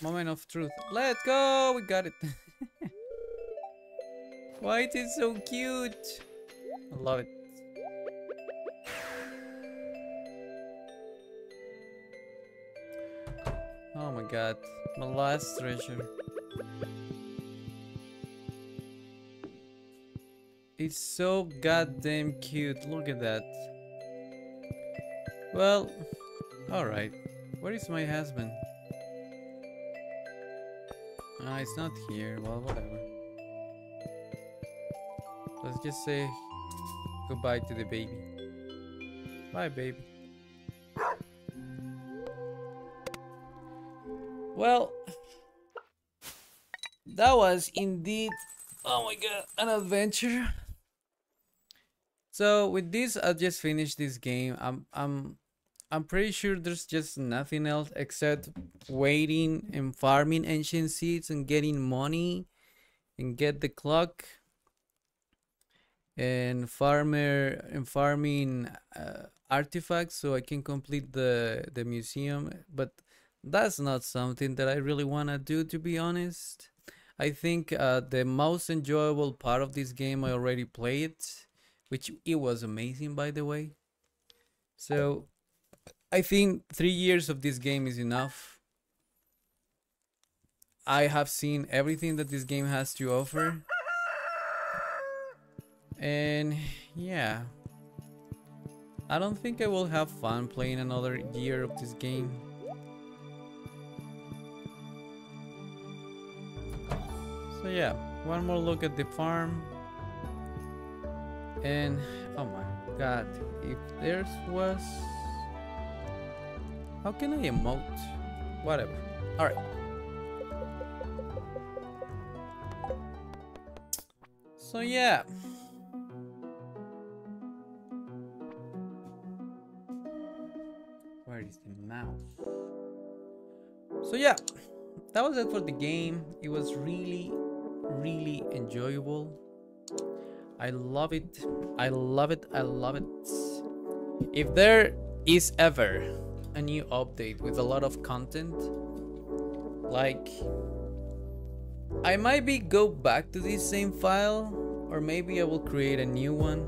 Moment of truth. Let's go. We got it. Why is so cute? I love it. Oh my god. My last treasure. It's so goddamn cute. Look at that. Well, alright. Where is my husband? Ah, it's not here. Well, whatever. Let's just say goodbye to the baby. Bye, baby. Well, that was indeed, oh my god, an adventure. So with this, I'll just finish this game. I'm, I'm I'm pretty sure there's just nothing else except waiting and farming ancient seeds and getting money and get the clock and farmer and farming uh, artifacts so I can complete the the museum. But that's not something that I really want to do to be honest. I think uh, the most enjoyable part of this game I already played which it was amazing by the way. So I think three years of this game is enough. I have seen everything that this game has to offer. And yeah. I don't think I will have fun playing another year of this game. So yeah, one more look at the farm. And oh my god, if there was how can I emote? Whatever. Alright. So yeah. Where is the mouse? So yeah, that was it for the game. It was really, really enjoyable. I love it. I love it. I love it. If there is ever a new update with a lot of content, Like, I might be go back to this same file, or maybe I will create a new one.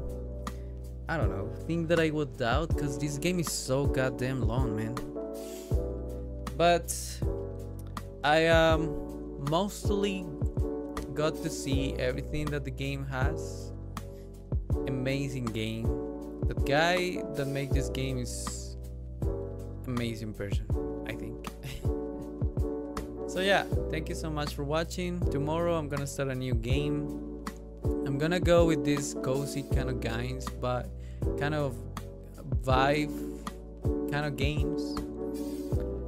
I don't know. Think that I would doubt because this game is so goddamn long, man. But I um mostly got to see everything that the game has. Amazing game. The guy that made this game is amazing person, I think. so yeah, thank you so much for watching. Tomorrow I'm gonna start a new game. I'm gonna go with these cozy kind of games, but kind of vibe kind of games.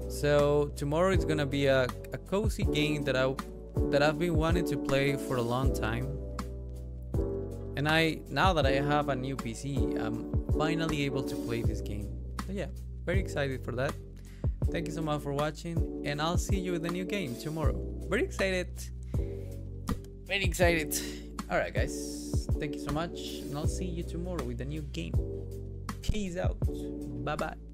So tomorrow is gonna be a, a cozy game that I that I've been wanting to play for a long time. And I now that I have a new PC, I'm finally able to play this game. So yeah, very excited for that. Thank you so much for watching, and I'll see you with a new game tomorrow. Very excited. Very excited. Alright guys, thank you so much, and I'll see you tomorrow with a new game. Peace out. Bye bye.